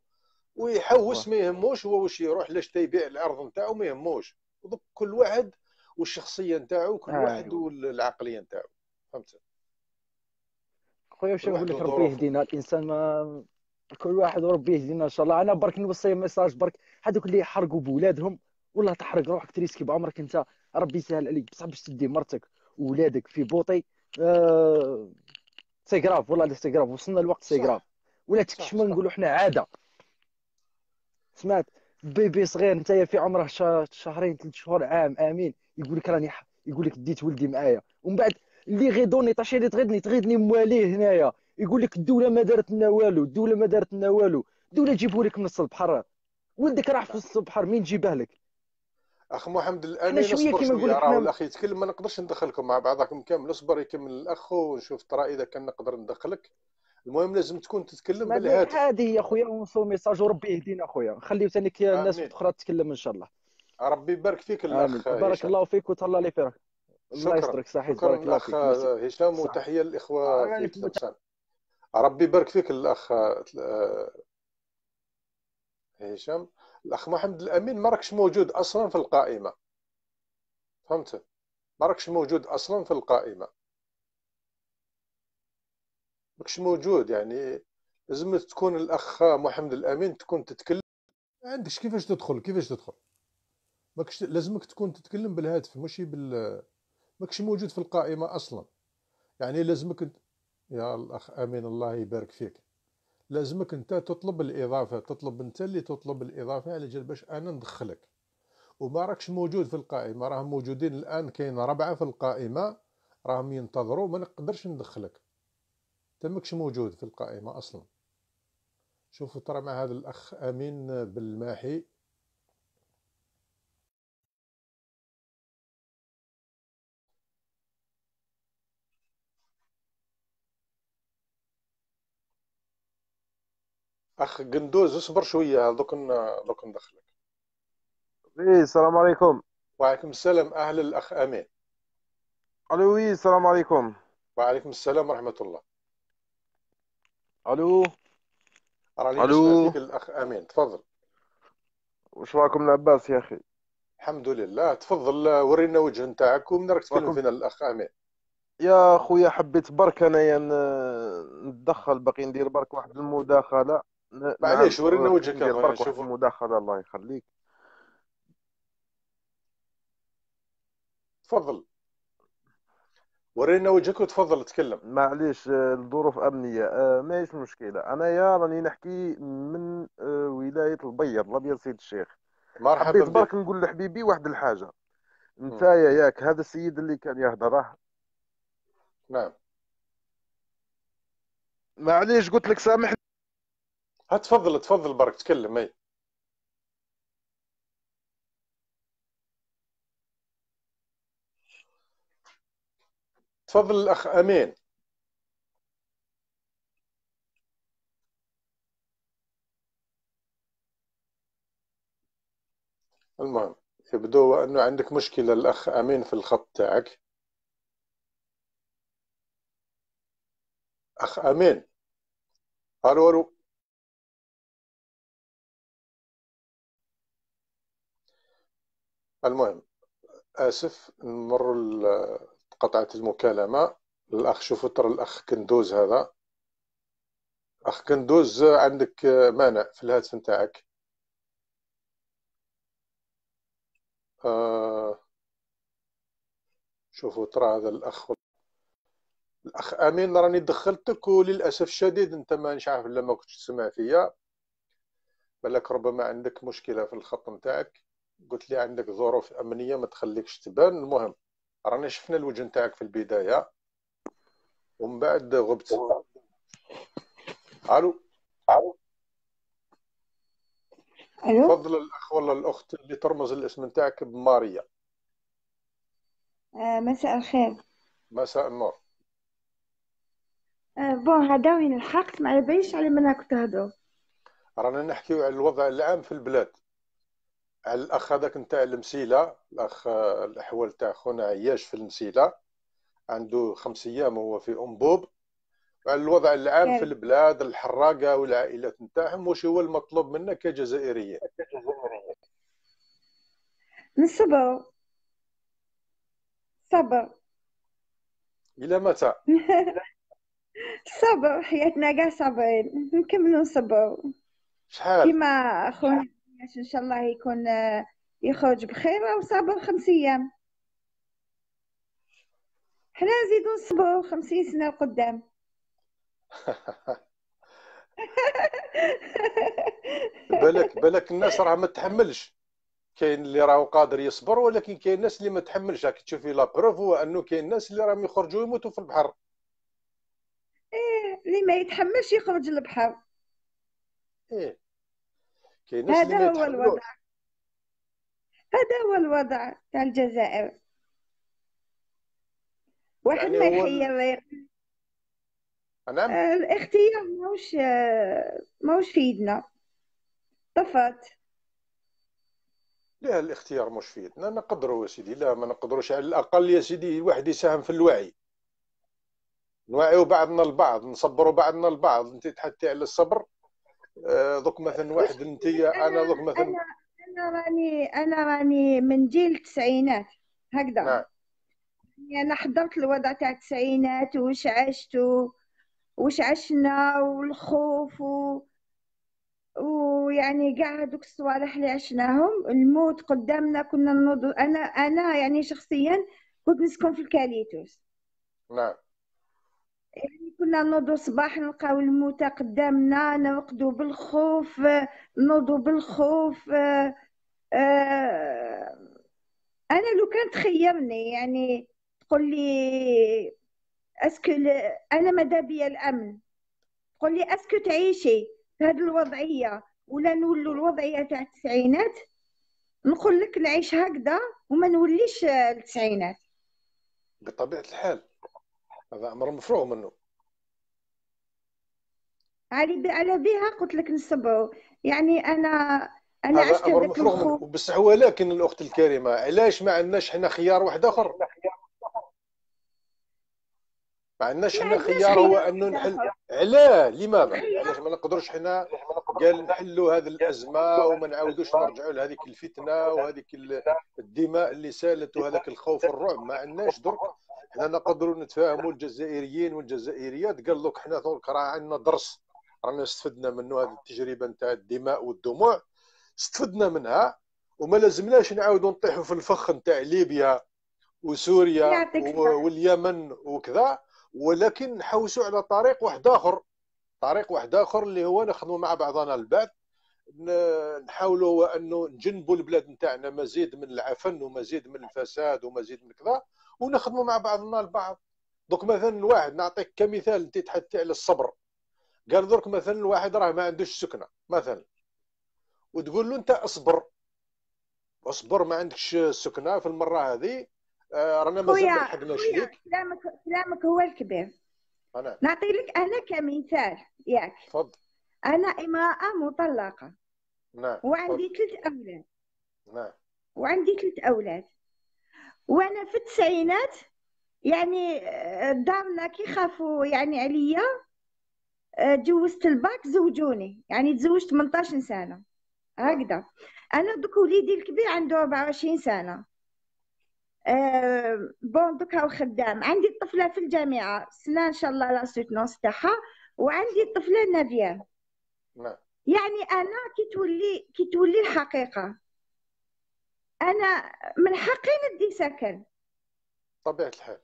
ويحوس ما يهموش هو واش يروح لاش تيبيع الأرض نتاعو ما يهموش. ودوك كل واحد والشخصية نتاعو كل واحد ايوا والعقلية نتاعو فهمت؟ خويا واش نقول لك ربي يهدينا؟ الإنسان ما كل واحد وربي يهدينا إن شاء الله. أنا برك نوصي message برك هذوك اللي يحرقوا بولادهم والله تحرق روحك ت risquer بعمرك أنت. ربي يسهل عليك بصح باش تدي مرتك. وولادك في بوطي آه، c'est grave والله c'est grave وصلنا الوقت c'est grave ولا صح نقولوا حنا عادة. سمعت بيبي صغير انت في عمره شهرين ثلاث شهور عام آمين. يقول لك راني ح- يقول لك ديت ولدي معايا. ومن بعد اللي غيدوني طاشي اللي تغيدني تغيدني مواليه هنايا. يقول لك الدولة ما دارت لنا والو الدولة ما دارت لنا والو. الدولة تجيبه لك من نص البحر ولدك راح في نص البحر مين تجيبه لك؟ أخ محمد الامين شوية كيما نقول لك الاخ يتكلم ما نقدرش ندخلكم مع بعضكم كامل اصبر يكمل الأخ ونشوف ترى إذا كان نقدر ندخلك. المهم لازم تكون تتكلم بالهاتف عادي يا خويا؟ ونوصلوا ميساج وربي يهدينا خويا. خليو ثاني الناس الأخرى تتكلم إن شاء الله. ربي يبارك فيك الأخ بارك الله فيك وتهلا لي فيك. الله يسترك. صحيح بارك الله فيك. هشام وتحية للاخوه في يعني تلمسان ربي يبارك فيك الأخ آه، هشام. الأخ محمد الأمين ما راكش موجود أصلا في القائمة. فهمت؟ ما راكش موجود أصلا في القائمة. ماكش موجود يعني. لازم تكون الأخ محمد الأمين تكون تتكلم. ما عندكش كيفاش تدخل؟ كيفاش تدخل؟ ماكش لازمك تكون تتكلم بالهاتف ماشي بال ماكش موجود في القائمة أصلا. يعني لازمك. يا الأخ أمين الله يبارك فيك. لازمك أنت تطلب الإضافة تطلب أنت اللي تطلب الإضافة على جال باش أنا ندخلك. وما راكش موجود في القائمة راهم موجودين الآن كاين ربعة في القائمة راهم ينتظروا ما نقدرش ندخلك. انت ماكش موجود في القائمة أصلا. شوفوا ترى مع هذا الأخ أمين بالماحي. أخ قندوز اصبر شوية دوك دوك ندخلك. oui السلام عليكم. وعليكم السلام أهل الأخ أمين. ألو oui السلام عليكم. وعليكم السلام ورحمة الله. ألو. راني ألو. الأخ أمين تفضل. واش راكم لاباس يا أخي؟ الحمد لله تفضل ورينا وجه نتاعك ومن راك تكلم فينا الأخ أمين. يا خويا حبيت برك أنايا نتدخل باقي ندير برك واحد المداخلة. معليش ورينا وجهك واحد نشوفوا المداخلة الله يخليك. تفضل. ورينا وجهك وتفضل تكلم. معليش آه، الظروف أمنية. آه، ماهيش مشكلة. انايا راني نحكي من آه، ولاية البيض الأبيض سيد الشيخ. مرحبا حبيت برك نقول لحبيبي واحد الحاجة. نتايا ياك هذا السيد اللي كان يهضره نعم. معليش قلت لك سامحني. ها تفضل تفضل برك تكلم أي. تفضل الأخ أمين. المهم يبدو أنه عندك مشكلة الأخ أمين في الخط تاعك. أخ أمين. ألو ألو المهم آسف نمر قطعت المكالمه الأخ شوفوا ترى الأخ كندوز هذا. أخ كندوز عندك مانع في الهاتف نتاعك. آه شوفوا ترى هذا الأخ. الأخ أمين راني دخلتك وللأسف الشديد أنت مانيش عارف إلا ما كنتش تسمع فيا. بالك ربما عندك مشكلة في الخط نتاعك. قلت لي عندك ظروف أمنية ما تخليكش تبان. المهم راني شفنا الوجه نتاعك في البداية ومن بعد غبت. ألو؟ ألو؟ تفضل الأخ ولا الأخت اللي ترمز الاسم نتاعك بماريا. آه مساء الخير. مساء النور. آه بون هذا وين الحق؟ ما على باليش على من راكم تهضروا رانا نحكيو على الوضع العام في البلاد. على الأخ هذاك نتاع المسيلة؟ الأخ الاحوال تاع خونا عياش في المسيلة عنده خمس أيام هو في انبوب على الوضع العام في البلاد الحراقة والعائلات نتاعهم وش هو المطلوب منا كجزائريين نصبروا صبر. إلى متى؟ صبر حياتنا كاع صابرين. نكملوا نصبروا شحال؟ كيما أخونا. عياش إن شاء الله يكون آه، يخرج بخير وصابر خمس أيام. حنا نزيدو نصبرو خمسين سنة لقدام. بالك بالك الناس راه ما تحملش. كاين اللي راهو قادر يصبر ولكن كاين الناس اللي ما تحملش. راك تشوفي لا بروف هو انه كاين الناس اللي راهم يخرجوا يموتوا في البحر. إيه اللي ما يتحملش يخرج للبحر. إيه. كاين ما هذا هو الوضع. هذا هو الوضع تاع الجزائر. واحد يعني ما هو ال... يخير نعم آه، الاختيار ماهوش آه، ماهوش في يدنا. طفت. لا الاختيار مش في يدنا. نقدروا يا سيدي. لا ما نقدروش. على الأقل يا سيدي الواحد يساهم في الوعي. نوعيو بعضنا البعض نصبروا بعضنا البعض. انت تحكي على الصبر. دوك مثلا واحد انت أنا دوك مثلا أنا أنا راني أنا راني من جيل التسعينات هكذا. نعم. يعني أنا حضرت الوضع تاع التسعينات وش عشت وش عشنا والخوف و... ويعني كاع هذوك الصوالح اللي عشناهم. الموت قدامنا كنا نوض أنا أنا يعني شخصيا كنت نسكن في الكاليتوس. نعم. يعني كنا نوضو صباح نلقاو الموتى قدامنا نرقدو بالخوف نوضو بالخوف. آه، آه، أنا لو كان تخيرني يعني تقول لي est-ce que أنا ماذا بيا الأمن؟ تقول لي est-ce que تعيشي في هذه الوضعية ولا نولوا الوضعية تاع التسعينات؟ نقول لك نعيش هكذا وما نوليش التسعينات. بطبيعة الحال هذا أمر مفروغ منه. علي على بها قلت لك نصبروا يعني أنا أنا عشت هذاك الخوف. بصح ولكن الأخت الكريمة علاش ما عندناش حنا خيار واحد آخر؟ ما عندناش حنا خيار هو أنه نحل علاه لماذا؟ علاش ما نقدروش حنا؟ قال نحلوا هذه الأزمة وما نعاودوش نرجعوا لهذيك الفتنة وهذيك ال- الدماء اللي سالت وهذاك الخوف والرعب ما عندناش درك. حنا نقدروا نتفاهموا الجزائريين والجزائريات. قال لك حنا درك راه عندنا درس. رانا استفدنا منه هذه التجربة نتاع الدماء والدموع. استفدنا منها وما لازمناش نعاودوا نطيحوا في الفخ نتاع ليبيا وسوريا واليمن وكذا ولكن نحوسوا على طريق واحد آخر. طريق واحد آخر اللي هو نخدموا مع بعضنا البعض نحاولوا انه نجنبوا البلاد نتاعنا مزيد من العفن ومزيد من الفساد ومزيد من كذا ونخدموا مع بعضنا البعض. دوك مثلا واحد نعطيك كمثال انت تحكي على الصبر. قال درك مثلا واحد راه ما عندوش سكنة مثلا. وتقول له أنت أصبر. أصبر ما عندكش سكنة في المرة هذه آه، رانا مازال ما لحقناش ليك كلامك كلامك هو الكبير. أنا. نعطي لك أنا كمثال ياك. تفضل. أنا امرأة مطلقة. نعم وعندي ثلاث أولاد. نعم. وعندي ثلاث أولاد. وأنا في التسعينات يعني آه، دارنا كي خافوا يعني عليا جوزت الباك زوجوني. يعني تزوجت 18 سنة. هكذا. أنا دوك وليدي الكبير عنده 24 سنة. آه، bon دوك هاو خدام. عندي الطفلة في الجامعة. سنة إن شاء الله la soutenance تاعها. وعندي الطفلة نافيان نعم. يعني أنا كي تولي كي تولي الحقيقة. أنا من حقي ندي سكن. طبيعة الحال.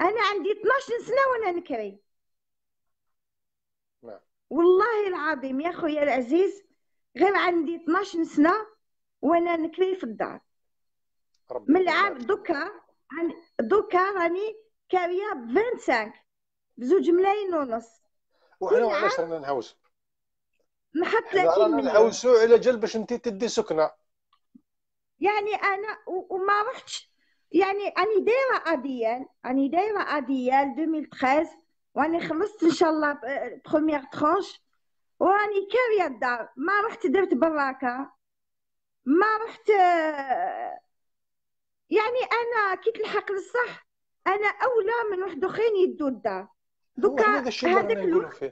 أنا عندي 12 سنة وأنا نكري. والله العظيم يا خويا العزيز غير عندي 12 سنة وأنا نكري في الدار. من العام دوكا عن دوكا راني كاريه ب 25 بزوج ملايين ونص. وحنا عام رانا نحوسوا نحط حنا 30 رانا مليون. نحوسوا على جال باش انت تدي سكنة. يعني أنا وما رحتش. يعني أني دايرة اديال أني دايرة اديال 2013 واني خلصت إن شاء الله بروميير ترونش واني كاريه الدار؟ ما رحت درت براكة. ما رحت آه، يعني أنا كي تلحق للصح أنا أولى من واحد اخرين يدوا الدار. دوكا هذاك الوقت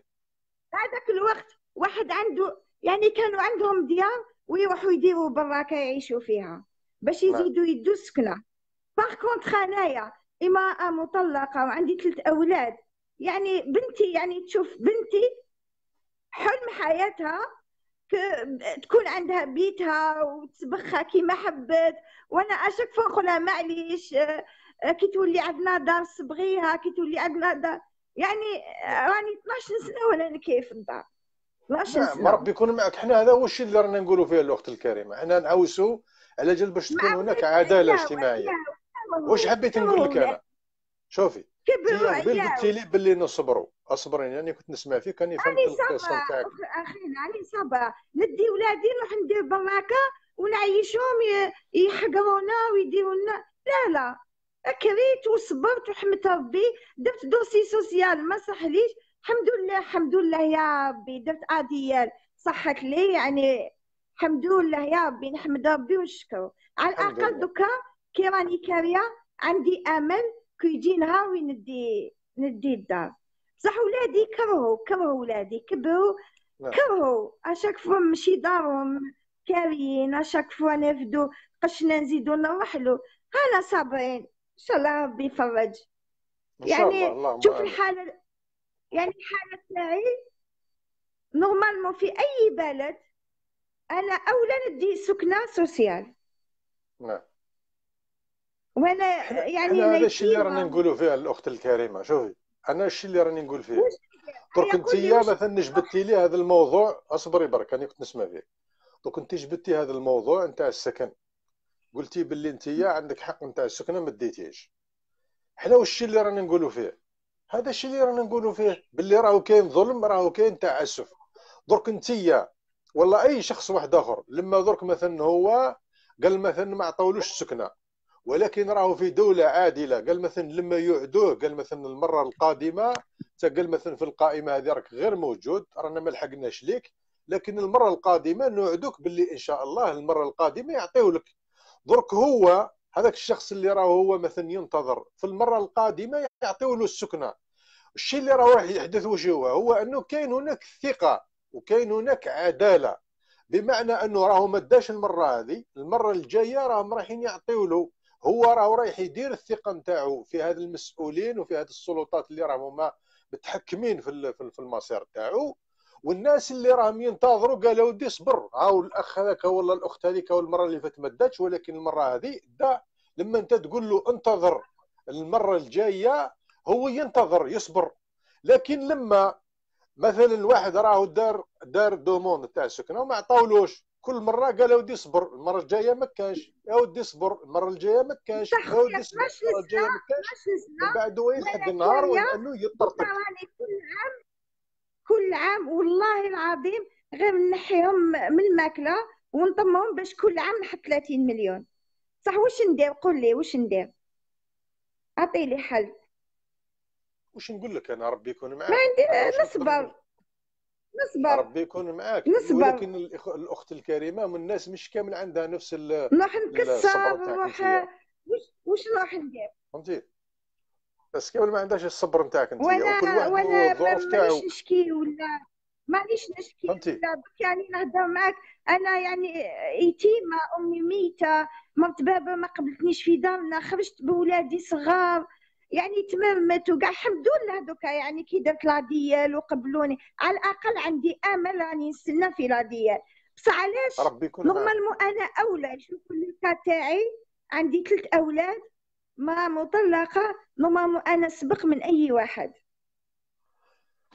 هذاك الوقت واحد عنده يعني كانوا عندهم ديار ويروحوا يديروا براكة يعيشوا فيها. باش يزيدوا يدوا سكنه باغ كونتخ أنايا إمرأة مطلقة وعندي ثلاث أولاد. يعني بنتي يعني تشوف بنتي حلم حياتها تكون عندها بيتها وتسبخها كيما حبت. وأنا أشك فوق لها معليش آه، كي تولي عندنا دار صبغيها كي تولي عندنا دار يعني آه، راني 12 سنه وأنا نكيف الدار؟ 12 نعم سنه ربي يكون معك. حنا هذا هو الشيء اللي رانا نقولوا فيه الاخت الكريمه حنا نعوسوا على جال باش تكون هناك عدالة اجتماعية. واش حبيت نقول لك أنا؟ شوفي. كبروا عياو. قلتي لي باللي نصبروا. اصبرين يعني كنت نسمع فيك راني فهمت راني القصة أخ- أخي راني صابرة ندي ولادي نروح ندير براكة ونعيشهم يحقرونا ويديروا لنا لا لا. كريت وصبرت وحمدت ربي. درت dossier social ما صحليش الحمد لله الحمد لله يا ربي. درت AADL. صحت لي يعني الحمد لله يا ربي. نحمد ربي ونشكره. على الأقل دوكا كي راني كاريه عندي أمل. كي يجي نهار وين ندي ندي الدار. بصح ولادي كرهوا كرهوا ولادي كبروا نعم. كرهوا. à chaque fois مشي دارهم كاريين à chaque fois نرفدو قشنا نزيدو نروح له أنا صابرين. إن شاء الله ربي يفرج. الله يعني اللهم شوف امين الحالة يعني الحالة تاعي normalement في أي بلد أنا اولى ندي سكنة sociale. نعم. وأنا يعني حنا هذا الشيء اللي يتيمة نقولوا فيه الأخت الكريمة شوفي أنا الشيء اللي راني نقول فيه. درك انت مثلا جبدتي لي هذا الموضوع أصبري برك أنا كنت نسمع فيك درك انت جبدتي هذا الموضوع نتاع السكن. قلتي باللي انت عندك حق نتاع السكنه ما ديتيهش حنا واش الشيء اللي رانا نقولوا فيه؟ هذا الشيء اللي رانا نقولوا فيه. باللي راهو كاين ظلم راهو كاين تعسف. درك انت ولا أي شخص واحد آخر لما درك مثلا هو قال مثلا ما عطاولوش السكنة. ولكن راهو في دولة عادلة. قال مثلا لما يعدوه قال مثلا المرة القادمة قال مثلا في القائمة هذه راك غير موجود رانا ما لحقناش ليك. لكن المرة القادمة نوعدوك باللي إن شاء الله المرة القادمة يعطيو لك. درك هو هذاك الشخص اللي راه هو مثلا ينتظر في المرة القادمة يعطيو له السكنة. الشيء اللي راه راح يحدث وش هو؟ هو أنه كاين هناك ثقة وكاين هناك عدالة. بمعنى أنه راهو ما داش المرة هذه المرة الجاية راهم رايحين يعطيو له هو راهو رايح يدير الثقة نتاعو في هذا المسؤولين وفي هذه السلطات اللي راهم هما متحكمين في في ال- في المسار تاعو والناس اللي راهم ينتظروا قالوا ودي صبر. هاو الاخ هذاك ولا الأخت هذيك والمرة اللي فاتت ما داتش ولكن المرة هذه دا. لما انت تقول له انتظر المرة الجاية هو ينتظر يصبر. لكن لما مثلا الواحد راهو دار دار دوموند تاع السكنه وما عطاولوش كل مرة قال يا ودي اصبر المرة الجاية ما كانش يا ودي اصبر المرة الجاية ما كانش صح يا ودي خويا اصبر 12 المرة الجاية ما كانش 12 من بعد يلحق وأنا النهار وأنه يطرطق. راني كل عام كل عام والله العظيم غير نحيهم من الماكلة ونطمهم باش كل عام نحط 30 مليون. صح واش ندير؟ قول لي واش ندير؟ اعطي لي حل. واش نقول لك أنا ربي يكون ما معاك عندي نقدر نقول؟ نصبر نصبر ربي يكون معاك. نصبر ولكن الأخت الكريمة من الناس مش كامل عندها نفس ال- نروح نكسر نروح واش نروح ندير فهمتي؟ بس كامل ما عندهاش الصبر نتاعك انت. وأنا وكل واحد وأنا مانيش نشكي ولا مانيش نشكي فهمتي؟ ولا. يعني نهضر معاك. أنا يعني يتيمة أمي ميتة مرت بابا ما قبلتنيش في دارنا خرجت بولادي صغار. يعني تمرمت وكاع الحمد لله دوكا يعني كي درت L'AADL وقبلوني. على الأقل عندي آمل راني نستنى في L'AADL. بصح علاش؟ ربي يكون معاك. normalement أنا أولى. يشوفوا ال cas تاعي. عندي ثلاث أولاد ما مطلقة. normalement أنا سبق من أي واحد.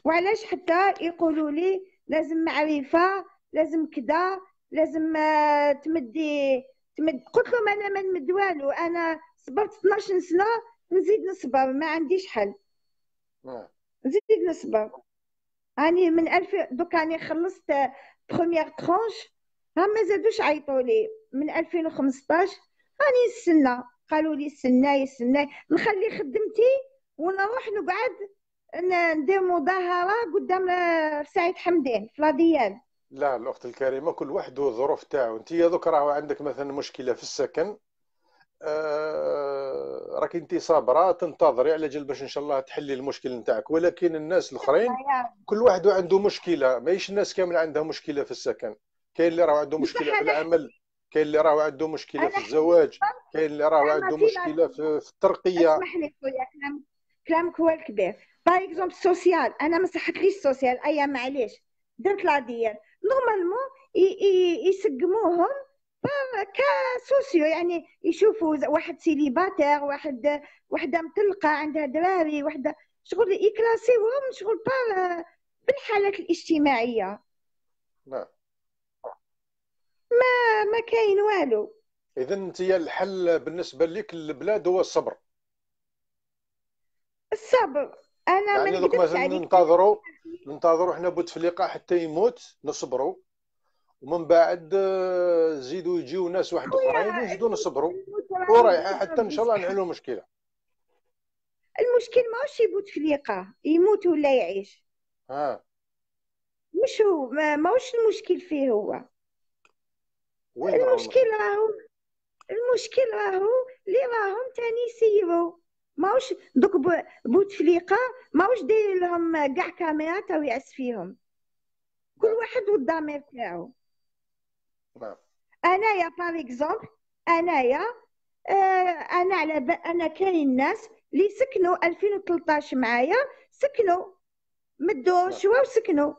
وعلاش حتى يقولوا لي لازم معرفة لازم كذا لازم آه، تمدي تمد. قلت لهم أنا ما نمد والو. أنا صبرت 12 سنة نزيد نصبر ما عنديش حل. نعم. نزيد نصبر راني من ألف دوك راني خلصت première tranche ها ما زادوش عيطوا لي. من 2015 راني نستنى قالوا لي استناي استناي نخلي خدمتي ونروح نقعد ندير مظاهرة قدام سعيد حمدان في لاديال. لا الأخت الكريمة كل واحد والظروف تاعو. أنت دوك راهو عندك مثلا مشكلة في السكن. آه راك انت صابرة تنتظري على جال باش إن شاء الله تحلي المشكل نتاعك. ولكن الناس الآخرين كل واحد عنده مشكلة. ماهيش الناس كامل عندها مشكلة في السكن. كاين اللي راهو عنده مشكلة في العمل كاين اللي راهو عنده مشكلة في الزواج كاين اللي راهو عنده مشكلة في, في الترقية. اسمح لي خويا كلام كلامك هو الكبير. par exemple ال social أنا ما صحتليش ال social أيا معليش. درت L'AADL normalement يسقموهم كسوسيو يعني يشوفوا واحد célibataire واحد وحده مطلقه عندها دراري وحده شغل يكلاسيوهم شغل par بالحالات الاجتماعية. نعم ما ما كاين والو. اذا انت الحل بالنسبة لك البلاد هو الصبر. الصبر. أنا ما يعني مثلا عليك. ننتظروا ننتظروا حنا بوتفليقه حتى يموت نصبروا. ومن بعد آه، زيدوا يجيو ناس واحد أخرين ويزيدوا نصبروا. الموت راهي ورايحه حتى إن شاء الله نحلوا المشكلة المشكل ماهوش يموت فليقة يموت ولا يعيش. ها مش هو ما ماهوش المشكل فيه هو. المشكل راهو المشكل راهو اللي راهم تاني يسيروا ماهوش دوك ب- بوتفليقة ماهوش داير لهم كاع كاميرات أو يعس فيهم. كل نعم. واحد والضمير تاعو. نعم أنايا باغ اكزومبل أنايا آه أنا على. أنا كاين ناس اللي سكنوا 2013 معايا سكنوا مدوا نعم. شوا وسكنوا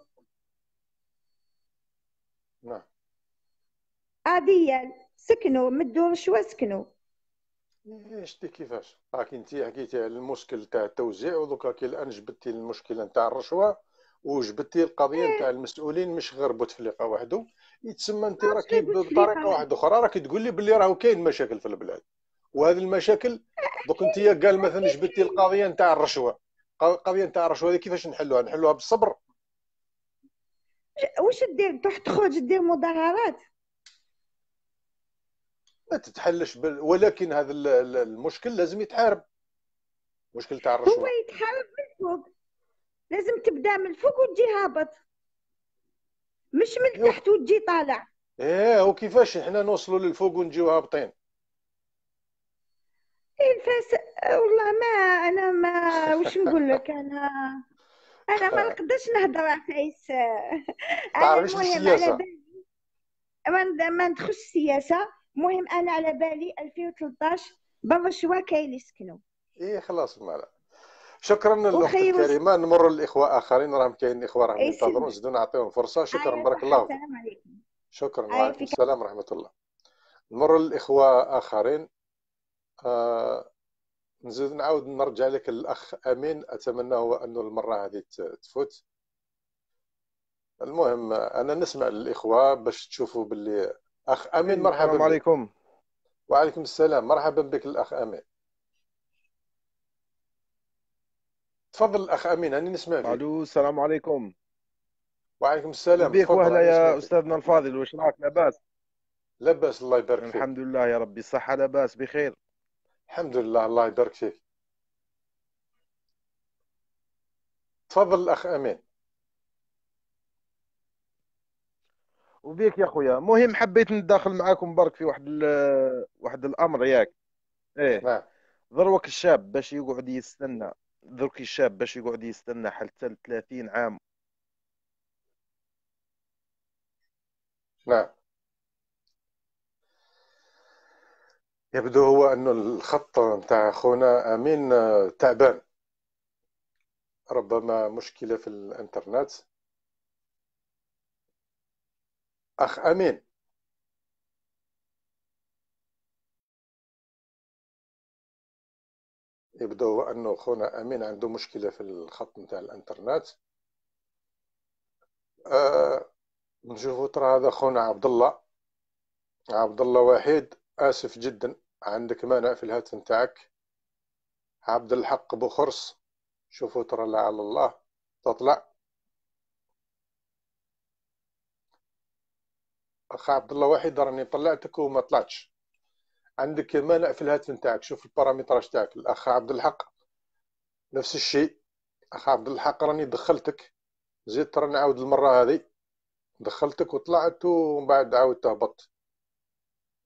نعم. عاديا سكنوا مدوا شوا سكنوا؟ شتي كيفاش؟ راك أنت حكيتي على المشكل تاع التوزيع ودوكا كي الآن جبدتي المشكلة نتاع الرشوة. وجبدتي القضية نتاع إيه المسؤولين مش غير بوتفليقة وحده. يتسمى أنت غير بطريقة واحدة أخرى راكي تقول لي باللي راهو كاين مشاكل في البلاد. وهذه المشاكل دوك أنت قال مثلا جبدتي القضية نتاع الرشوة. القضية نتاع الرشوة هذه كيفاش نحلوها؟ نحلوها بالصبر. واش دير؟ تروح تخرج دير مظاهرات ما تتحلش بال... ولكن هذا ال- ال- المشكل لازم يتحارب. المشكل تاع هو الرشوه يتحارب من فوق لازم تبدأ من فوق وتجي هابط. مش من تحت وتجي طالع. إيه وكيفاش إحنا نوصلوا للفوق ونجيو هابطين؟ إيه الفاس والله ما أنا ما وش نقول لك؟ أنا أنا ما نقدرش نهضر عفايس أنا المهم على بالي ما ند- ما ندخلش السياسة. المهم أنا على بالي 2013 بالرشوه كاين اللي يسكنوا. إيه خلاص مالا. شكرا للأخت الكريمة. نمر للاخوه آخرين راهم كاين إخوة راهم ينتظرون زيدوا نعطيهم فرصة. شكرا بارك الله فيك. السلام عليكم. شكرا. وعليكم السلام ورحمة الله. نمر للاخوه آخرين. آه نزيد نعاود نرجع لك الأخ أمين. اتمنى هو انه المرة هذه تفوت. المهم أنا نسمع للإخوة باش تشوفوا باللي أخ أمين مرحبا السلام عليكم. وعليكم السلام. مرحبا بك الأخ أمين. تفضل الاخ أمين هاني نسمع فيك ألو السلام عليكم. وعليكم السلام. بيك تفضل وهلا يا أستاذنا الفاضل واش راك لاباس لباس الله يبارك فيك. الحمد لله يا ربي الصحة لاباس بخير. الحمد لله الله يبارك فيك. تفضل الاخ أمين. وبيك يا خويا مهم حبيت نتداخل معاكم برك في واحد واحد الأمر ياك. إيه. نعم. ذروك الشاب باش يقعد يستنى. ذروك الشاب باش يقعد يستنى حتى 30 عام. نعم. يبدو هو انه الخط نتاع خونا أمين آه، تعبان. ربما مشكلة في الإنترنت. أخ أمين. يبدو أنه خونا أمين عنده مشكلة في الخط نتاع الإنترنت. آه نشوفوا ترى هذا خونا عبد الله. عبد الله وحيد آسف جدا عندك مانع في الهاتف نتاعك. عبد الحق بوخرس شوفوا ترى لعل الله. تطلع. أخ عبد الله وحيد راني طلعتك وما طلعتش. عندك مانع في الهاتف نتاعك. شوف البارامتراج تاعك. الأخ عبد الحق. نفس الشيء. أخ عبد الحق راني دخلتك. زيد ترى نعاود المرة هذه. دخلتك وطلعت ومن بعد عاود تهبط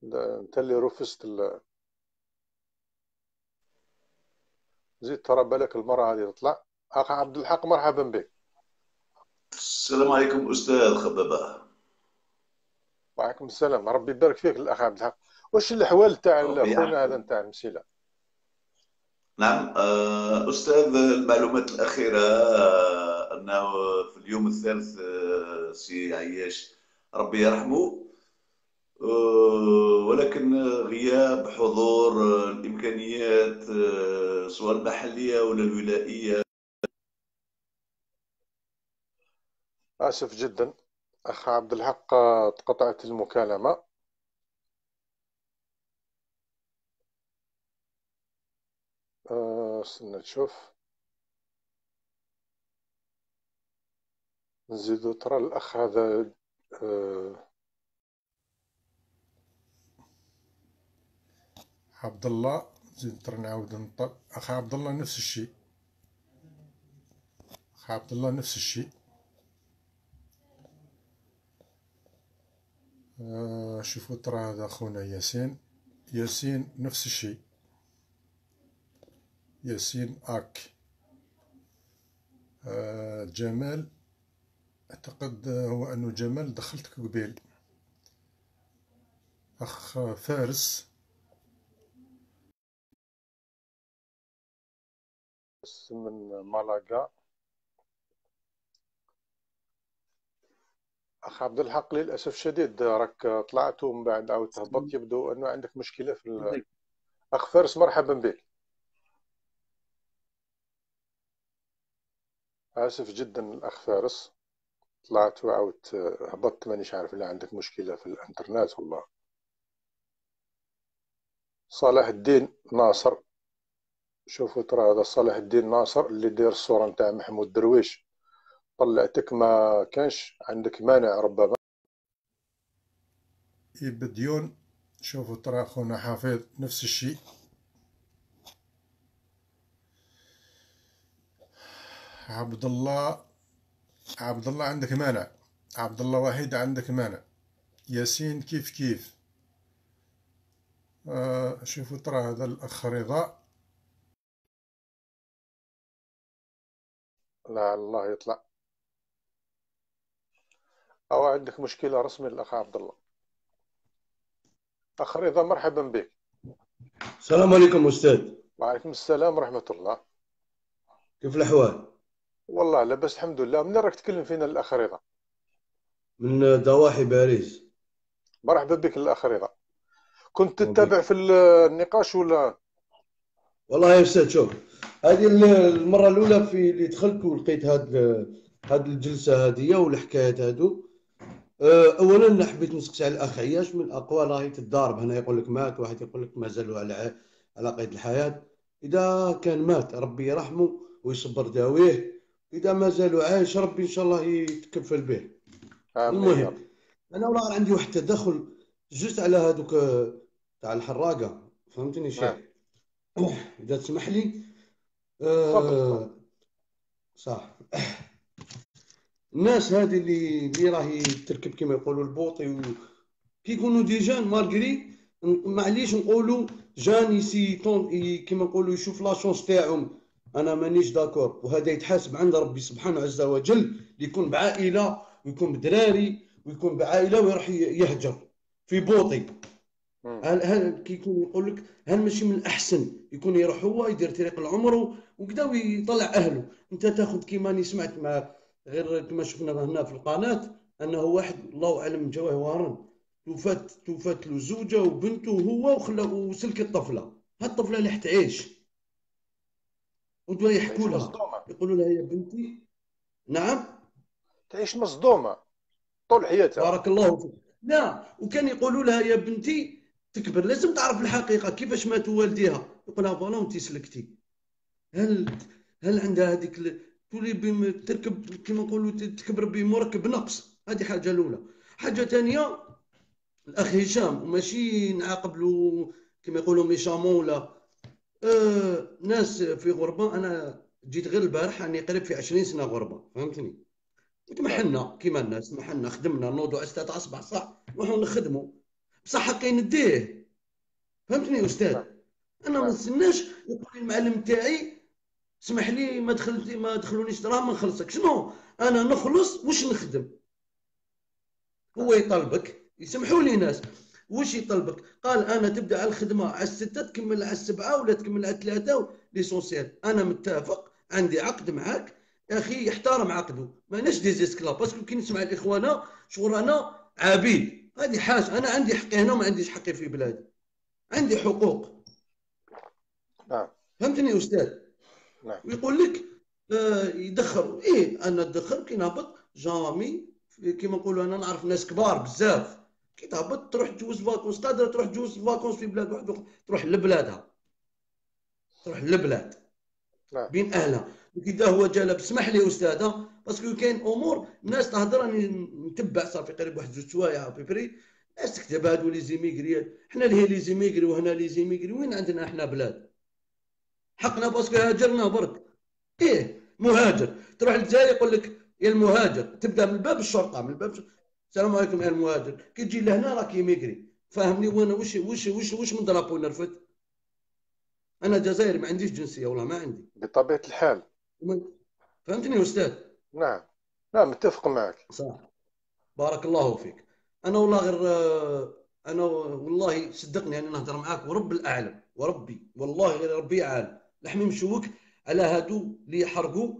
انت اللي رفست ال... زيد ترى بالك المرة هذه تطلع. أخ عبد الحق مرحبا بك. السلام عليكم أستاذ خبابة. وعليكم السلام. ربي يبارك فيك الأخ عبد الحق. واش الاحوال تاع خونا هذا نتاع المسيلة؟ نعم آه، أستاذ المعلومات الأخيرة آه، أنه في اليوم الثالث آه، سي عياش ربي يرحمه. آه، ولكن غياب حضور آه، الإمكانيات آه، سواء المحلية ولا الولائية. آسف جدا. أخ عبد الحق آه، تقطعت المكالمة آه، استنى نشوف. نزيدو ترى الأخ هذا آه، عبد الله زيد ترى نعاود نطق. أخ عبد الله نفس الشيء. أخ عبد الله نفس الشيء. آه شوفوا ترى هذا أخونا ياسين. ياسين نفس الشيء. ياسين أك. آه جمال أعتقد هو انه جمال دخلتك قبيل. أخ فارس. من مالاغا أخ عبد الحق للأسف الشديد راك طلعت ومن بعد عاود تهبط يبدو أنه عندك مشكلة في ال... أخ فارس مرحبا بك. آسف جدا الأخ فارس. طلعت وعاودت هبطت مانيش عارف إلا عندك مشكلة في الإنترنت والله. صلاح الدين ناصر. شوفوا ترى هذا صلاح الدين ناصر اللي داير الصورة نتاع محمود درويش. طلعتك ما كانش عندك مانع ربما. يبديون شوفوا ترى أخونا حفيظ نفس الشيء. عبد الله عبد الله عندك مانع. عبد الله وحيد عندك مانع. ياسين كيف كيف؟ آه شوفوا ترى هذا الأخ رضا. لعل الله يطلع. أو عندك مشكلة رسمي الأخ عبد الله أخ رضا مرحبا بك. السلام عليكم أستاذ. وعليكم السلام ورحمة الله. كيف الأحوال؟ والله لاباس الحمد لله. من راك تكلم فينا الأخ رضا من ضواحي باريس. مرحبا بك الأخ رضا كنت. تتابع في النقاش ولا؟ والله يا أستاذ شوف هذه المرة الأولى في اللي دخلت ولقيت هاد هاد الجلسة هذه والحكايات هادو. أه، أولا حبيت نسقسي على الأخ عياش من الأقوال راهي تتضارب. هنا يقول لك مات واحد يقول لك مازال على على قيد الحياة. إذا كان مات ربي يرحمه ويصبر داويه. إذا ما زالوا عايش ربي إن شاء الله يتكفل به. آمين. المهم أنا والله عندي واحد التدخل جزت على هذوك تاع الحراقة. فهمتني شيخ؟ نعم. إذا تسمح لي. آه صح. الناس هذه اللي اللي راهي تركب كما يقولوا البوطي و... كي يكونوا des jeunes malgré معليش نقولوا jeune يسيي كما نقولوا يشوف la chance تاعهم. أنا مانيش d'accord. وهذا يتحاسب عند ربي سبحانه عز وجل يكون بعائلة ويكون بدراري ويكون بعائلة ويروح يهجر في بوطي. هل هل كي يكون يقول لك هل ماشي من الأحسن يكون يروح هو يدير طريق العمر وكذا ويطلع أهله. أنت تاخذ كيما أني سمعت ما غير كما شفنا هنا في القناة أنه واحد الله أعلم جواه وهران توفات توفات له زوجة وبنته وهو وخلى وسلك الطفلة. هالطفلة اللي حتعيش ودوا يحكوا لها يقولوا لها يا بنتي. نعم. تعيش مصدومة. طول حياتها. بارك الله فيك. لا. وكان يقولوا لها يا بنتي تكبر. لازم تعرف الحقيقة كيفاش ماتوا والديها. يقول لها فوالا وانت سلكتي. هل هل عندها هذيك تولي بم- تركب كما نقولوا تكبر بمركب نقص. هذه حاجة الأولى. حاجة ثانية الأخ هشام. وماشي نعاقب له كما يقولوا ميشامون ولا آه ناس في غربة أنا جيت غير البارح راني قريب في 20 سنة غربة فهمتني؟ وتمحنا كيما الناس تمحنا خدمنا نوضوا على 6 اصبع صح؟ نروحوا نخدموا بصح حقي نديه فهمتني أستاذ؟ أنا ما نستناش يقول المعلم تاعي اسمح لي ما دخلت ما دخلونيش دراهم ما نخلصك. شنو؟ أنا نخلص واش نخدم؟ هو يطلبك يسمحوا لي ناس. واش يطلبك؟ قال أنا تبدأ على الخدمة على الستة تكمل على السبعة ولا تكمل على الثلاثة l'essentiel أنا متفق عندي عقد معاك. يا أخي يحترم عقده. ماناش des esclaves parce que كي نسمع الاخوان شغل أنا عبيد. هذه حاجة. أنا عندي حقي هنا وما عنديش حقي في بلادي. عندي حقوق. نعم. فهمتني يا أستاذ؟ نعم. ويقول لك آه يدخروا إيه أنا ندخر كي نهبط jamais. كيما نقولوا أنا نعرف ناس كبار بزاف. كي تهبط تروح تجوز vacances قادره تروح تجوز vacances في بلاد واحد أخرى، تروح لبلادها. تروح لبلاد. نعم. بين أهلها. وكي هو جا لابس اسمح لي أستاذة parce que كاين أمور الناس تهضر راني نتبع صافي قريب واحد زوج سوايع بيبري الناس تكتب هادو les émigrés حنا اللي هي les émigrés وهنا les émigrés وين عندنا إحنا بلاد؟ حقنا parce que هاجرنا برك. إيه مهاجر. تروح للجزائر يقول لك يا المهاجر تبدأ من باب الشرطه من باب السلام عليكم يا المهاجر كي تجي لهنا راك يميغري فاهمني وأنا وش وش وش وش من درابو نرفد؟ أنا جزائري ما عنديش جنسية والله ما عندي. بطبيعة الحال. فهمتني أستاذ؟ نعم. نعم متفق معك. صح. بارك الله فيك. أنا والله غير آه، أنا والله صدقني أنا نهضر معاك ورب الأعلم. وربي والله غير ربي عالم لحمي مشوك على هادو اللي يحرقوا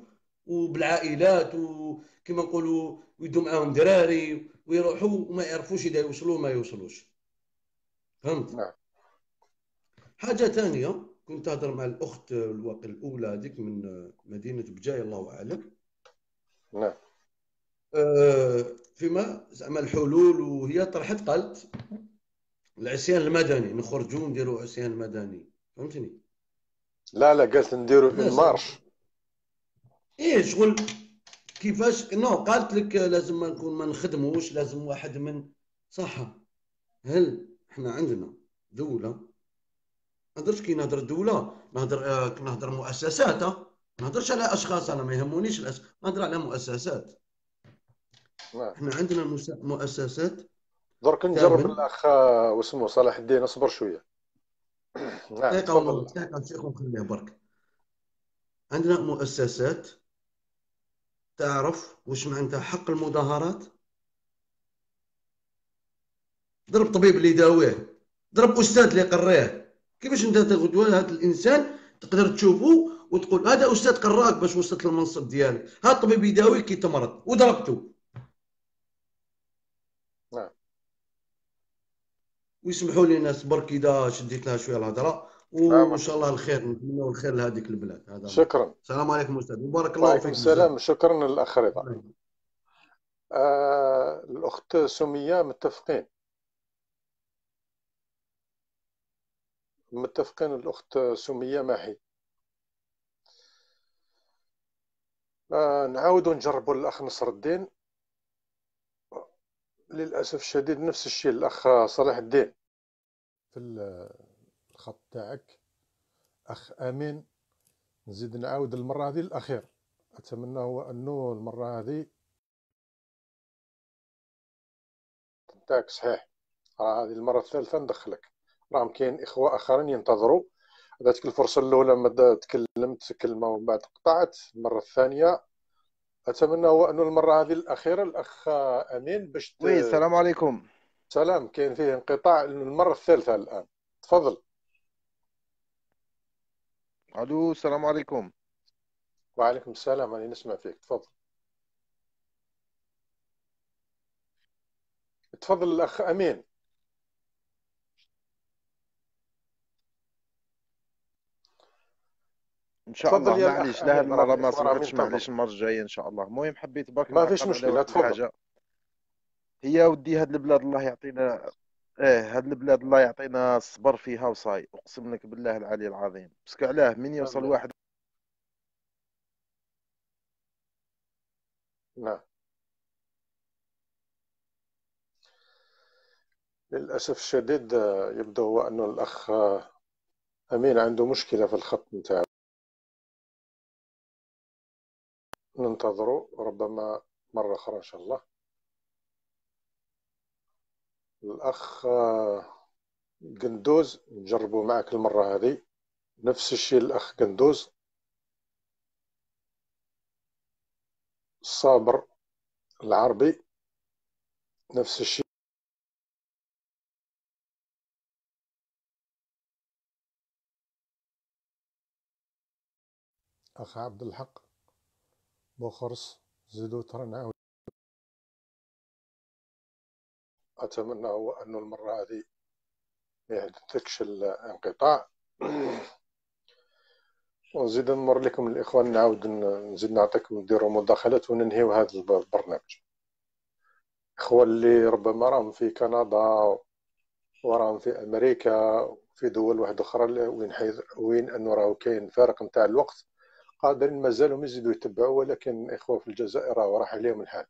وبالعائلات وكما نقولوا ويدوا معاهم دراري ويروحوا وما يعرفوش إذا يوصلوا ما يوصلوش. فهمت؟ نعم. حاجة ثانية كنت اهضر مع الأخت الواقع الأولى هذيك من مدينة بجاي الله أعلم. نعم. آه، فيما زعما الحلول وهي طرحت قالت العصيان المدني نخرجوا نديروا عصيان مدني فهمتني؟ لا لا قالت نديروا marche إيه شغل كيفاش؟ non قالت لك لازم ما نكون ما نخدموش لازم واحد من صح هل إحنا عندنا دولة؟ ما نهضرش كي نهضر دولة نهضر آه، كي نهضر مؤسسات آه. ما نهضرش على أشخاص أنا ما يهمونيش الأس... نهضر على مؤسسات. نعم. إحنا عندنا مؤسسات درك نجرب الأخ آه، واسمه صلاح الدين اصبر شوية. نعم. شيخ نخليها برك. عندنا مؤسسات تعرف وش معناتها حق المظاهرات؟ ضرب طبيب اللي يداويه ضرب أستاذ اللي يقريه كيفاش أنت تاخذ هذا الإنسان تقدر تشوفه وتقول هذا أستاذ قراك باش وصلت للمنصب ديالك هذا الطبيب يداويك كي تمرض وضربته. نعم. ويسمحوا لي ناس برك إذا شديت لها شوية الهضرة. وان شاء الله الخير نتمنوا الخير لهذيك البلاد. هذا شكرا. السلام عليكم أستاذ. وبارك الله وعليكم فيك. السلام. شكرا للأخ رضا. آه الأخت سمية متفقين؟ متفقين الأخت سمية؟ معي آه نعاودوا نجربوا الأخ نصر الدين. للأسف الشديد نفس الشيء الأخ صلاح الدين. في الخط تاعك أخ آمين. نزيد نعاود المره هذه الاخير أتمنى هو أنه المرة هذه تاعك صحيح. آه هذه المرة الثالثة ندخلك. راهم كاين إخوة آخرين ينتظروا. هذيك الفرصة الأولى ما تكلمت كلمه ومن بعد قطعت. المرة الثانية أتمنى هو أنه المرة هذه الأخيرة الأخ آمين باش. وي السلام عليكم. سلام. كاين فيه انقطاع المرة الثالثة الآن. تفضل. ألو السلام عليكم. وعليكم السلام أنا نسمع فيك. تفضل. تفضل الأخ أمين. إن شاء تفضل الله يا معليش لا هاد أمين المرة راهم ما صلحتش ينتظروا معليش المرة الجاية إن شاء الله. المهم حبيت برك ما فيش نعقب على مشكلة واحد تفضل. الحاجة هي ودي هاد البلاد الله يعطينا إيه هاد البلاد الله يعطينا الصبر فيها وصاي. أقسم لك بالله العلي العظيم. parce que علاه من يوصل آمين. واحد. نعم للأسف الشديد آه، يبدو هو أنه الأخ آه، أمين عنده مشكلة في الخط نتاعو ننتظره ربما مرة أخرى إن شاء الله. الأخ آه، قندوز نجربه معك المرة هذه. نفس الشيء الأخ قندوز صابر العربي. نفس الشيء. أخ عبد الحق بوخرس زيدو ترى أتمنى هو انه المرة هذه ما يحدثكش الانقطاع. ونزيد نمر لكم الإخوان نعاود نزيد نعطيكم نديروا مداخلات وننهيو هذا الب- البرنامج. اخوان اللي ربما راهم في كندا وراهم في أمريكا وفي دول واحدة أخرى اللي- وين حيث وين أنه راهو كاين فارق نتاع الوقت قادرين مازالهم يزيدوا يتبعوا ولكن الاخوه في الجزائر راهو راح عليهم الحال.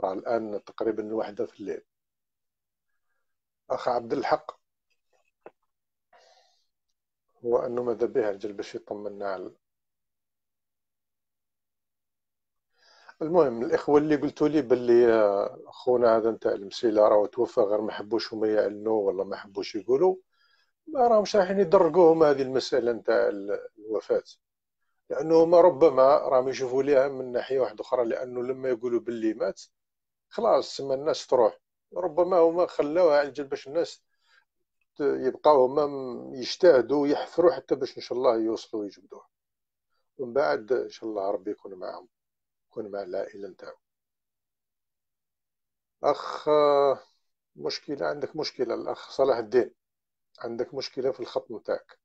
راه الآن تقريبا الواحده في الليل. أخ عبد الحق. هو أنه ماذا به؟ رجل باش يطمنا على المهم الإخوة اللي قلتوا لي باللي آه، خونا هذا نتاع المسيلة راه توفى غير ما حبوش هما يعلنوا ولا ما حبوش يقولوا. راهمش رايحين يدرقوهم هذه المسألة نتاع ال- الوفاة. لأنه هما ربما راهم يشوفوا ليها من ناحية واحدة أخرى لأنه لما يقولوا باللي مات خلاص تسمى الناس تروح. ربما هما خلاوها على جال باش الناس يبقاو هما يجتهدوا ويحفروا حتى باش إن شاء الله يوصلوا ويجبدوها. ومن بعد إن شاء الله ربي يكون معهم يكون مع العائلة نتاعو. أخ مشكلة عندك مشكلة الأخ صلاح الدين. عندك مشكلة في الخط نتاعك.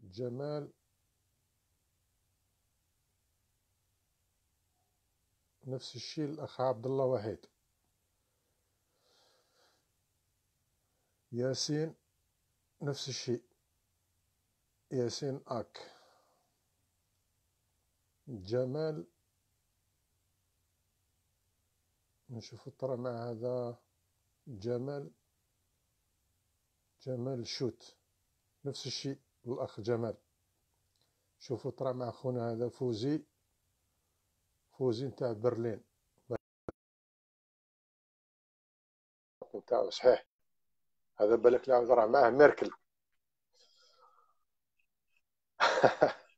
جمال. نفس الشيء الأخ عبد الله وحيد ياسين نفس الشيء. ياسين أك. جمال. نشوف ترى مع هذا. جمال. جمال شوت. نفس الشيء. الأخ جمال. شوفوا ترى مع خونا هذا فوزي. فوزي نتاع برلين. نتاعو صحيح. هذا بالك لا راه معاه ميركل.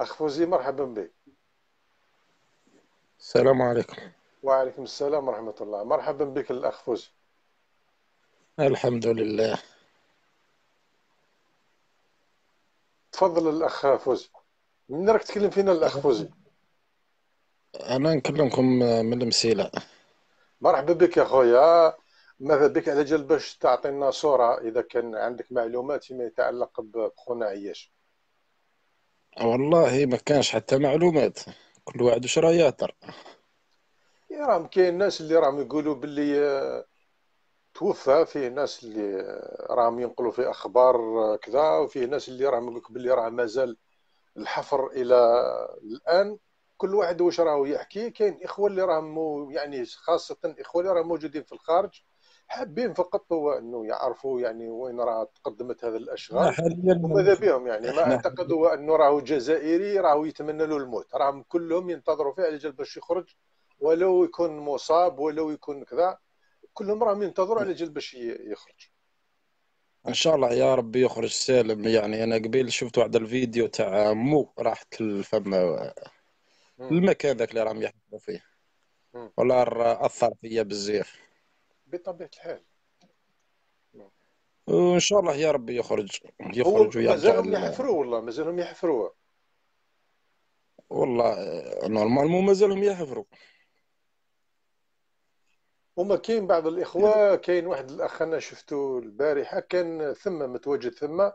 أخ فوزي مرحبا بك. السلام عليكم. وعليكم السلام ورحمة الله. مرحبا بك الأخ فوزي. الحمد لله. تفضل الأخ فوزي. من راك تكلم فينا الأخ فوزي؟ أنا نكلمكم من المسيلة. مرحبا بك يا خويا. ماذا بك؟ على جال باش تعطينا صورة إذا كان عندك معلومات فيما يتعلق بخونا عياش. والله ما كانش حتى معلومات. كل واحد وش راه يهدر يا راهم كاين ناس اللي راهم يقولوا باللي آه، توفى فيه ناس اللي آه، راهم ينقلوا في أخبار آه، كذا وفيه ناس اللي راهم يقولك باللي راه مازال الحفر إلى الآن. كل واحد واش راهو يحكي كاين إخوة اللي راهم يعني خاصة إخوة اللي راهم موجودين في الخارج حابين فقط هو إنه يعرفوا يعني وين راه تقدمت هذه إحنا الاشغال وماذا بهم؟ يعني ما أعتقد هو إنه راهو جزائري راهو يتمنى له الموت. راهم كلهم ينتظروا فيه على جال باش يخرج ولو يكون مصاب ولو يكون كذا كلهم راهم ينتظروا على جال باش يخرج. إن شاء الله يا ربي يخرج سالم. يعني أنا قبيل شفت واحد الفيديو تاع مو راحت الفم. المكان ذاك اللي راهم يحفروا فيه. والله أثر فيا بزاف. بطبيعة الحال. وإن شاء الله يا ربي يخرج يخرج ويرجع مازالهم ال- يحفروا والله مازالهم يحفروا. والله نورمالمون مازالهم يحفروا. هما كاين بعض الإخوة كاين واحد الأخ أنا شفته البارحة كان ثم متواجد ثم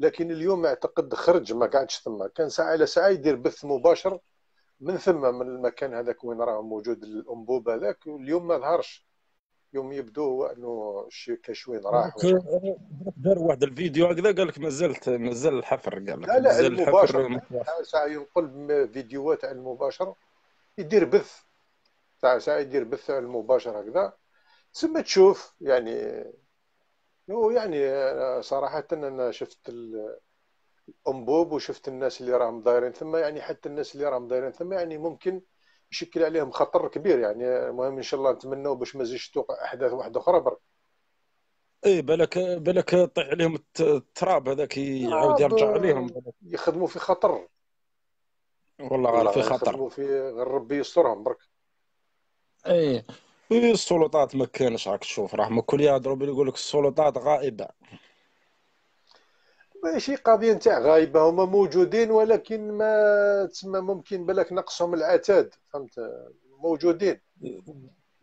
لكن اليوم أعتقد خرج ما قعدش ثم. كان ساعة إلى ساعة يدير بث مباشر من ثم من المكان هذاك وين راه موجود الانبوب هذاك واليوم ما ظهرش. يوم يبدو هو أنه شي كاش وين راح دار واحد الفيديو هكذا قال لك مازالت مازال الحفر قال لك لا لا المباشر. ساعه ينقل فيديوهات على المباشر يدير بث. ساعه ساعة يدير بث على المباشر هكذا. ثم تشوف يعني هو يعني أنا صراحة أنا شفت ال- الأنبوب وشفت الناس اللي راهم دايرين ثم يعني حتى الناس اللي راهم دايرين ثم يعني ممكن يشكل عليهم خطر كبير يعني. المهم إن شاء الله نتمنوا باش ما يزيدش توقع أحداث واحدة أخرى برك اي بالك بالك طيح عليهم الت- التراب هذاك يعاود يرجع عليهم. يخدموا في خطر. والله غير في خطر. يخدموا في غير ربي يسترهم برك. اي إي السلطات ما كانش راك تشوف راهم الكل يهضروا يقول لك السلطات غائبة. ماشي قضية نتاع غايبة هما موجودين ولكن ما تسمى ممكن بالك نقصهم العتاد فهمت؟ موجودين.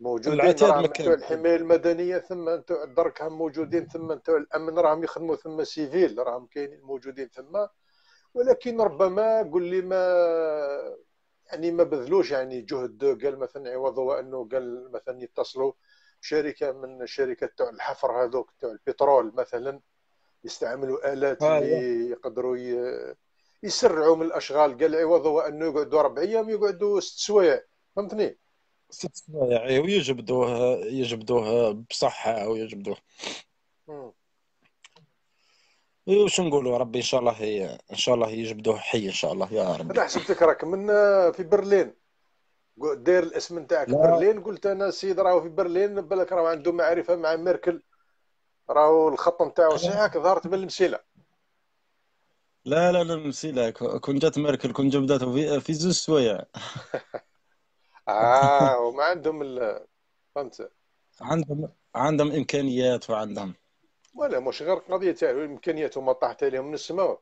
موجودين العتاد راهم ما نتوع كان. الحماية المدنية ثم الدرك هم موجودين ثم نتوع الأمن راهم يخدموا ثم سيفيل راهم كاينين موجودين ثم. ولكن ربما قول لي ما يعني ما بذلوش يعني جهد قال مثلا عوض انه قال مثلا يتصلوا بشركة من الشركات تاع الحفر هذوك تاع البترول مثلا. يستعملوا آلات آه اللي يقدروا يسرعوا من الأشغال. قال عوض هو أنه يقعدوا أربع أيام يقعدوا ست سوايع. فهمتني؟ ست سوايع ويجبدوه يجبدوه بصحة ويجبدوه مم. إيه، وش نقولوا؟ ربي إن شاء الله هي إن شاء الله يجبدوه حي إن شاء الله. يا ربي. أنا حسبتك راك من في برلين. داير الاسم نتاعك. برلين؟ قلت أنا السيد راهو في برلين بالك راهو عنده معرفة مع ميركل. راهو الخط نتاعو صحيح ظهرت من المسيله لا لا لا نسينا كون جات ميركل كون جبدته في في زوج سوايع. آه وما عندهم ال- فهمت؟ عندهم عندهم إمكانيات وعندهم. ولا مش غير قضيه تاع الامكانيات هما طاحت عليهم من السماء.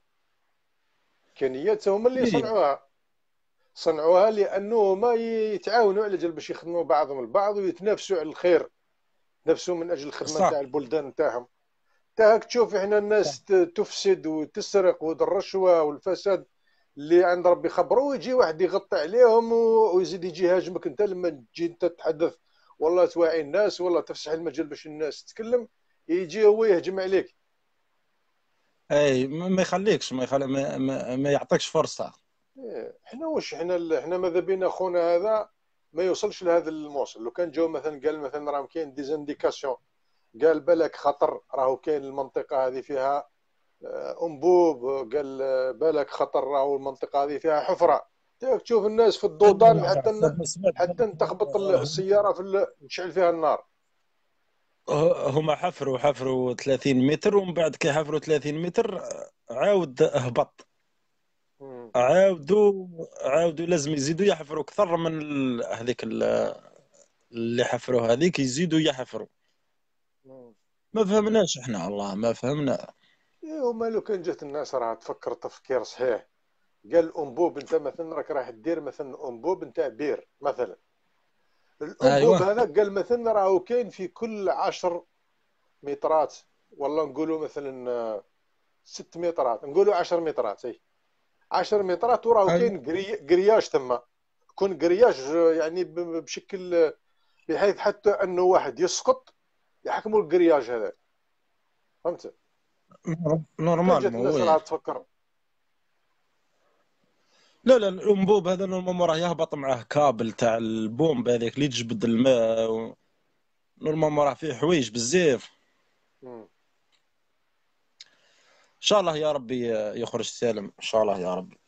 إمكانيات هما اللي إيه. صنعوها. صنعوها لأنه ما يتعاونوا على جال باش يخدموا بعضهم البعض ويتنافسوا على الخير. نفسوا من أجل الخدمة صح. نتاع البلدان نتاعهم تاك تشوف إحنا الناس تفسد وتسرق والرشوة والفساد اللي عند ربي خبره ويجي واحد يغطي عليهم ويزيد يجي يهاجمك. أنت لما تجي أنت تتحدث والله توعي الناس والله تفسح المجال باش الناس تتكلم يجي هو يهجم عليك. أي ما يخليكش ما يخلي ما, ما, ما يعطيكش فرصة. إيه، إحنا واش إحنا إحنا ماذا بينا خونا هذا؟ ما يوصلش لهذا الموصل. لو كان جو مثلا قال مثلا راه كاين des indications قال بالك خطر راهو كاين المنطقة هذه فيها آه، أنبوب قال آه، بالك خطر راهو المنطقة هذه فيها حفرة. تشوف الناس في ال dos d'âne حتى حتى تخبط ال- السيارة في تشعل فيها النار. هما حفروا حفروا 30 متر ومن بعد كي حفروا 30 متر عاود هبط. عاودوا عاودوا لازم يزيدوا يحفروا. أكثر من هذيك ال- اللي حفروا هذيك يزيدوا يحفروا. ما فهمناش إحنا والله ما فهمنا. وما لو كان جات الناس راه تفكر تفكير صحيح. قال انبوب أنت مثلا راك راح دير مثلا انبوب نتاع بير مثلا. الانبوب هذا قال مثلا راهو كاين في كل عشر مترات. والله نقولوا مثلا آه، ست مترات. نقولوا عشر مترات اي عشر مترات وراهو أيوه كاين ثم يكون grillage آه، يعني بشكل بحيث حتى أنه واحد يسقط يحكموا ال grillage هذا. فهمت؟ normal جات الناس. تفكر؟ لا لا الأنبوب هذا normal راه يهبط معاه كابل تاع ال pompe هذيك اللي تجبد الماء و... normal راه فيه حوايج بزاف. شاء الله يا ربي يخرج سالم إن شاء الله يا ربي.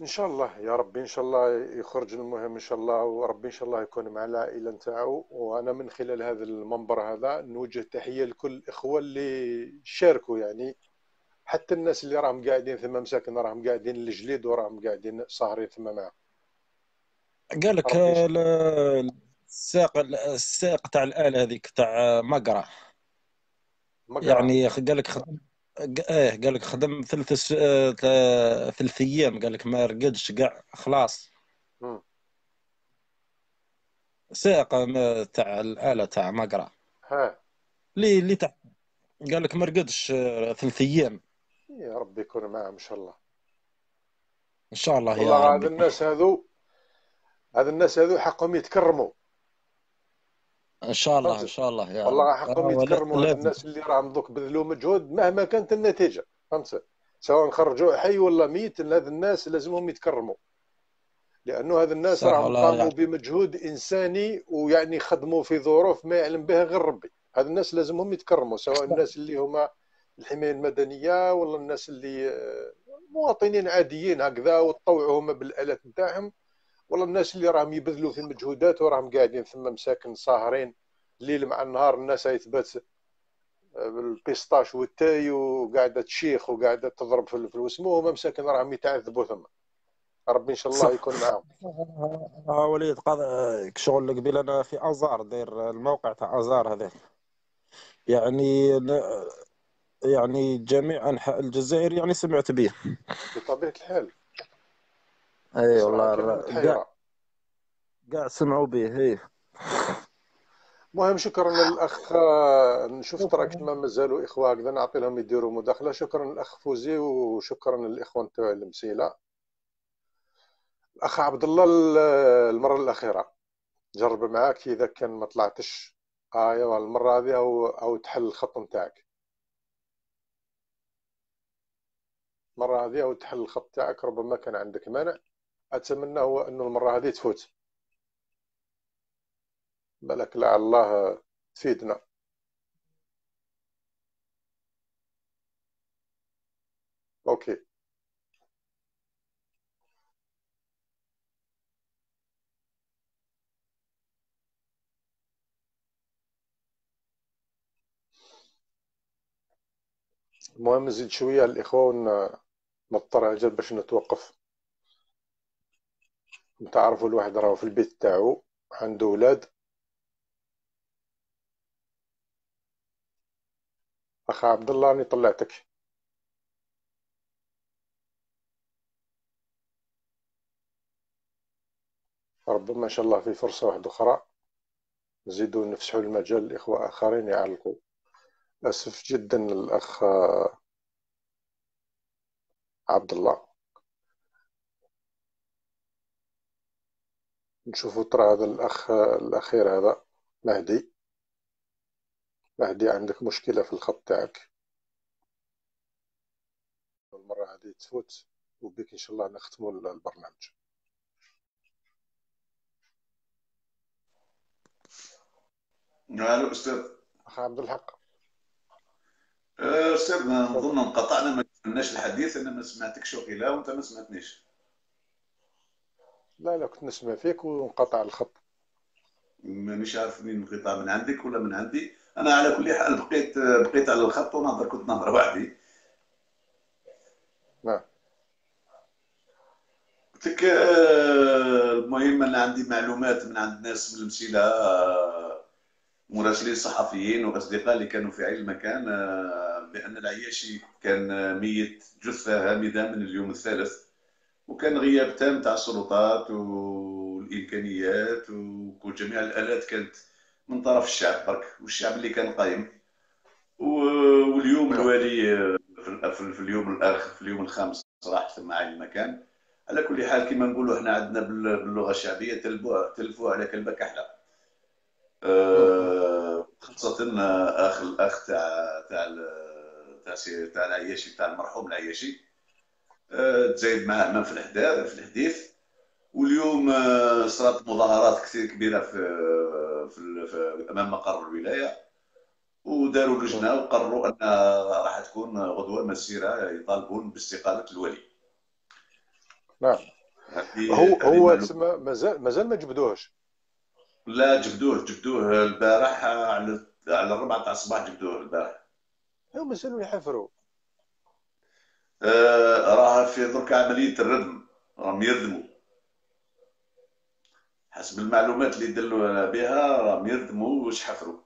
إن شاء الله يا ربي إن شاء الله يخرج المهم إن شاء الله وربي إن شاء الله يكون مع العائلة نتاعو. وأنا من خلال هذا المنبر هذا نوجه تحية لكل الاخوه اللي شاركوا يعني حتى الناس اللي راهم قاعدين ثم مساكن راهم قاعدين الجليد وراهم قاعدين ساهرين ثم معاه قال لك الساق الساق تاع الآلة هذيك تاع مقرة. مقرا يعني قال لك خدم إيه قال لك خدم ثلاث س... آه، ثلاث أيام. قال لك ما رقدش كاع خلاص. ساق تاع الآلة تاع مقرة ها. اللي اللي تاع. قال لك ما رقدش آه، ثلاث أيام. يا ربي يكون معاه إن شاء الله. إن شاء الله والله يا هذا ربي. الناس هذو هذا الناس هذو حقهم يتكرموا. إن شاء الله إن شاء الله يا والله حقهم آه، يتكرموا الناس اللي راهم دوك بذلوا مجهود مهما كانت النتيجة فهمت؟ سواء خرجوا حي ولا ميت هاد الناس لازمهم يتكرموا. لأنه هاد الناس راهم قاموا يعني. بمجهود إنساني ويعني خدموا في ظروف ما يعلم بها غير ربي. هاد الناس لازمهم يتكرموا سواء الناس اللي هما الحماية المدنية ولا الناس اللي آه، مواطنين عاديين هكذا وتطوعوا هما بالآلات نتاعهم ولا الناس اللي راهم يبذلوا في مجهودات وراهم قاعدين ثم مساكن ساهرين الليل مع النهار الناس هاي تبات بال pistache والتاي وقاعدة تشيخ وقاعدة تضرب في الوسمو وهم مساكن راهم يتعذبوا ثم. ربي إن شاء الله يكون معاهم. آه وليد قض... شغل قبيل أنا في آزار داير الموقع تاع آزار هذا يعني ن- يعني جميع أنحاء الجزائر يعني سمعت به. بطبيعة الحال. أي والله كاع كاع سمعوا به هي المهم شكرا للأخ آه، نشوف تراك ما مازالوا إخوة هكذا نعطي لهم يديروا مداخلة. شكرا للأخ فوزي وشكرا للإخوة نتاع المسيلة. الأخ عبد الله ال- المرة الأخيرة. جرب معاك إذا كان ما طلعتش آية المرة هذه أو أو تحل الخط نتاعك. المرة هذه أو تحل الخط تاعك ربما كان عندك مانع. أتمنى هو أنه المرة هذه تفوت. بالك لعل الله تفيدنا. أوكي. المهم نزيد شوية الإخوة ون- نضطر أجل باش نتوقف. انت عارفوا الواحد راهو في البيت تاعو عنده ولاد. أخ عبد الله راني طلعتك. ربما إن شاء الله في فرصة واحدة أخرى. نزيدو نفسحوا المجال لإخوة آخرين يعلقوا أسف جدا الأخ عبد الله. نشوفوا ترى هذا الأخ الأخير هذا مهدي. مهدي عندك مشكلة في الخط تاعك؟ المرة هذه تفوت وبك إن شاء الله نختموا البرنامج. ألو أستاذ. أخ عبد الحق. آه، أستاذ نظن انقطعنا ما كملناش الحديث أنا ما سمعتكش وقيلا وأنت ما سمعتنيش. لا لا كنت نسمع فيك وانقطع الخط. مانيش عارف منين انقطاع من عندك ولا من عندي. أنا على كل حال بقيت بقيت على الخط ونهضر كنت نهضر وحدي. نعم قلت لك آه، المهم أنا عندي معلومات من عند ناس من المسيلة آه، مراسلين صحفيين وأصدقاء اللي كانوا في عين المكان آه، بأن العياشي كان ميت جثة هامدة من اليوم الثالث. وكان غياب تام تاع السلطات والإمكانيات وجميع الآلات كانت من طرف الشعب برك والشعب اللي كان قايم. واليوم نعم. الوالي في اليوم الآخر في اليوم الخامس راح ثم عين المكان. على كل حال كما نقولوا إحنا عندنا بال- باللغة الشعبية تلفوا تلفوا على كلبك أحلى مم. خاصة آه، أخ الأخ تاع تاع تاع تاع العياشي تاع المرحوم العياشي. تزايد معاه ما في الحداث في الحديث. واليوم آه، صارت مظاهرات كثير كبيرة في في, ال- في أمام مقر الولاية. وداروا مم. لجنة وقرروا أن راح تكون غدوة مسيرة يطالبون باستقالة الولي. نعم. هو هو تسمى مازال مازال ما جبدوهش؟ لا جبدوه جبدوه البارح على على الربعة تاع الصباح جبدوه البارح. مازالوا يحفروا. آه، راه في درك عملية الردم راهم يردموا. حسب المعلومات اللي دلوا بها راهم يردموا واش حفروا.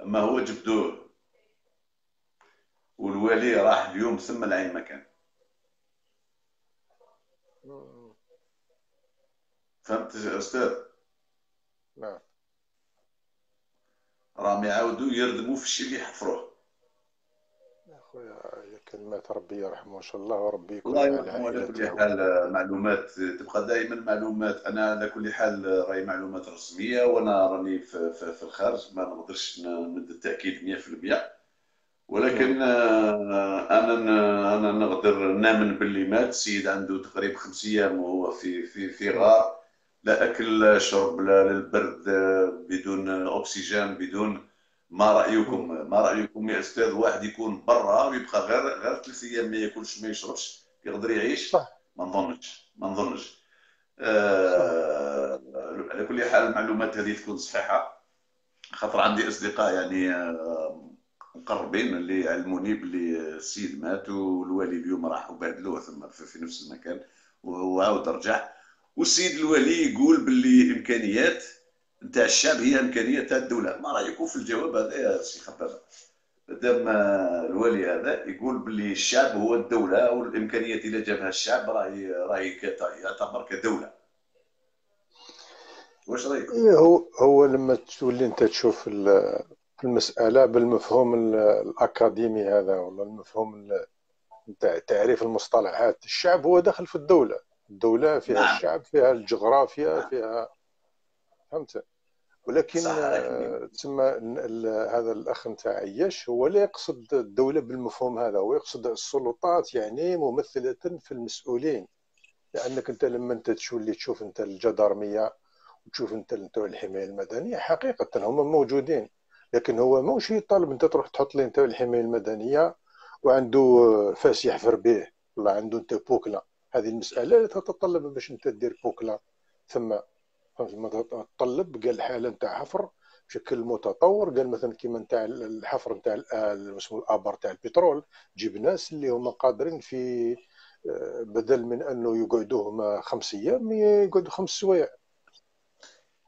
أما هو جبدوه والوالي راح اليوم ثم العين مكان. فهمت يا أستاذ؟ نعم. راهم يعاودوا يردموا في الشيء اللي حفروه. يا خويا هي كلمات ربي يرحمه إن شاء الله وربي يكون الله يرحمه على كل حال معلومات. تبقى دائما معلومات. أنا على كل حال راهي معلومات رسمية وأنا راني في, في, في الخارج. ما نقدرش نمد التأكيد 100% ولكن مم. آه، أنا أنا نقدر نامن باللي مات. السيد عنده تقريبا خمس أيام وهو في في في. غار. لا أكل لا شرب لا للبرد آه، بدون اكسجين بدون ما. رأيكم؟ ما رأيكم يا أستاذ واحد يكون برا ويبقى غير غير ثلاث أيام ما ياكلش ما يشربش يقدر يعيش؟ صح. ما نظنش. ما نظنش. آه، على كل حال المعلومات هذه تكون صحيحة. خاطر عندي أصدقاء يعني آه، مقربين اللي علموني باللي السيد مات والوالي اليوم راحوا بادلوه ثم في نفس المكان وهو عاود رجع والسيد الوالي يقول باللي إمكانيات نتاع الشعب هي إمكانية تاع الدولة. ما رايكم في الجواب هذا يا سي خبابه مادام الوالي هذا يقول باللي الشعب هو الدولة والامكانيات اللي جابها الشعب راهي راهي يعتبر كدولة. واش رأيك؟ إيه هو هو لما تولي أنت تشوف ال- المسألة بالمفهوم ال- الأكاديمي هذا ولا المفهوم ال- نتاع تعريف المصطلحات الشعب هو داخل في الدولة. الدولة فيها نعم. الشعب فيها الجغرافيا نعم. فيها فهمت؟ ولكن آه، ال- هذا الأخ نتاع عياش هو لا يقصد الدولة بالمفهوم هذا هو يقصد السلطات يعني ممثلة في المسؤولين. لأنك أنت لما أنت تولي تشوف أنت الجدارمية وتشوف أنت نتاع الحماية المدنية حقيقة هم موجودين. لكن هو موش يطالب أنت تروح تحط لي نتاع الحماية المدنية وعنده فاس يحفر به ولا عنده أنت Poclain هذه المسألة لا تتطلب باش أنت دير Poclain ثم تطلب قال حالة نتاع حفر بشكل متطور. قال مثلا كيما نتاع الحفر نتاع اسمه الابر تاع البترول. جيب ناس اللي هما قادرين في آه، بدل من أنه يقعدوا هما خمس أيام يقعدوا خمس سوايع.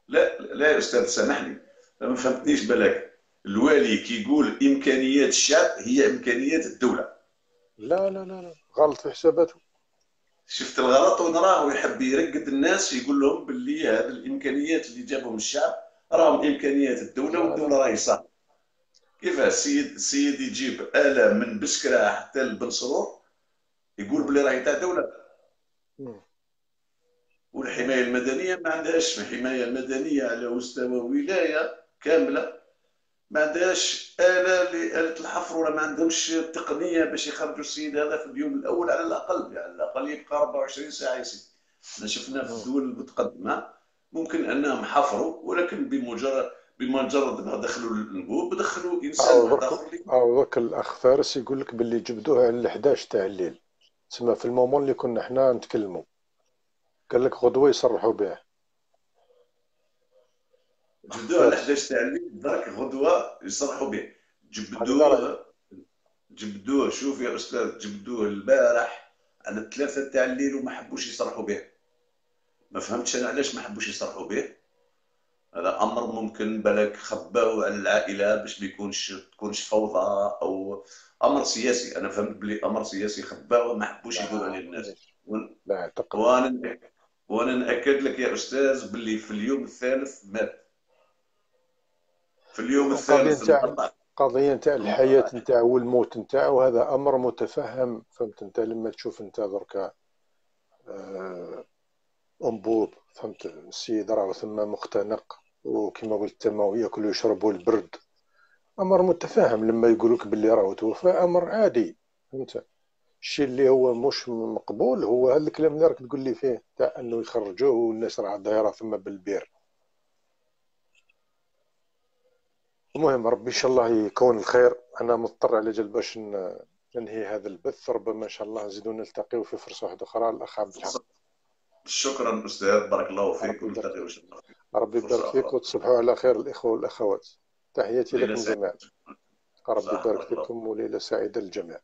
لا لا يا أستاذ سامحني. ما فهمتنيش بالك. الوالي كي يقول إمكانيات الشعب هي إمكانيات الدولة. لا لا لا لا. غلط في حساباته. شفت الغلط ونراه يحب يرقد الناس يقول لهم باللي هذه الإمكانيات اللي جابهم الشعب راهم إمكانيات الدولة والدولة راهي صح كيف السيد السيد يجيب آلة من بسكرة حتى لبن سرور يقول. باللي راهي تاع دولة. والحماية المدنية ما عندهاش حمايه مدنيه على مستوى ولاية كاملة ما عندهاش آلة لآلة الحفر ولا ما عندهمش تقنية باش يخرجوا السيد هذا في اليوم الأول على الأقل يعني على الأقل يبقى 24 ساعة يا سيدي. إحنا شفنا في. الدول المتقدمة. ممكن أنهم حفروا ولكن بمجرد بمجرد ما دخلوا الأنبوب دخلوا آخر اللي أو ذاك الأخ فارس يقول لك باللي جبدوه على 11 تاع الليل. تسمى في المومون اللي كنا حنا نتكلموا. قال لك غدوة يصرحوا به جبدوه على فارس 11 تاع الليل درك غدوة يصرحوا به. جبدوه جبدوه شوف يا أستاذ جبدوه البارح. على ثلاثة تاع الليل وما حبوش يصرحوا به. ما فهمتش أنا علاش ما حبوش يصرحوا به؟ هذا أمر ممكن بالك خباو على العائلة باش ما يكونش تكونش فوضى أو أمر سياسي. أنا فهمت بلي أمر سياسي خباو ما حبوش يقولوا عليه الناس. اعتقد وأنا وأنا نأكد لك يا أستاذ باللي في اليوم الثالث مات. في اليوم الثالث نتاع القضية نتاع الحياة نتاعو والموت نتاعو هذا أمر متفهم. فهمت أنت؟ لما تشوف أنت دركا آه، أنبوب. فهمت؟ السيد راه ثم مختنق وكما قلت تما يأكل ويشرب البرد أمر متفاهم لما يقولوك باللي راه توفى أمر عادي. فهمت؟ الشيء اللي هو مش مقبول هو هذا الكلام اللي راك تقول لي فيه تاع أنه يخرجوه والناس راه دايره ثم بالبير. المهم ربي إن شاء الله يكون الخير. أنا مضطر على جال باش ننهي هذا البث. ربما إن شاء الله نزيدو نلتقيو في فرصة واحدة أخرى. الأخ عبد الحق شكرا أستاذ. بارك الله فيك. ربي يبارك ونلتقي إن شاء الله. ربي يبارك فيك وتصبحوا على خير الإخوة والأخوات. تحياتي لكم جميعا. ربي يبارك فيكم وليلة سعيدة للجميع.